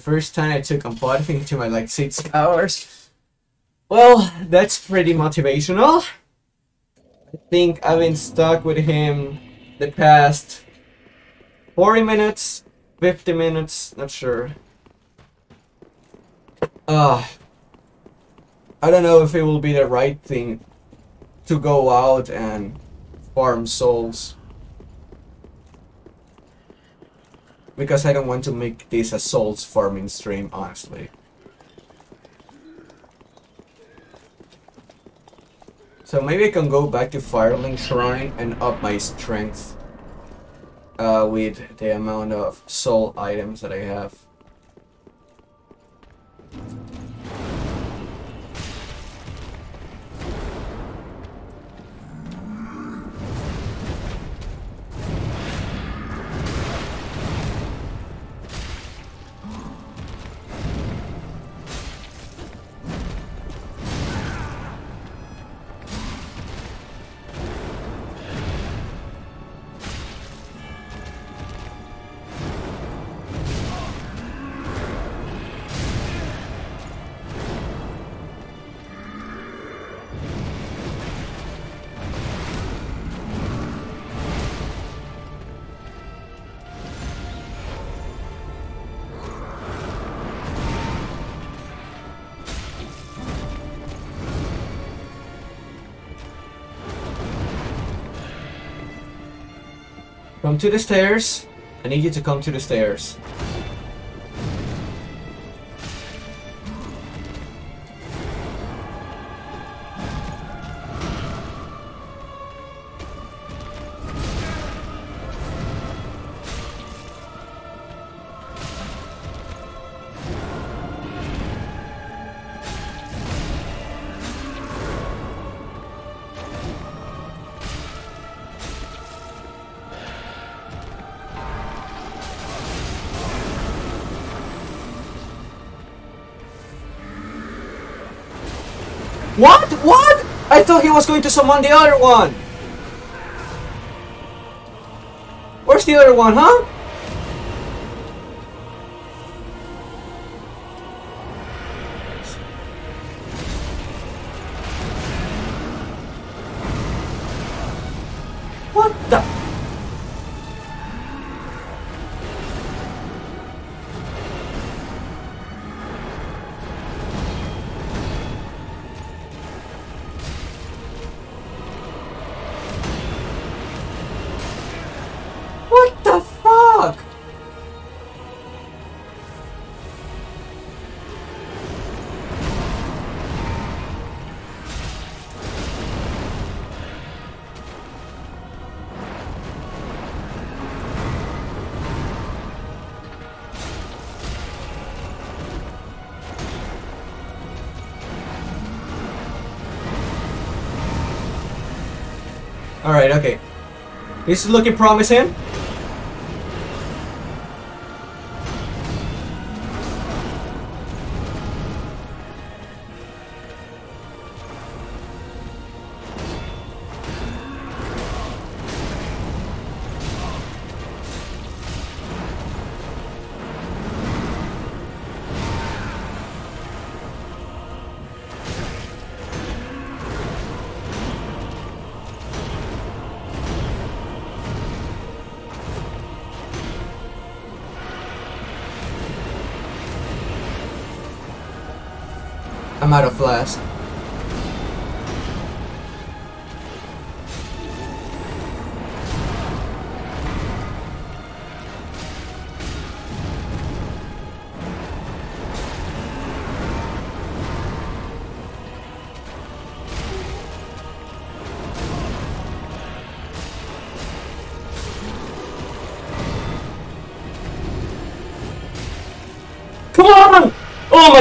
First time I took I think it took my like six hours. Well, that's pretty motivational. I think I've been stuck with him the past 40 minutes, 50 minutes, not sure. Uh, I don't know if it will be the right thing to go out and farm souls. Because I don't want to make this a souls farming stream, honestly. So maybe I can go back to Firelink Shrine and up my strength uh, with the amount of soul items that I have. To the stairs. I need you to come to the stairs. Was going to summon the other one. Where's the other one, huh? Okay. This is looking promising.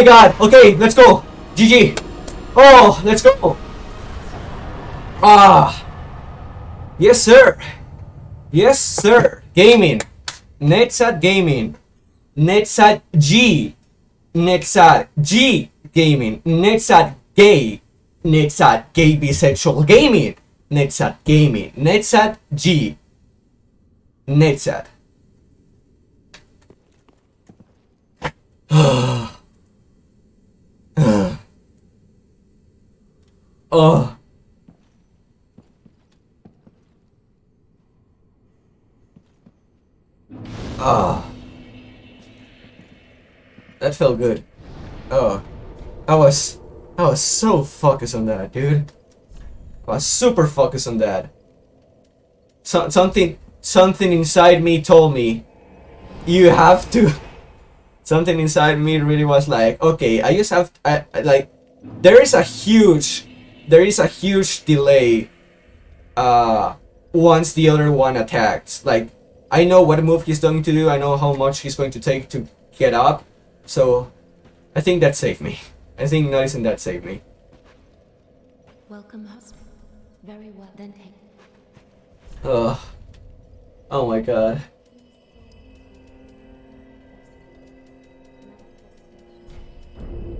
God! Okay, let's go! GG! Oh, let's go! Ah! Yes, sir! Yes, sir! Gaming! Nexat Gaming! Nexat G! Nexat G Gaming! Nexat Gay! Nexat Gay Bisexual Gaming! Nexat Gaming! Nexat G! Nexat. Oh. Ah. That felt good. Oh. I was I was so focused on that, dude. I was super focused on that. So, something something inside me told me you have to something inside me really was like, okay, I just have I, I like there is a huge there is a huge delay uh once the other one attacks. Like I know what move he's going to do, I know how much he's going to take to get up. So I think that saved me. I think noticing that saved me. Welcome, husband. Very well, then take. Ugh. Oh my god.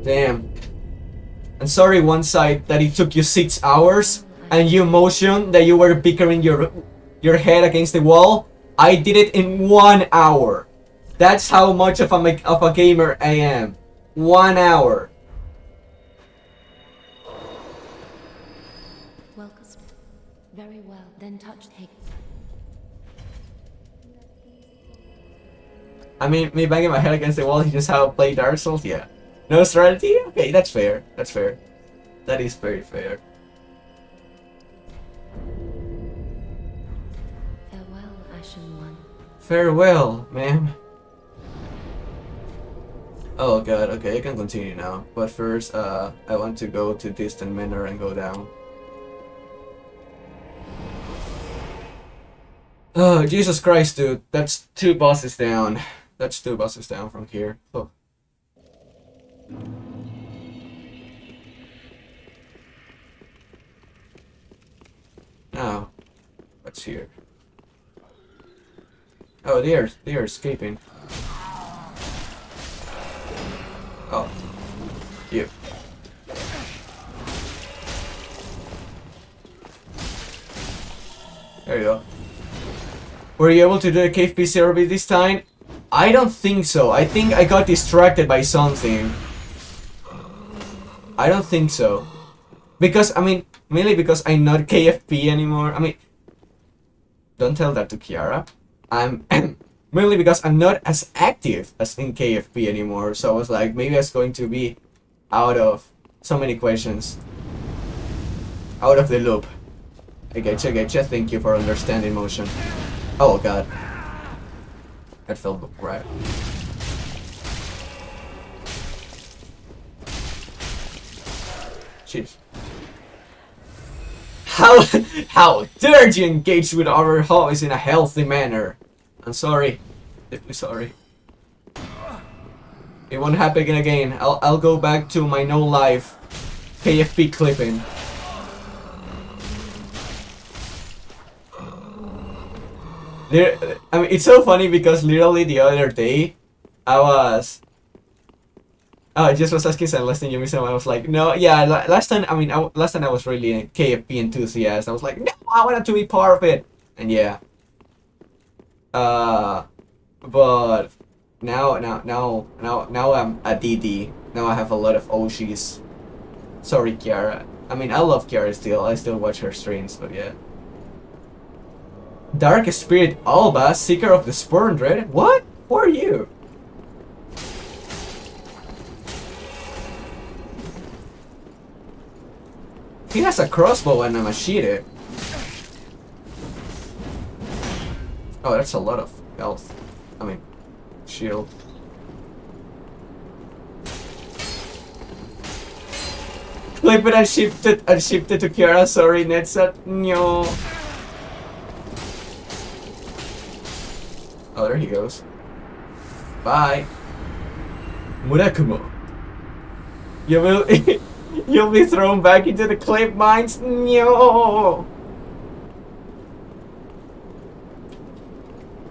Damn. I'm sorry one side that it took you six hours and you motion that you were bickering your your head against the wall. I did it in one hour. That's how much of a of a gamer I am. One hour. Welcome. Very well, then touch. I mean, me banging my head against the wall is just how I play Dark Souls. Yeah. No serenity? Okay, that's fair. That's fair. That is very fair. Farewell, Ashen One. Farewell, ma'am. Oh god, okay, I can continue now. But first, uh, I want to go to Distant Manor and go down. Oh, Jesus Christ, dude. That's two bosses down. That's two bosses down from here. Oh. Now, what's here? Oh, they are they are escaping. Oh, you. There you go. Were you able to do the cave PC this time? I don't think so. I think I got distracted by something. I don't think so. Because, I mean, mainly because I'm not KFP anymore. I mean, don't tell that to Kiara. I'm mainly because I'm not as active as in KFP anymore. So I was like, maybe it's going to be out of so many questions. Out of the loop. I getcha, getcha. Thank you for understanding motion. Oh god. That felt right. Jeez. How how dare you engage with our hobbies in a healthy manner? I'm sorry. Deeply sorry. It won't happen again. I'll I'll go back to my no life KFP clipping. There, I mean, it's so funny because literally the other day, I was. Oh, I just was asking some last time you missed I was like, no, yeah. Last time, I mean, I, last time I was really a KFP enthusiast. I was like, no, I wanted to be part of it, and yeah. Uh, but now, now, now, now, now I'm a DD. Now I have a lot of Oshis. Sorry, Kiara. I mean, I love Kiara still. I still watch her streams, but yeah. Dark Spirit Alva, Seeker of the Spurned? What? Who are you? He has a crossbow and I'm a machete. Oh, that's a lot of health. I mean, shield. Clip it and shipped it and shipped it to Kiara. Sorry, Nexat. No. Oh, there he goes. Bye. Murakumo. You will you'll be thrown back into the clip mines. No.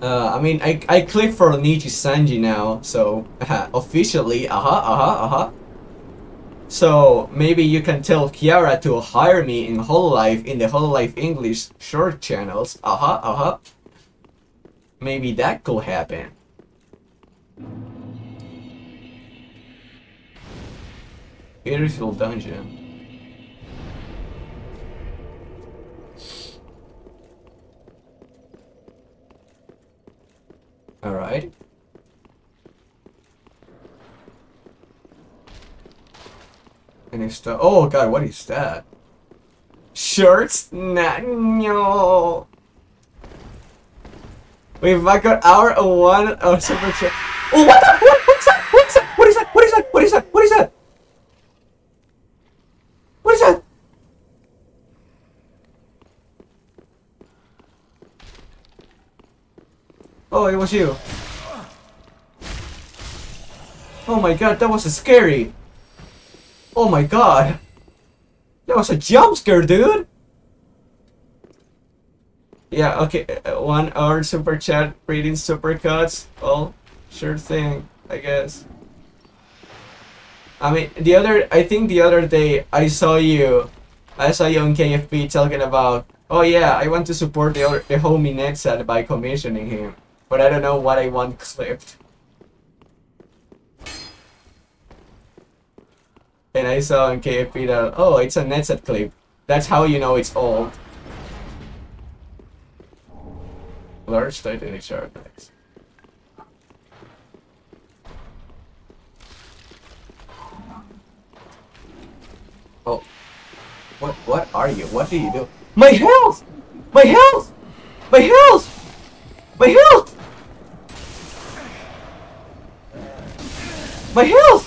Uh, I mean, I, I clip for Nijisanji now, so uh, officially, uh-huh, uh-huh, uh-huh. So maybe you can tell Kiara to hire me in Hololive in the Hololive English short channels. Uh-huh, uh-huh. Maybe that could happen. Beautiful dungeon. Alright. And it's the oh god, what is that? Shirts? Nah, no. We've got our one oh super chat. Oh what the what? What's that? What is that? What is that? What is that? What is that? What is that? Oh, it was you. Oh my god, that was scary. Oh my god. That was a jump scare, dude. Yeah, okay. uh, One hour super chat, reading super cuts. Well, sure thing, I guess. I mean, the other, I think the other day I saw you, I saw you on KFP talking about, oh yeah, I want to support the other, the homie Nexat by commissioning him, but I don't know what I want clipped. And I saw on KFP that, oh, it's a Nexat clip. That's how you know it's old. Large Titanite Shard attacks. Oh. What what are you? What do you do? My health! My health! My health! My health! My health!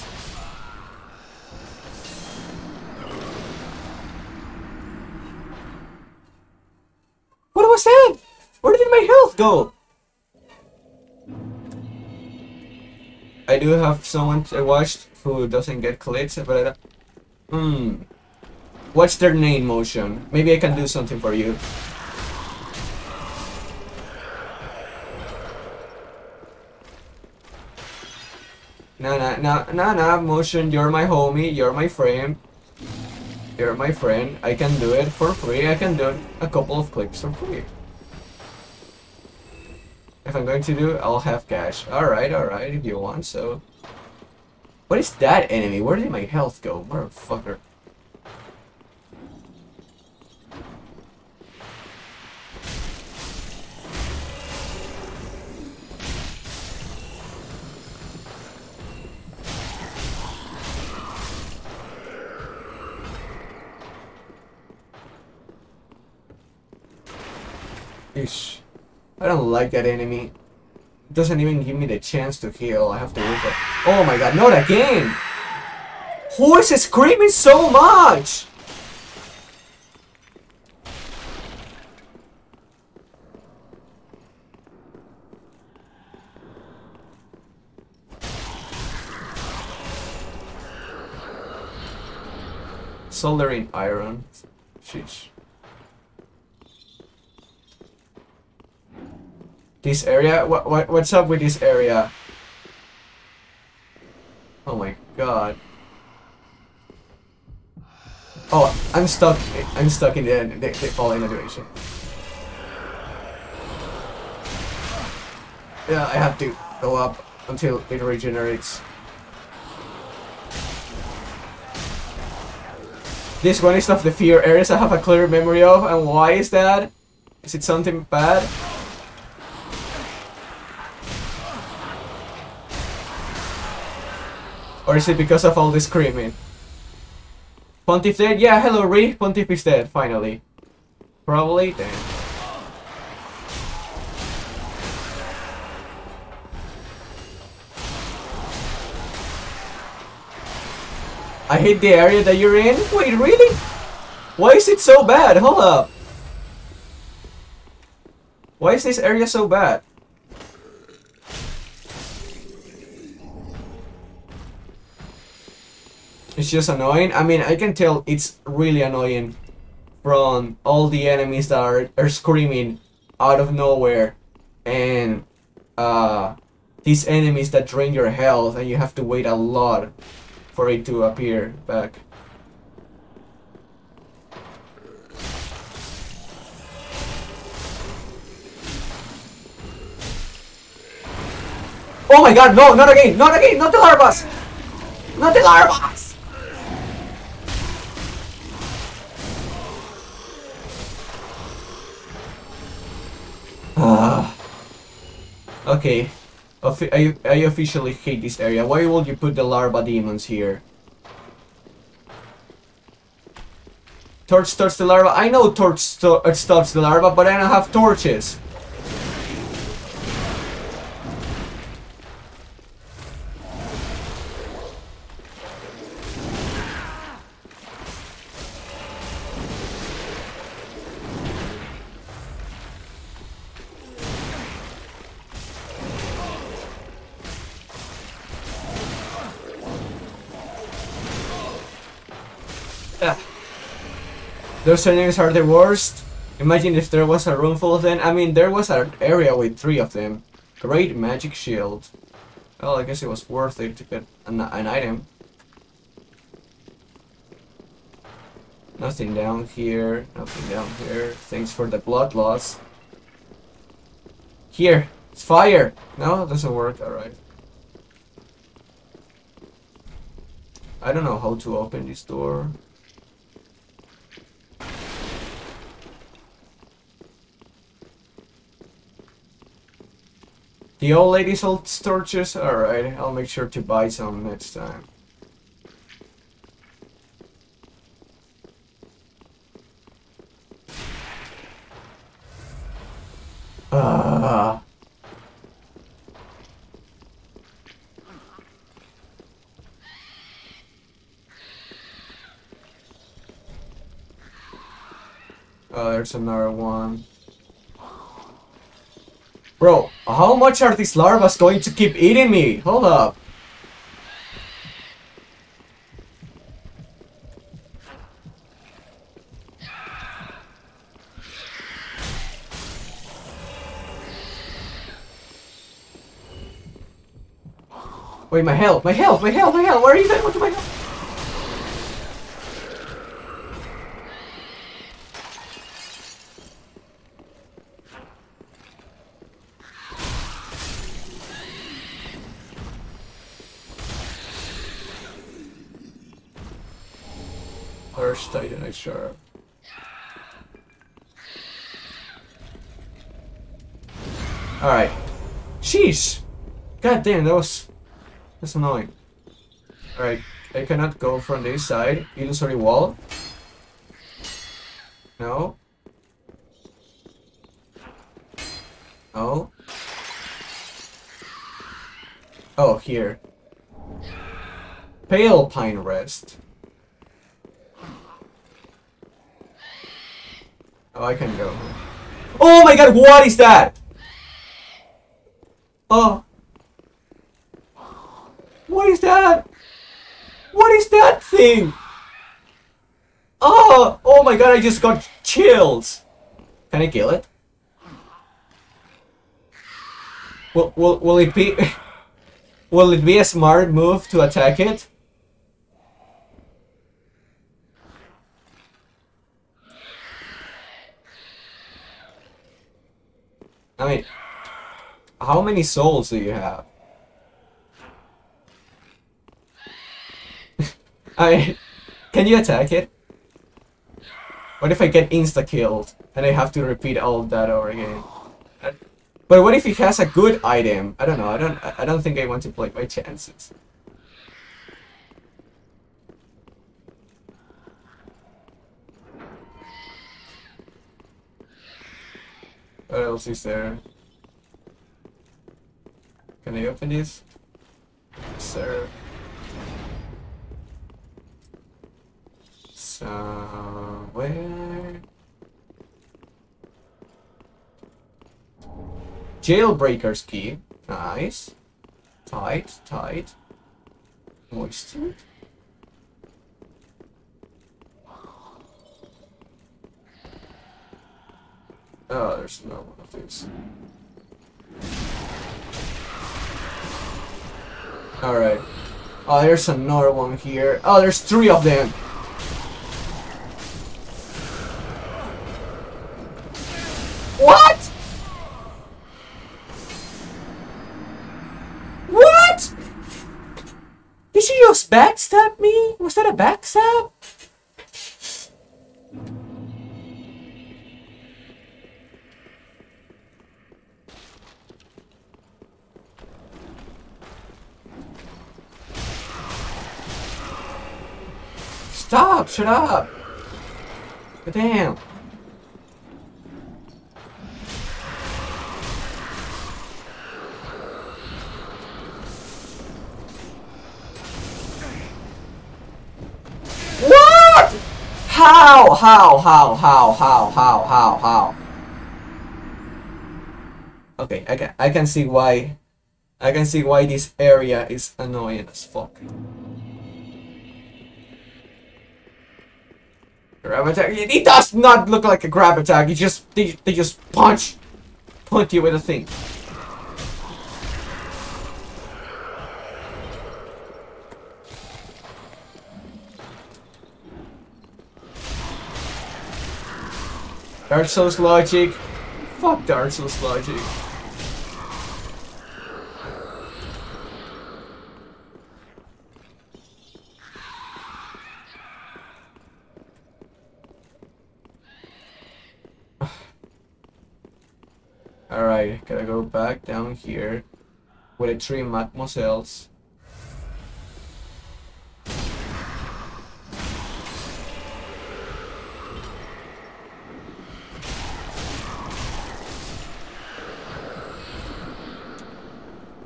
What was that? Where did my health go? I do have someone I watched who doesn't get clips, but I don't... Hmm. What's their name, Motion? Maybe I can do something for you. Nah, nah, nah, nah, nah, Motion, you're my homie, you're my friend. You're my friend, I can do it for free, I can do it a couple of clicks for free. If I'm going to do, I'll have cash. Alright, alright, if you want, so... What is that enemy? Where did my health go? Motherfucker. Ish. I don't like that enemy. Doesn't even give me the chance to heal. I have to wait for... Oh my god, not again! Who is screaming so much? Soldering iron. Sheesh. This area? What, what what's up with this area? Oh my god. Oh, I'm stuck. I'm stuck in the, the, the falling. Yeah, I have to go up until it regenerates. This one is of the fear areas I have a clear memory of, and why is that? Is it something bad? Or is it because of all this screaming? Pontiff dead? Yeah, hello Ree. Pontiff is dead, finally. Probably then. I hate the area that you're in? Wait, really? Why is it so bad? Hold up. Why is this area so bad? It's just annoying. I mean, I can tell it's really annoying from all the enemies that are, are screaming out of nowhere and uh, these enemies that drain your health and you have to wait a lot for it to appear back. Oh my god, no, not again, not again, not the larvas! Not the larvas! Ah. Okay. I, I officially hate this area. Why would you put the larva demons here? Torch starts the larva. I know torch sto uh, stops the larva, but I don't have torches. Ah. Those enemies are the worst. Imagine if there was a room full of them. I mean, there was an area with three of them. Great magic shield. Well, I guess it was worth it to get an, an item. Nothing down here. Nothing down here. Thanks for the blood loss. Here. It's fire. No, it doesn't work. Alright. I don't know how to open this door. The old lady sold torches? Alright, I'll make sure to buy some next time. Ah. Oh, there's another one. Bro, how much are these larvas going to keep eating me? Hold up. Wait, my health, my health, my health, my health. Where are you going? What's my health? Sharp. Alright. Sheesh! God damn, that was... That's annoying. Alright, I cannot go from this side. Illusory wall. No. No. Oh, here. Pale Pine Resin. Oh, I can go. Oh my god, what is that? Oh. What is that? What is that thing? Oh, oh my god, I just got chills. Can I kill it? Will, will, will it be... will it be a smart move to attack it? I mean, how many souls do you have? I mean, can you attack it? What if I get insta-killed and I have to repeat all that over again? But what if he has a good item? I don't know. I don't. I don't think I want to play my chances. What else is there? Can I open this? Sir. Somewhere. Jailbreaker's key. Nice. Tight, tight. Moisture. Oh, there's no one of these. Alright. Oh, there's another one here. Oh, there's three of them. What? What? Did she just backstab me? Was that a backstab? Stop! Shut up! Damn! What? How? How? How? How? How? How? How? How? Okay, I can I can see why I can see why this area is annoying as fuck. Grab attack. It does not look like a grab attack. He just they, they just punch, punch you with a thing. Dark Souls logic. Fuck Dark Souls logic. Alright, gotta go back down here with the three mademoiselles.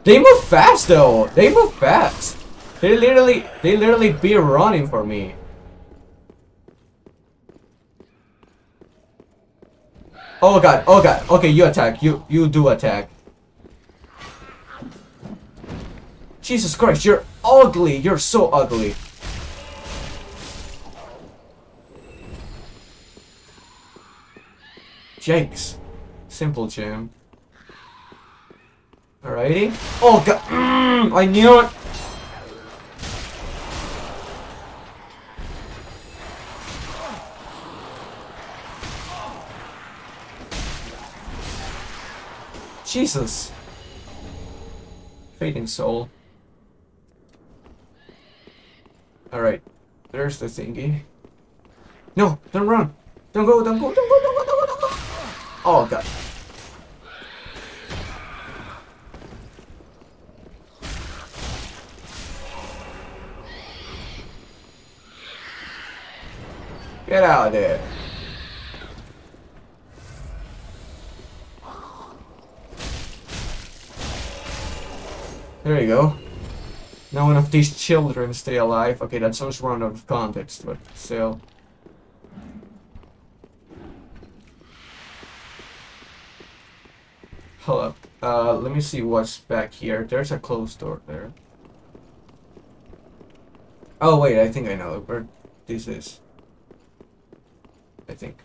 They move fast though. They move fast. They literally, they literally be running for me. Oh god, oh god. Okay, you attack. You you do attack. Jesus Christ, you're ugly. You're so ugly. Jakes. Simple Gem. Alrighty. Oh god. Mm, I knew it. Jesus. Fading soul. Alright. There's the thingy. No, don't run. Don't go, don't go, don't go, don't go, don't go, don't go. Oh god. Get out of there. There you go. Now one of these children stay alive. Okay, that sounds run out of context, but still. Hold up. Uh, let me see what's back here. There's a closed door there. Oh wait, I think I know where this is. I think.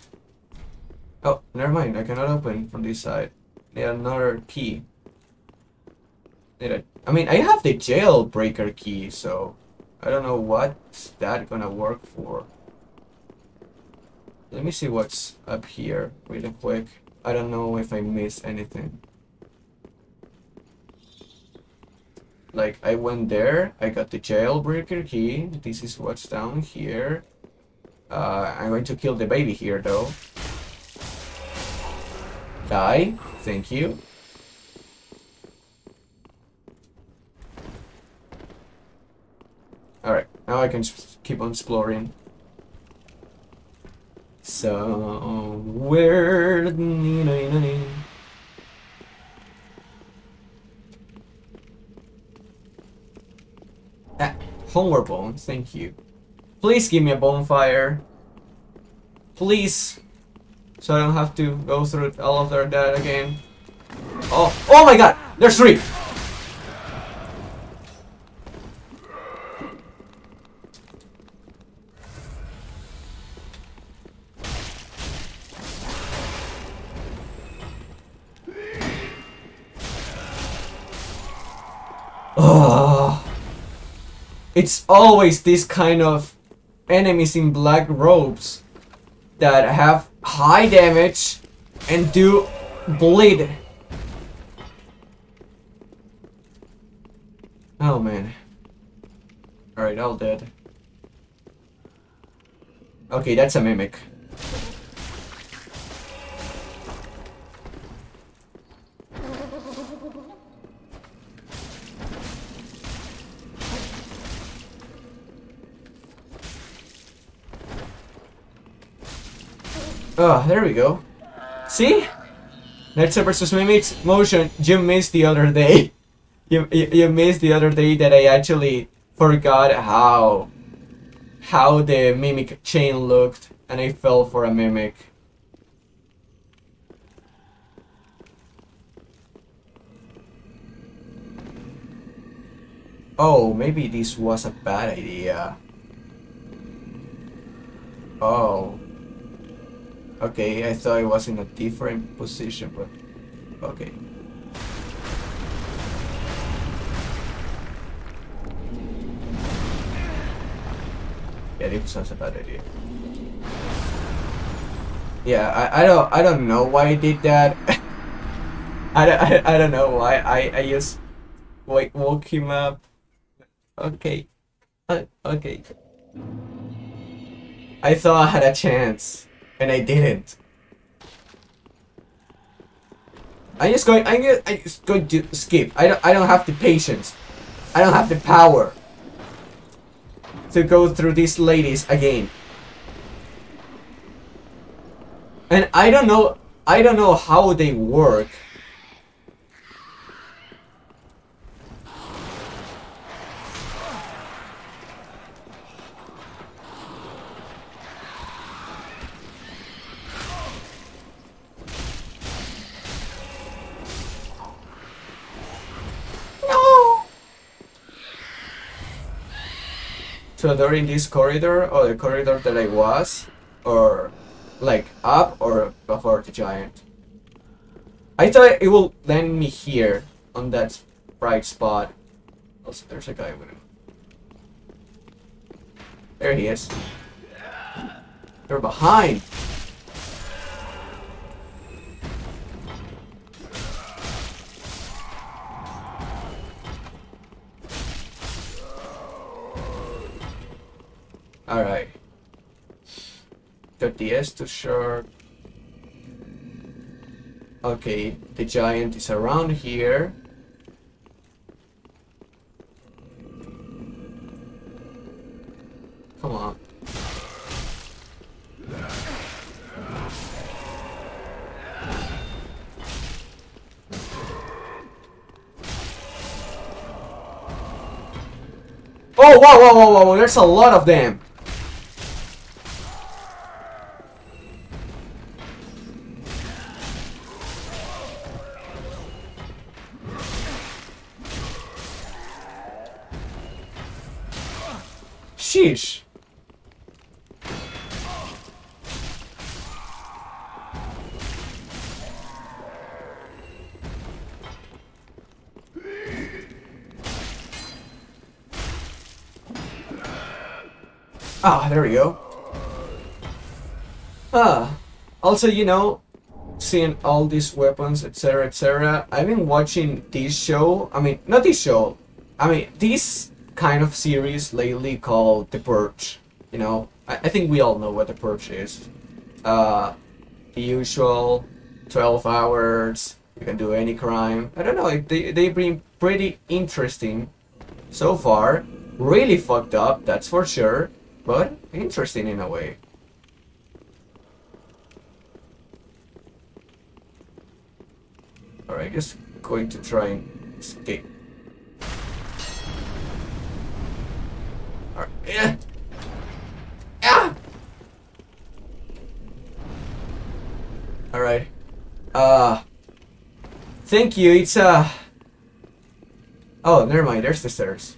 Oh, never mind. I cannot open from this side. Need another key. Did I? I mean, I have the jailbreaker key, so I don't know what's that gonna work for. Let me see what's up here really quick. I don't know if I missed anything. Like, I went there, I got the jailbreaker key. This is what's down here. Uh, I'm going to kill the baby here, though. Die. Thank you. Alright, now I can keep on exploring. So, where... Ah, homeward bone, thank you. Please give me a bonfire. Please. So I don't have to go through all of their that again. Oh, oh my god! There's three! It's always this kind of enemies in black robes that have high damage and do bleed. Oh man. Alright, all dead. Okay, that's a mimic. Oh, there we go. See? Nexa versus Mimics motion you missed the other day. You, you you missed the other day that I actually forgot how how the mimic chain looked and I fell for a mimic. Oh, maybe this was a bad idea. Oh. Okay, I thought it was in a different position, but okay. Yeah, this was a bad idea. Yeah, I, I don't I don't know why I did that. I, don't, I, I don't know why I, I just woke him up. Okay. Uh, okay. I thought I had a chance and I didn't. I'm just going. I'm just, I'm just going to skip. I don't. I don't have the patience. I don't have the power to go through these ladies again. And I don't know. I don't know how they work. So in this corridor, or the corridor that I was, or like up or before the giant. I thought it will land me here on that bright spot. Oh, also, there's a guy with him. There he is. They're behind. Alright. Got the Estus shard. Okay, the giant is around here. Come on. Oh, whoa, whoa, whoa, whoa, there's a lot of them. Sheesh. Ah, there we go. Ah, also, you know, seeing all these weapons, etc., etc., I've been watching this show, I mean, not this show, I mean, this kind of series lately called The Purge. You know, I, I think we all know what The Purge is. Uh, the usual 12 hours. You can do any crime. I don't know. They they've been pretty interesting so far. Really fucked up, that's for sure, but interesting in a way. Alright, just going to try and escape. Yeah. Ah! Alright. Uh thank you, it's uh Oh, never mind, there's the stairs.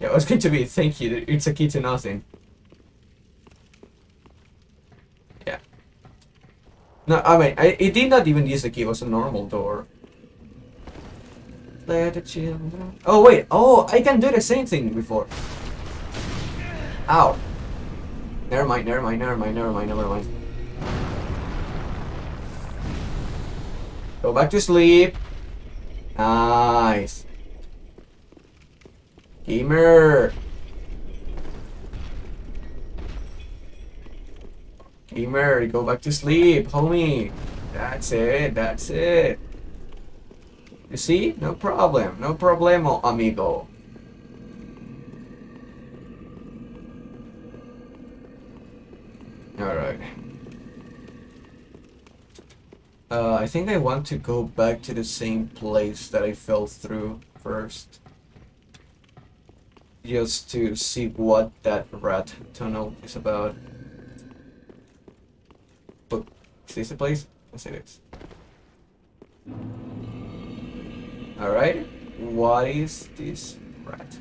Yeah, it was going to be thank you, it's a key to nothing. Yeah. No, I mean, I, it did not even use the key, it was a normal door. Let the children... Oh, wait, oh, I can do the same thing before. Ow. Never mind, never mind, never mind, never mind, never mind. Go back to sleep. Nice. Gamer. Gamer, go back to sleep, homie. That's it, that's it. You see? No problem. No problemo, amigo. Alright. Uh, I think I want to go back to the same place that I fell through first. Just to see what that rat tunnel is about. But is this the place? Yes it is. Alright. What is this rat?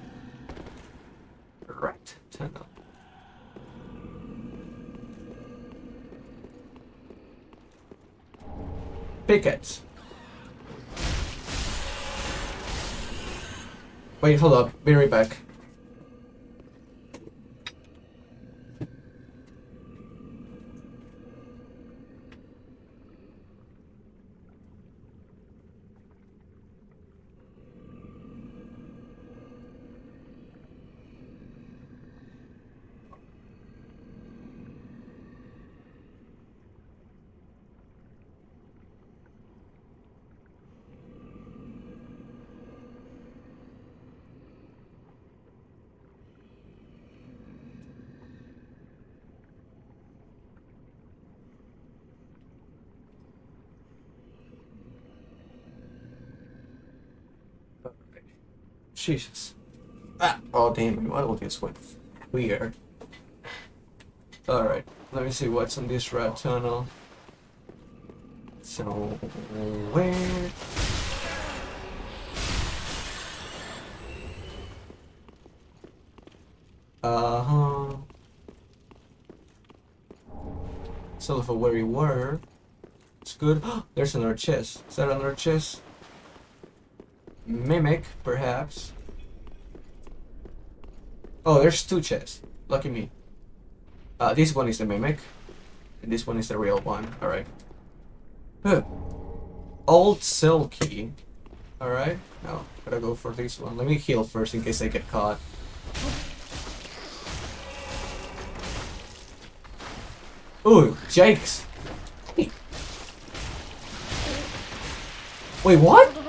Rat tunnel. Pickets. Wait, hold up. Be right back. Jesus. Ah, oh damn, well this went weird. Alright, let me see what's on this rat tunnel. So, where? Uh-huh. Still of where we were. It's good. There's another chest. Is that another chest? Mimic, perhaps. Oh, there's two chests. Lucky me. Uh, this one is the mimic. And this one is the real one. Alright. Huh. Old key. Alright. No, gotta go for this one. Let me heal first in case I get caught. Ooh, Jakes. Wait, what?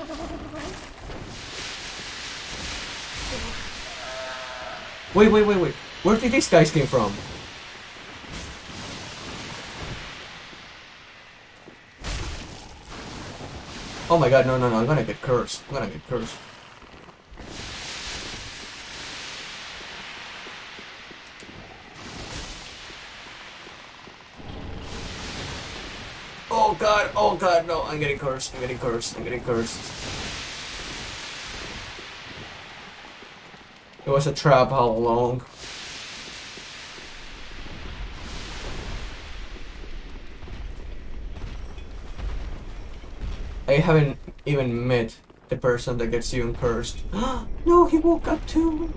Wait, wait, wait, wait. Where did these guys came from? Oh my god, no, no, no, I'm gonna get cursed. I'm gonna get cursed. Oh god, oh god, no, I'm getting cursed, I'm getting cursed, I'm getting cursed. It was a trap all along. I haven't even met the person that gets you cursed. no, he woke up too.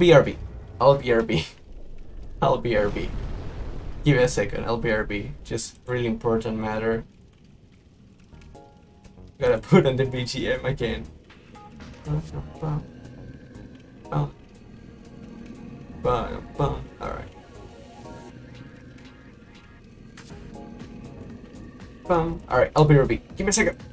I'll BRB. I'll BRB. I'll BRB. Give me a second. I'll BRB. Just really important matter. Gotta put on the BGM again. Alright. Alright, Ruby. Give me a second.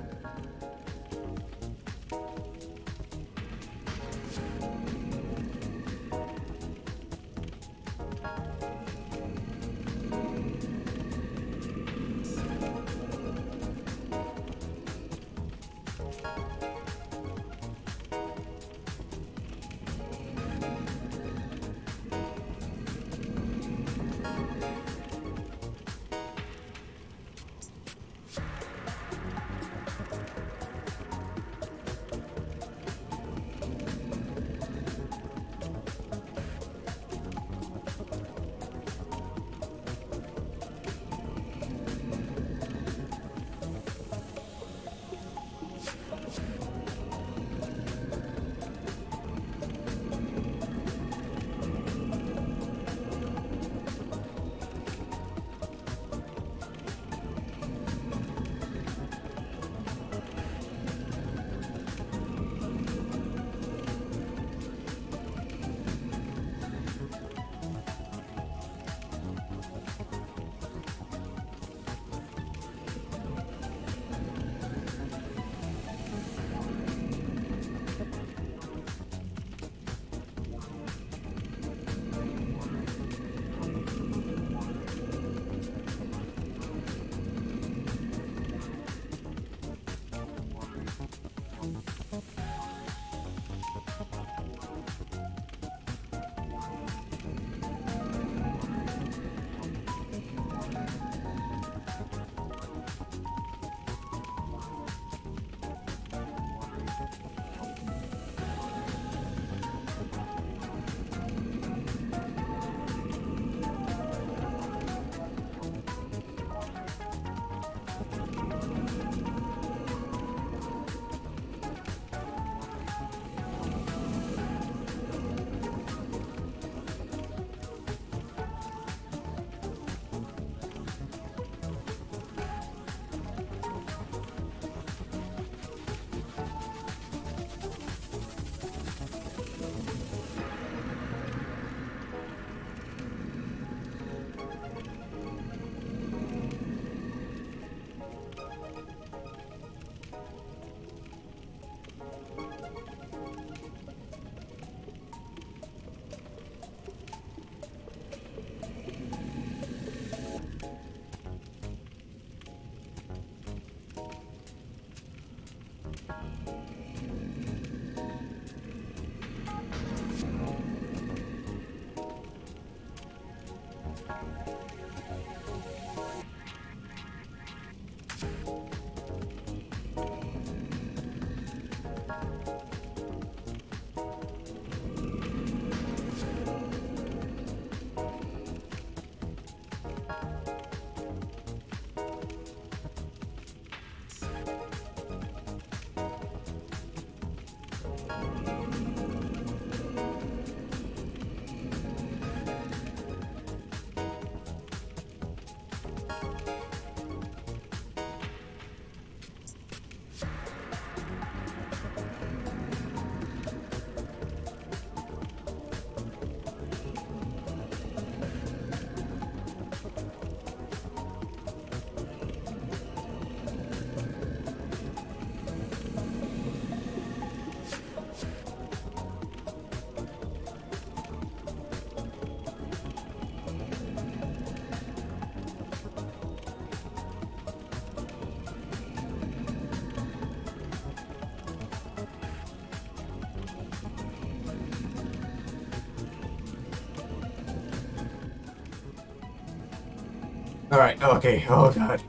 Okay, oh god.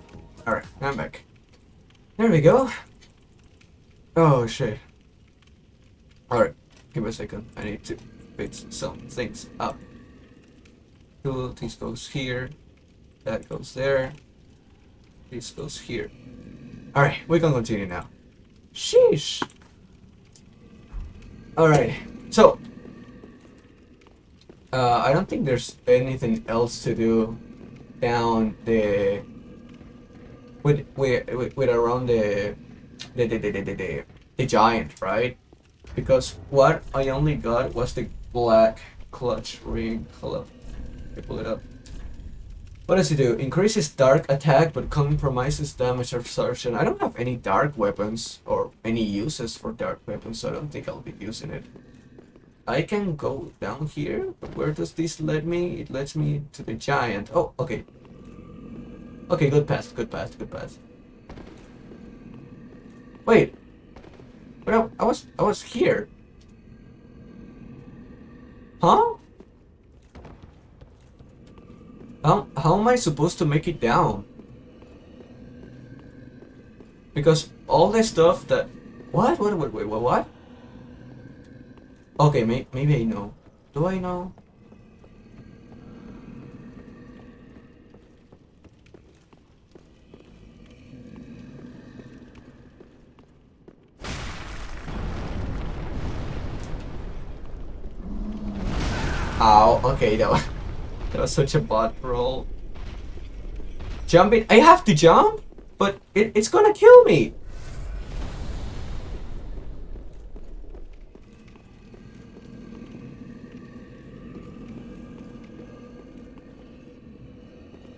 Alright, I'm back. There we go. Oh shit. Alright, give me a second. I need to fix some things up. Two, this goes here. That goes there. This goes here. Alright, we can continue now. Sheesh. Alright, so uh, I don't think there's anything else to do down the with with with, around the the the, the, the, the, the giant, right? Because what I only got was the black clutch ring. Up, let pull it up. What does it do? Increases dark attack but compromises damage absorption. I don't have any dark weapons or any uses for dark weapons, so I don't think I'll be using it. I can go down here, but where does this let me? It lets me to the giant. Oh, okay. Okay, good pass, good pass, good pass. Wait. But I, I was I was here. Huh? How, how am I supposed to make it down? Because all the stuff that... What? What? What? Wait, what? What? Okay, may, maybe I know. Do I know? Ow, okay, that was, that was such a bot roll. Jumping, I have to jump? But it, it's gonna kill me.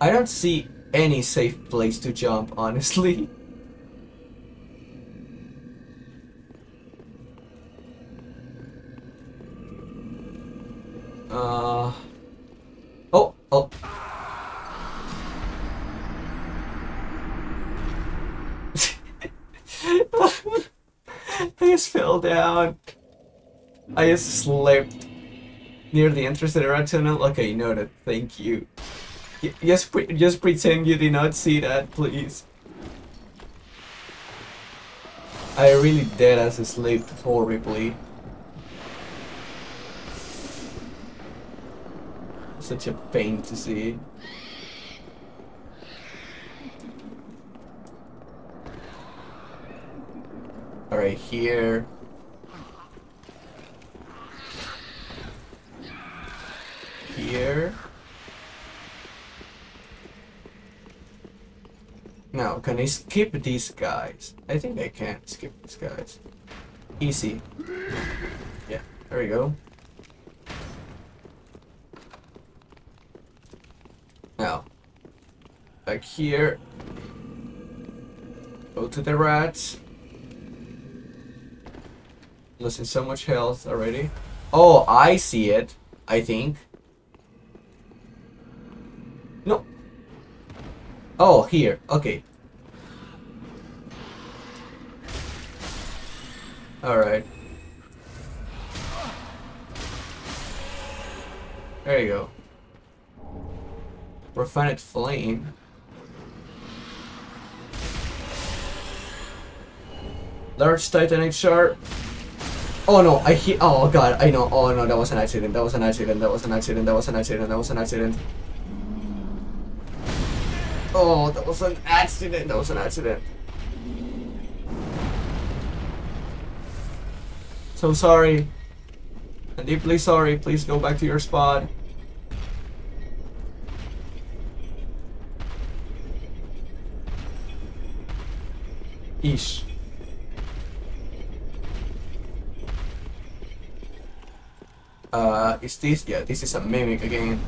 I don't see any safe place to jump, honestly. Uh. Oh, oh. I just fell down. I just slipped near the entrance to the red tunnel. Okay, noted. Thank you. Just, pre- just pretend you did not see that, please. I really dead as a slipped horribly. Such a pain to see. Alright, here. Here. Now, can I skip these guys? I think I can skip these guys. Easy. Yeah, there we go. Now, back here. Go to the rats. Losing so much health already. Oh, I see it. I think. No. Oh, here. Okay. Alright. There you go. Refined flame. Large titanite shard. Oh no, I hit. Oh god, I know. Oh no, that was an accident. That was an accident. That was an accident. That was an accident. That was an accident. Oh, that was an accident. That was an accident. So sorry. I'm deeply sorry. Please go back to your spot. Ish. Uh, is this? Yeah, this is a mimic again.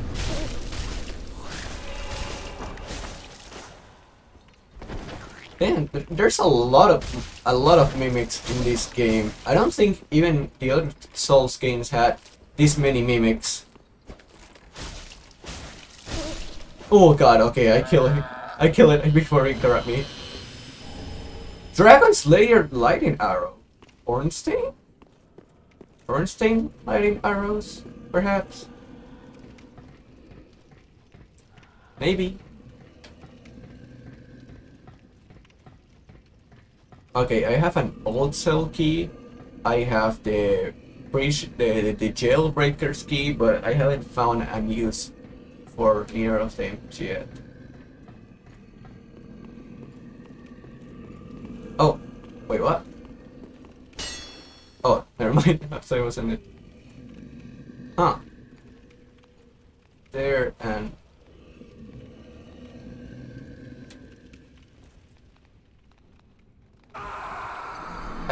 Man, there's a lot of a lot of mimics in this game. I don't think even the other Souls games had this many mimics. Oh god, okay, I kill it. I kill it before it interrupt me. Dragon Slayer Lightning Arrow. Ornstein? Ornstein Lightning Arrows, perhaps? Maybe. Okay, I have an old cell key. I have the the, the jailbreaker's key, but I haven't found a use for neither of them yet. Oh, wait, what? Oh, never mind. I wasn't it. Huh. There and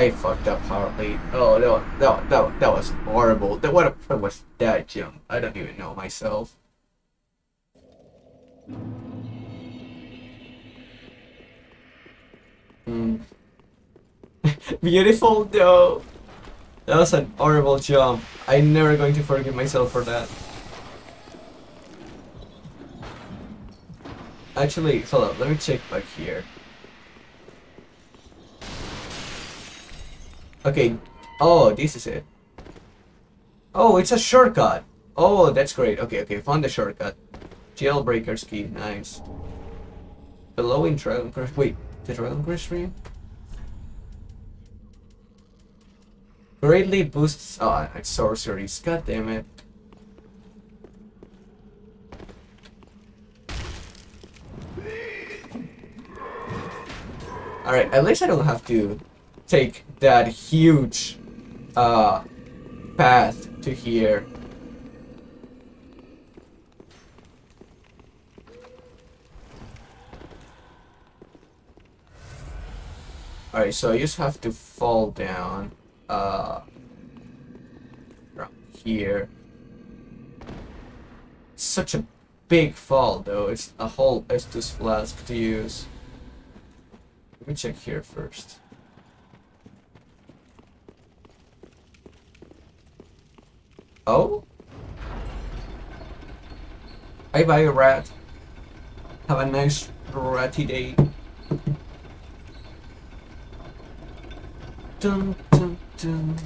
I fucked up horribly. Oh, that was, that, that, that was horrible. That what, what was that jump? I don't even know myself. Hmm. Beautiful though. That was an horrible jump. I'm never going to forgive myself for that. Actually, hold up, let me check back here. Okay, oh, this is it. Oh, it's a shortcut. Oh, that's great. Okay, okay, found the shortcut. Jailbreaker's key, nice. Bellowing Dragoncrest, wait, the Dragon Quest stream? Greatly boosts, oh, it's sorceries, god damn it. Alright, at least I don't have to take that huge uh, path to here. Alright, so I just have to fall down uh, from here. Such a big fall though, it's a whole Estus flask to use. Let me check here first. Oh? Bye bye, rat. Have a nice ratty day. Dun, dun, dun.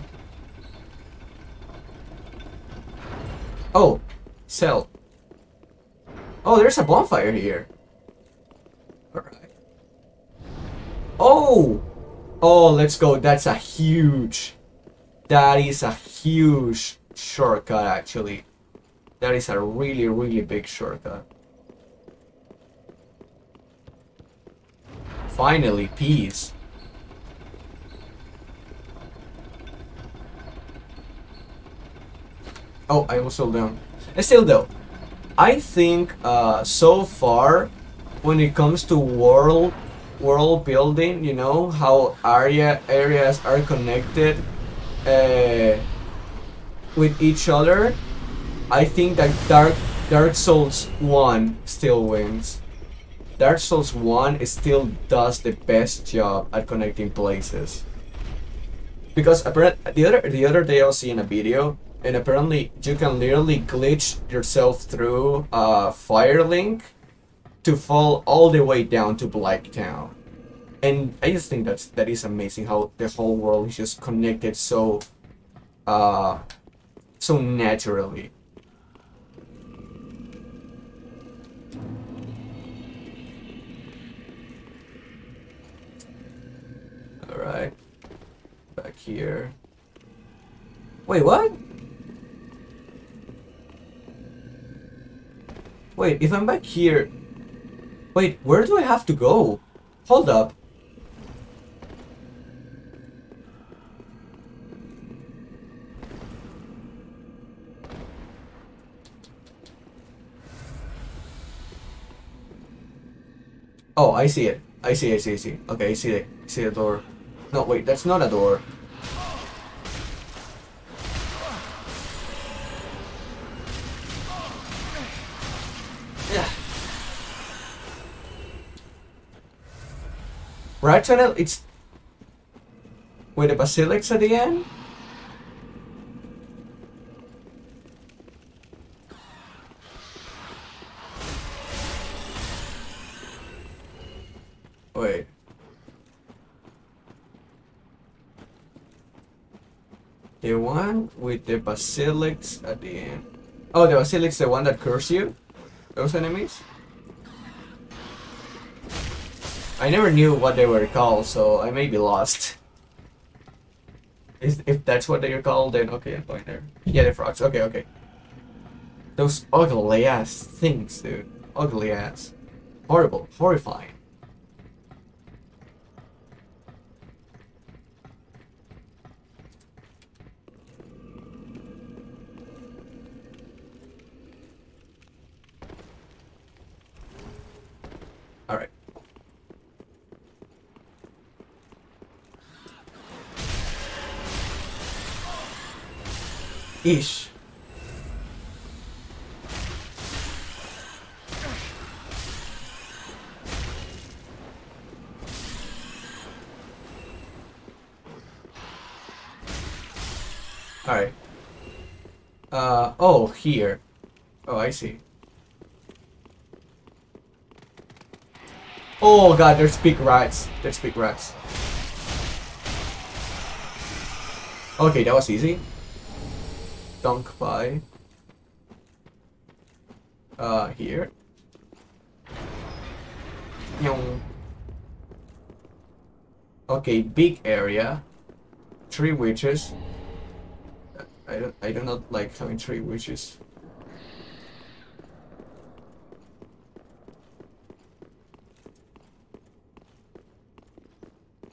Oh, cell. Oh, there's a bonfire here. Alright. Oh! Oh, let's go. That's a huge. That is a huge shortcut, actually. That is a really, really big shortcut. Finally, peace. Oh, I was still down. Still though, I think uh, so far, when it comes to world world building, you know how area areas are connected uh, with each other. I think that Dark Dark Souls One still wins. Dark Souls One still does the best job at connecting places. Because the other the other day I was seeing a video and apparently you can literally glitch yourself through uh, Firelink to fall all the way down to Blighttown. And I just think that's that is amazing how the whole world is just connected so uh so naturally. Alright. Back here. Wait, what? Wait, if I'm back here... Wait, where do I have to go? Hold up. Oh, I see it. I see, I see, I see. Okay, I see it. I see the door. No, wait, that's not a door. Yeah. Right channel, it's... Wait, the basilisks at the end? Wait. The one with the basilisks at the end. Oh, the basilisks, the one that curse you? Those enemies? I never knew what they were called, so I may be lost. Is, if that's what they are called, then okay, I'm going there. Yeah, the frogs. Okay, okay. Those ugly ass things, dude. Ugly ass. Horrible. Horrifying. Ish. Alright. Uh, oh, here. Oh, I see. Oh god, there's big rats. There's big rats. Okay, that was easy. Dunk by. Uh, here. Okay, big area. Three witches. I don't. I do not like having three witches.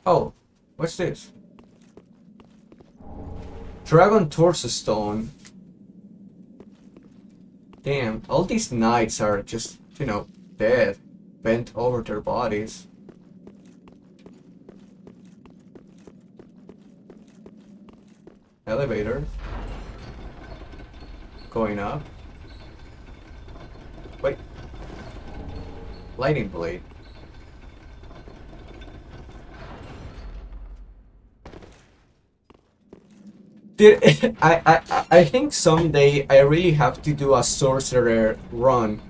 Oh, what's this? Dragon Torso Stone. Damn, all these knights are just, you know, dead, bent over their bodies. Elevator. Going up. Wait. Lightning blade. Dude, I, I, I think someday I really have to do a sorcerer run.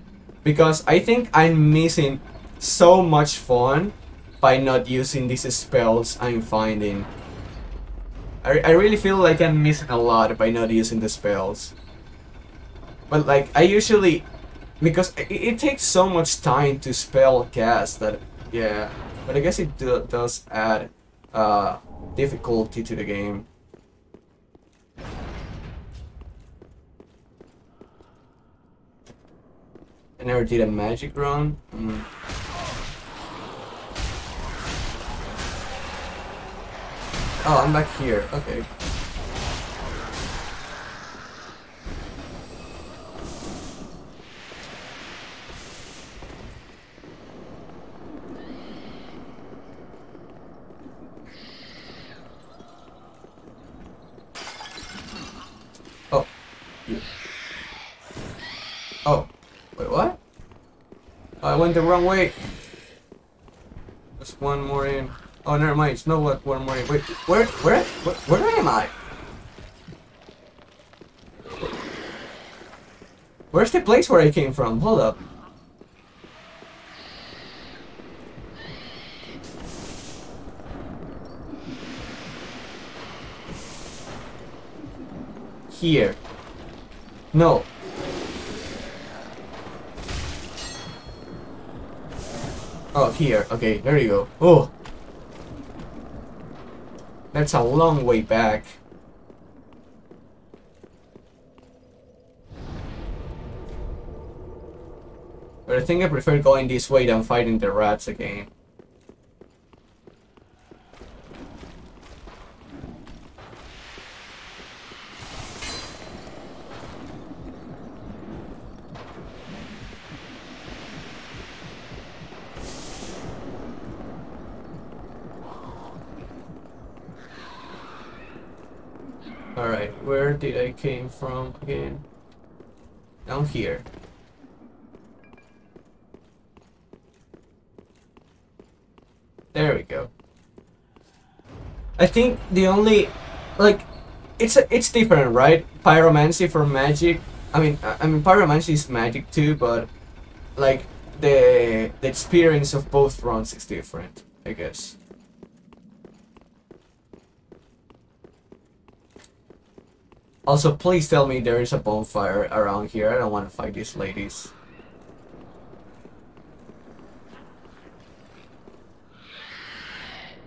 Because I think I'm missing so much fun by not using these spells I'm finding. I, I really feel like I'm missing a lot by not using the spells. But like, I usually... Because it, it takes so much time to spell cast that... Yeah. But I guess it do, does add uh, difficulty to the game. I never did a magic run. Mm. Oh, I'm back here. Okay. Oh. Yeah. Oh. Wait, what? Oh, I went the wrong way. Just one more in. Oh, never mind. It's no what one more in. Wait, where, where, where, where am I? Where's the place where I came from? Hold up. Here. No. Oh, here. Okay, there you go. Oh. That's a long way back. But I think I prefer going this way than fighting the rats again. Alright, where did I came from again? Down here. There we go. I think the only, like, it's a, it's different, right? Pyromancy for magic. I mean, I, mean, pyromancy is magic too, but like the the experience of both runs is different, I guess. Also, please tell me there is a bonfire around here. I don't want to fight these ladies.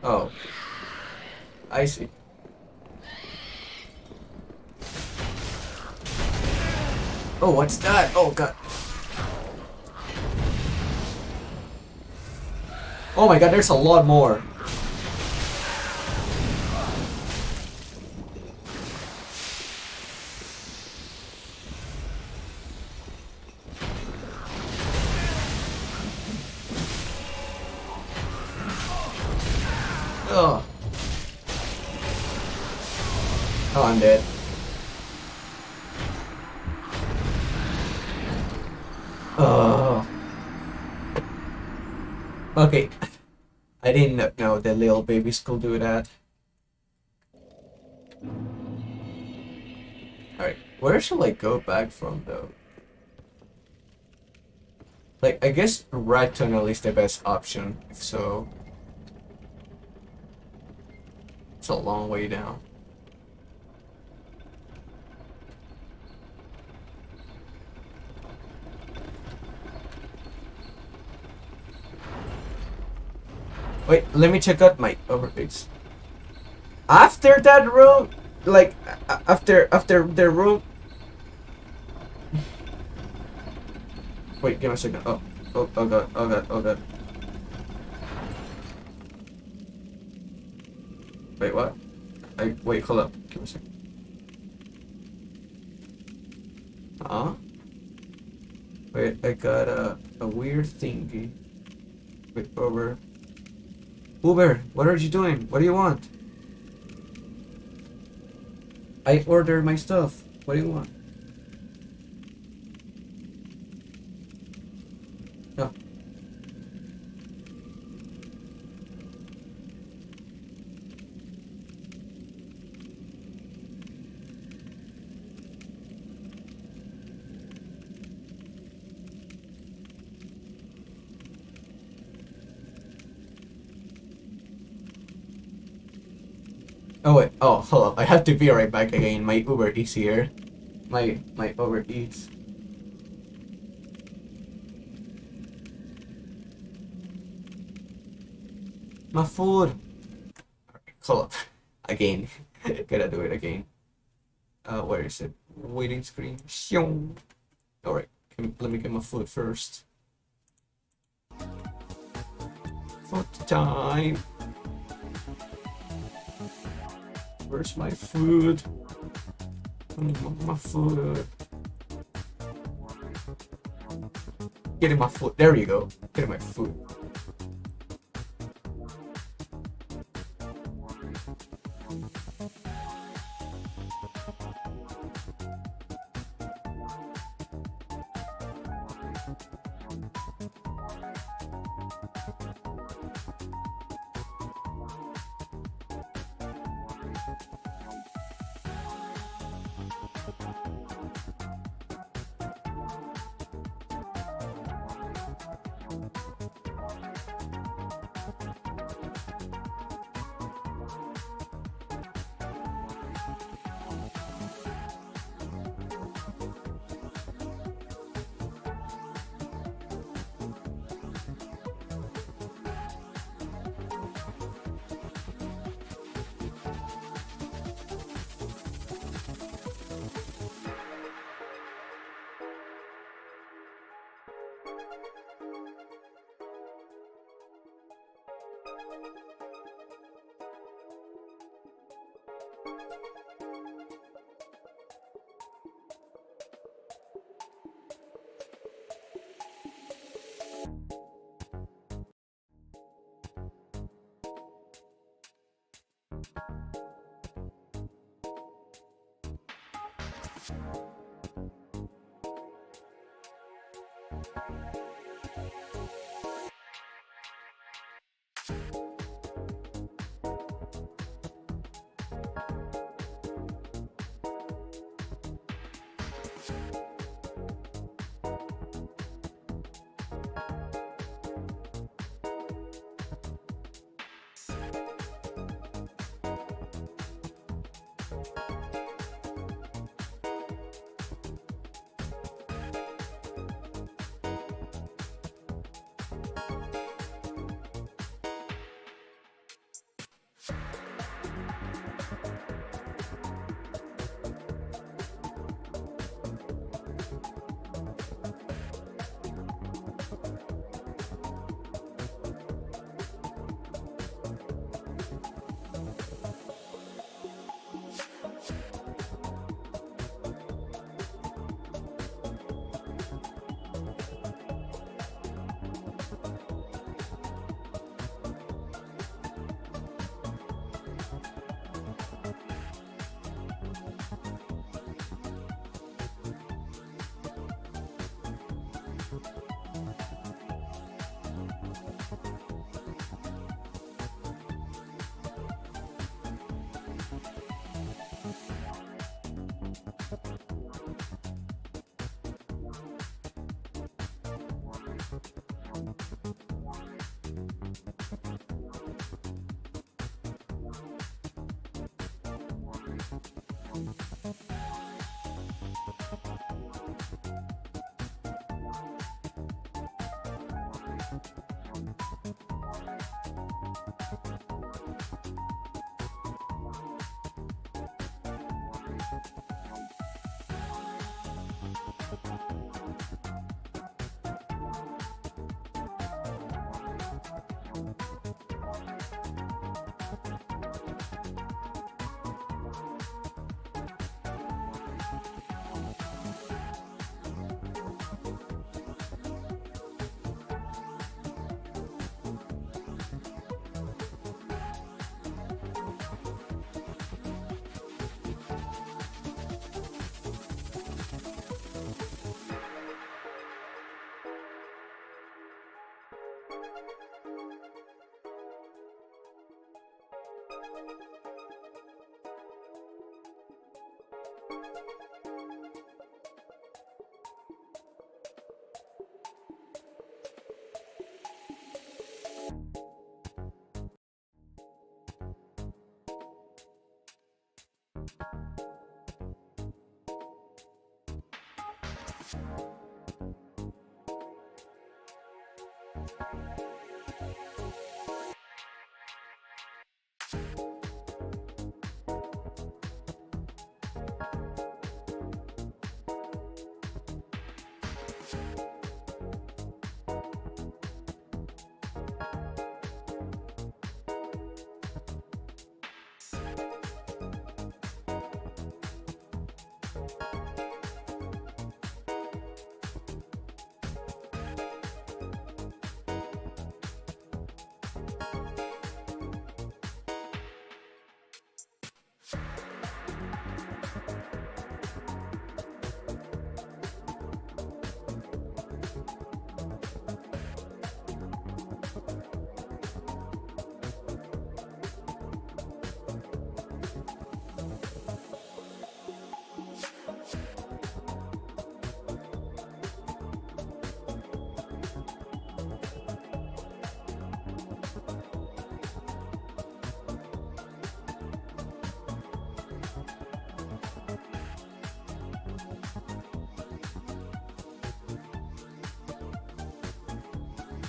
Oh. I see. Oh, what's that? Oh, God. Oh my god, there's a lot more. Oh. Oh, I'm dead. Oh. Okay. I didn't know that little babies could do that. Alright, where should I go back from though? Like, I guess right tunnel is the best option, if so. It's a long way down. Wait, let me check out my overtakes. After that room, like after after the room. Wait, give me a second. Oh, oh, oh god, oh god, oh god. Wait, what? I wait, hold up. Give me a second. Huh? Wait, I got a a weird thingy. Wait, over. Uber, what are you doing? What do you want? I ordered my stuff. What do you want? No. Oh wait, oh hold up. I have to be right back again. My Uber is here. My my Uber Eats. My food. Hold up. Again. Gotta do it again. Uh, where is it? Waiting screen. Xiong. Alright, let me get my food first. Food time. Where's my food? My food. Getting my food. There you go. Getting my food.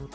Thank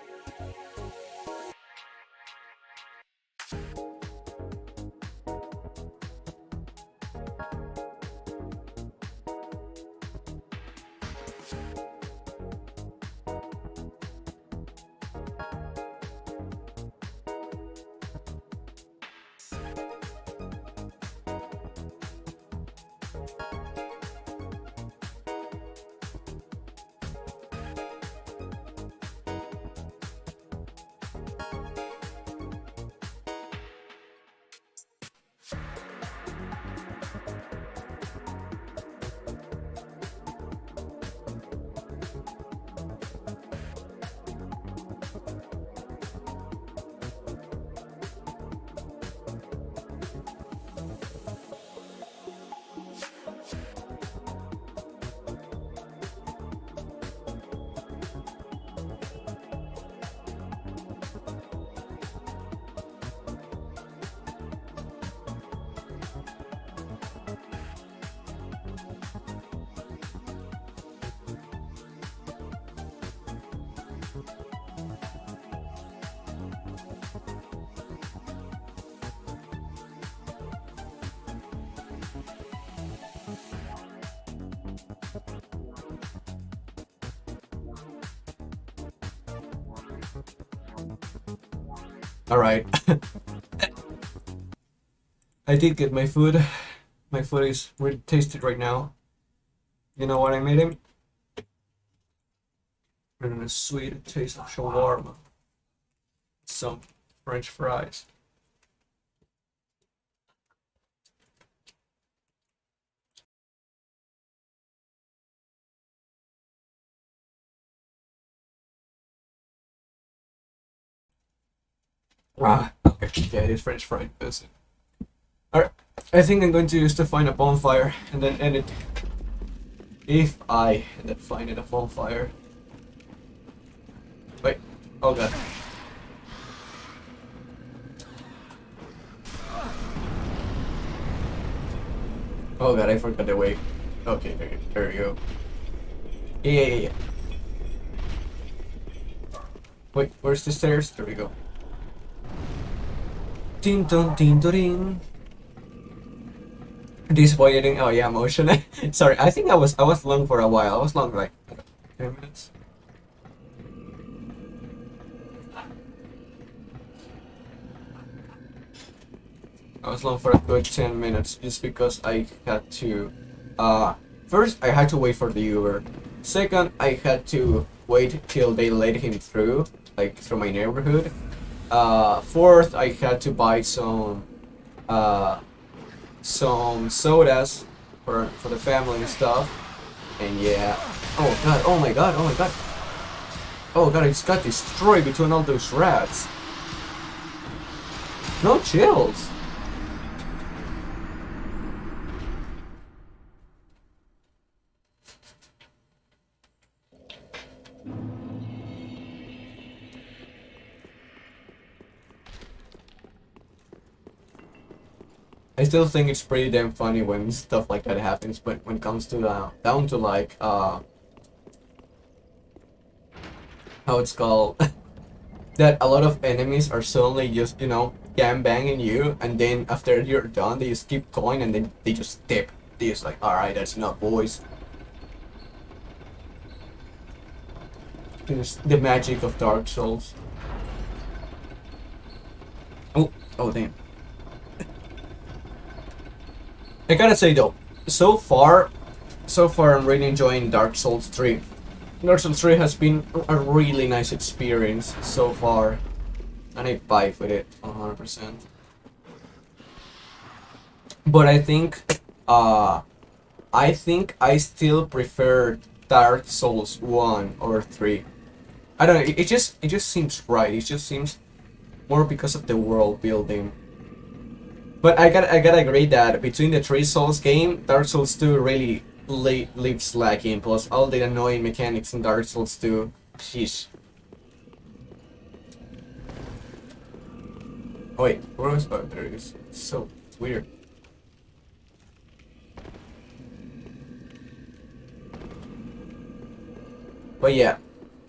Alright. I did get my food. My food is really tasty right now. You know what I made him? Sweet taste of shawarma. Some French fries. Ah, okay. Yeah, it is French fried person. Alright, I think I'm going to use to find a bonfire and then end it. If I end up finding a bonfire. Oh god. Oh god, I forgot the way. Okay, there, there we go. Yeah, yeah, yeah. Wait, where's the stairs? There we go. Ding dong ding dong ding. Disappointing. Oh yeah, motion. Sorry, I think I was I was long for a while. I was long like ten minutes. Was long for a good ten minutes just because I had to. Uh, first I had to wait for the Uber. Second, I had to wait till they let him through, like through my neighborhood. Uh, fourth, I had to buy some uh, some sodas for for the family and stuff. And yeah. Oh god, oh my god, oh my god. Oh god, I just got destroyed between all those rats. No chills. I still think it's pretty damn funny when stuff like that happens, but when it comes to down to like uh how it's called that a lot of enemies are suddenly just you know gang banging you and then after you're done they just keep going and then they just dip. They just like alright that's enough boys. It's the magic of Dark Souls. Oh, oh damn. I gotta say though, so far, so far I'm really enjoying Dark Souls 3. Dark Souls 3 has been a really nice experience so far, and I vibe with it 100%. But I think, uh, I think I still prefer Dark Souls 1 or 3. I don't know, it, it just, it just seems right, it just seems more because of the world building. But I got I gotta agree that between the three Souls game, Dark Souls 2 really le leaves lacking. Plus all the annoying mechanics in Dark Souls 2. Sheesh. Oh wait, where was oh there it is. It's so weird. But yeah,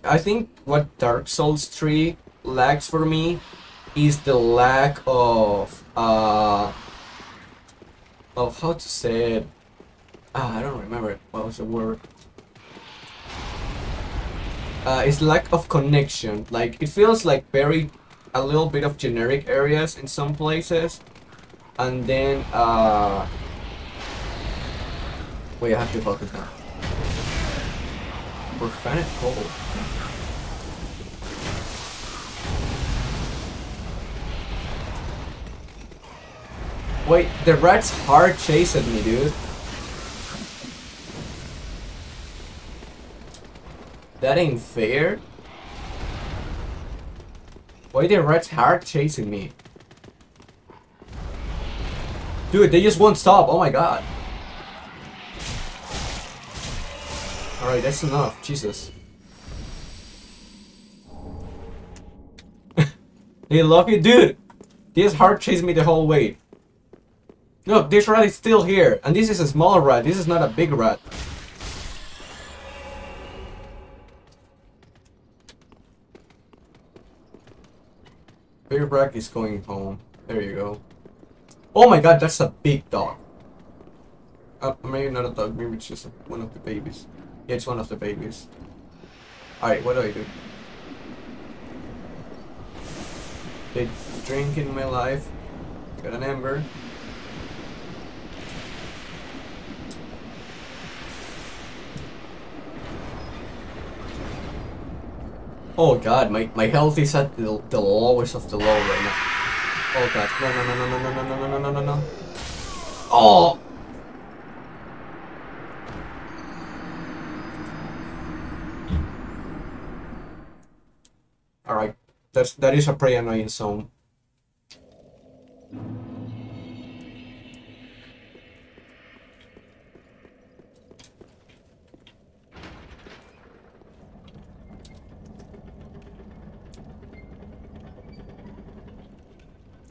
I think what Dark Souls 3 lacks for me is the lack of uh of how to say it. Ah, I don't remember what was the word. Uh, it's lack of connection. Like it feels like very a little bit of generic areas in some places, and then uh. Wait, I have to focus now. Profaned Coal. Wait, the rat's hard chasing me, dude. That ain't fair. Why the rat's hard chasing me? Dude, they just won't stop. Oh my god. Alright, that's enough. Jesus. they love you, dude. They just hard chasing me the whole way. Look, this rat is still here, and this is a smaller rat. This is not a big rat. Baby Brack is going home. There you go. Oh my god, that's a big dog. Uh, maybe not a dog, maybe it's just one of the babies. Yeah, it's one of the babies. Alright, what do I do? Did drink in my life. Got an ember. Oh god, my, my health is at the, the lowest of the low right now. Oh god, no no no no no no no no no no no no. Oh! Alright, that's that is a pretty annoying zone.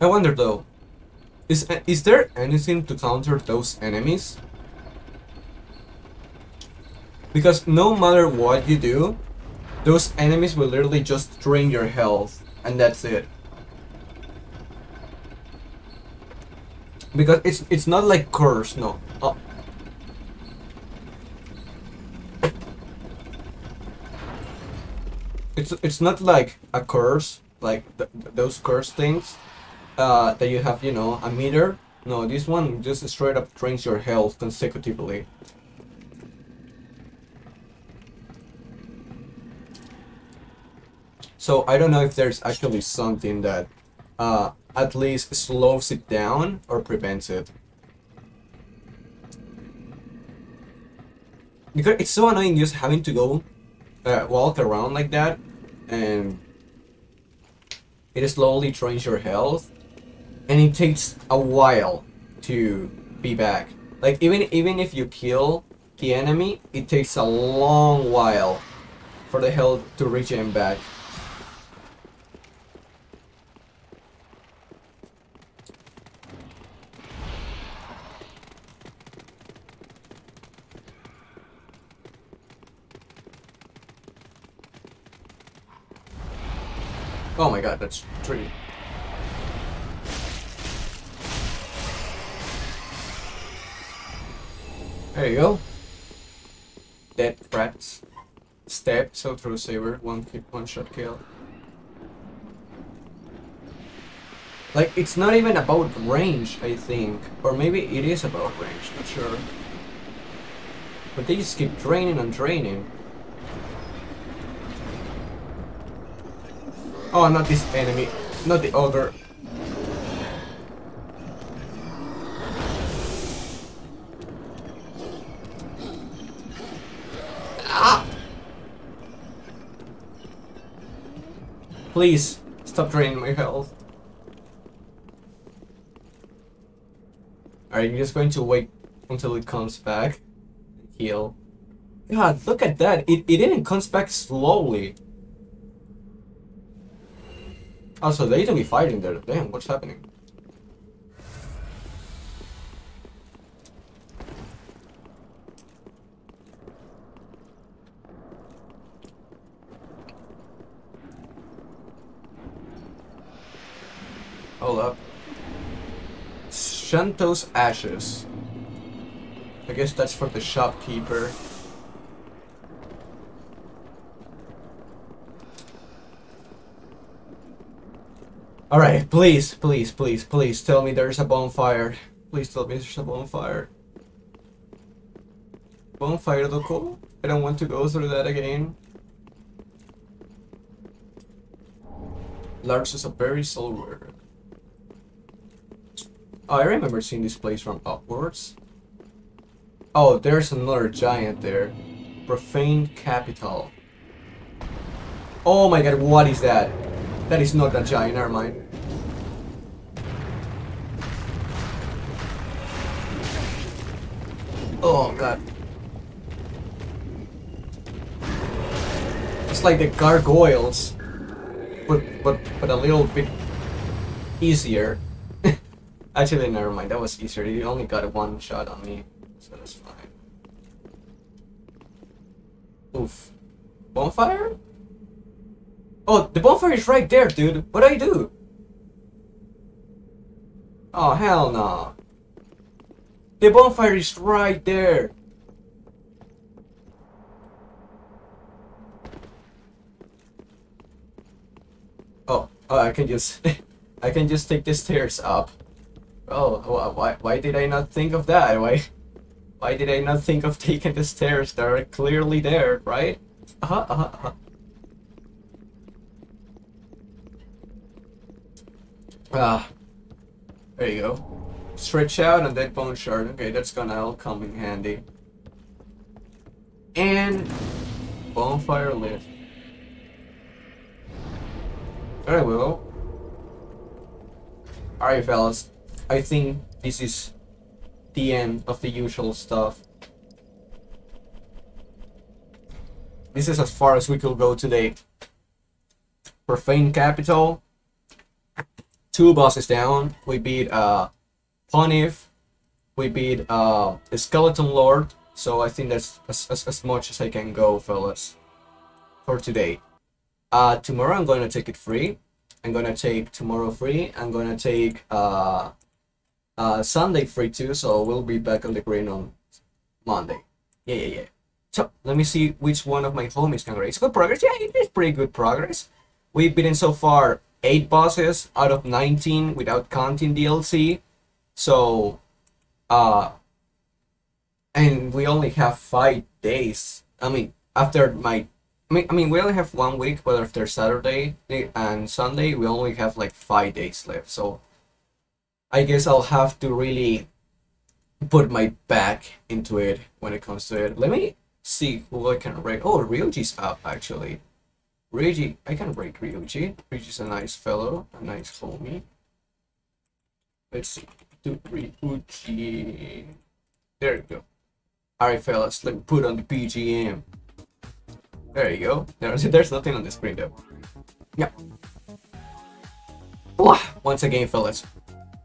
I wonder though, is is there anything to counter those enemies? Because no matter what you do, those enemies will literally just drain your health, and that's it. Because it's it's not like curse, no. Uh, it's it's not like a curse, like th those curse things uh, that you have, you know, a meter. No, this one just straight up drains your health consecutively. So I don't know if there's actually something that uh, at least slows it down or prevents it. Because it's so annoying just having to go uh, walk around like that and it slowly drains your health and it takes a while to be back. Like even even if you kill the enemy, it takes a long while for the health to regen back. Oh my god, that's tree. There you go. Dead rats. Step, so through saber, one kick, one shot kill. Like, it's not even about range, I think. Or maybe it is about range, not sure. But they just keep draining and draining. Oh, not this enemy. Not the ogre. Please, stop draining my health. Alright, I'm just going to wait until it comes back. Heal. God, look at that. It, it even comes back slowly. Also, they need to be fighting there. Damn, what's happening? Hold up. Xanthous ashes. I guess that's for the shopkeeper. Alright, please, please, please, please tell me there's a bonfire. Please tell me there's a bonfire. Bonfire cool? I don't want to go through that again. Large is a very silver. Oh, I remember seeing this place from upwards. Oh, there's another giant there. Profaned Capital. Oh my god, what is that? That is not a giant, never mind. Oh god. It's like the gargoyles, but but but a little bit easier. Actually, never mind. That was easier. You only got one shot on me, so that's fine. Oof. Bonfire? Oh, the bonfire is right there, dude. What do I do? Oh, hell no. The bonfire is right there. Oh, oh, I can just, I can just take the stairs up. Oh, why, why did I not think of that? Why, why did I not think of taking the stairs? They're clearly there, right? Uh-huh, uh-huh, uh-huh. Ah, there you go. Stretch out and then bone shard. Okay, that's gonna all come in handy. And bonfire lit. Very well. Alright, fellas. I think this is the end of the usual stuff. This is as far as we could go today. Profaned Capital. Two bosses down. We beat uh Pontiff. We beat uh the Skeleton Lord. So I think that's as, as, as much as I can go, fellas. For today. Uh tomorrow I'm gonna take it free. I'm gonna take tomorrow free. I'm gonna take uh uh Sunday free too, so we'll be back on the green on Monday. Yeah, yeah, yeah. So let me see which one of my homies can raise. Good progress. Yeah, it is pretty good progress. We've beaten so far eight bosses out of 19 without counting DLC. So, uh, and we only have five days. I mean, after my, I mean, I mean, we only have one week, but after Saturday and Sunday, we only have like five days left. So, I guess I'll have to really put my back into it when it comes to it. Let me see who I can rate. Oh, Ryuji's up actually. Ryuji, I can rate Ryuji. Ryuji's a nice fellow, a nice homie. Let's see. Do Ryuji. There you go. Alright, fellas, let me put on the BGM. There you go. There's, there's nothing on the screen though. Yep. Wah! Once again, fellas,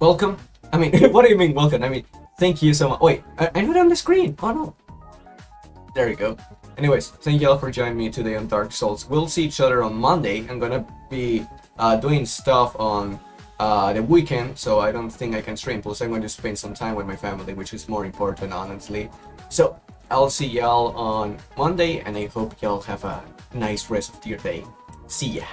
welcome. I mean, what do you mean welcome? I mean, thank you so much. Wait, I, I it on the screen. Oh no. There you go. Anyways, thank you all for joining me today on Dark Souls. We'll see each other on Monday. I'm gonna be uh, doing stuff on uh, the weekend, so I don't think I can stream. Plus, I'm going to spend some time with my family, which is more important, honestly. So, I'll see y'all on Monday, and I hope y'all have a nice rest of your day. See ya.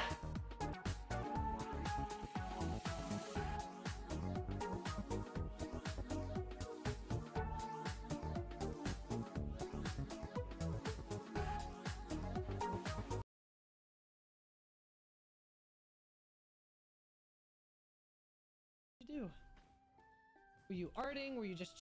Were you arting? Were you just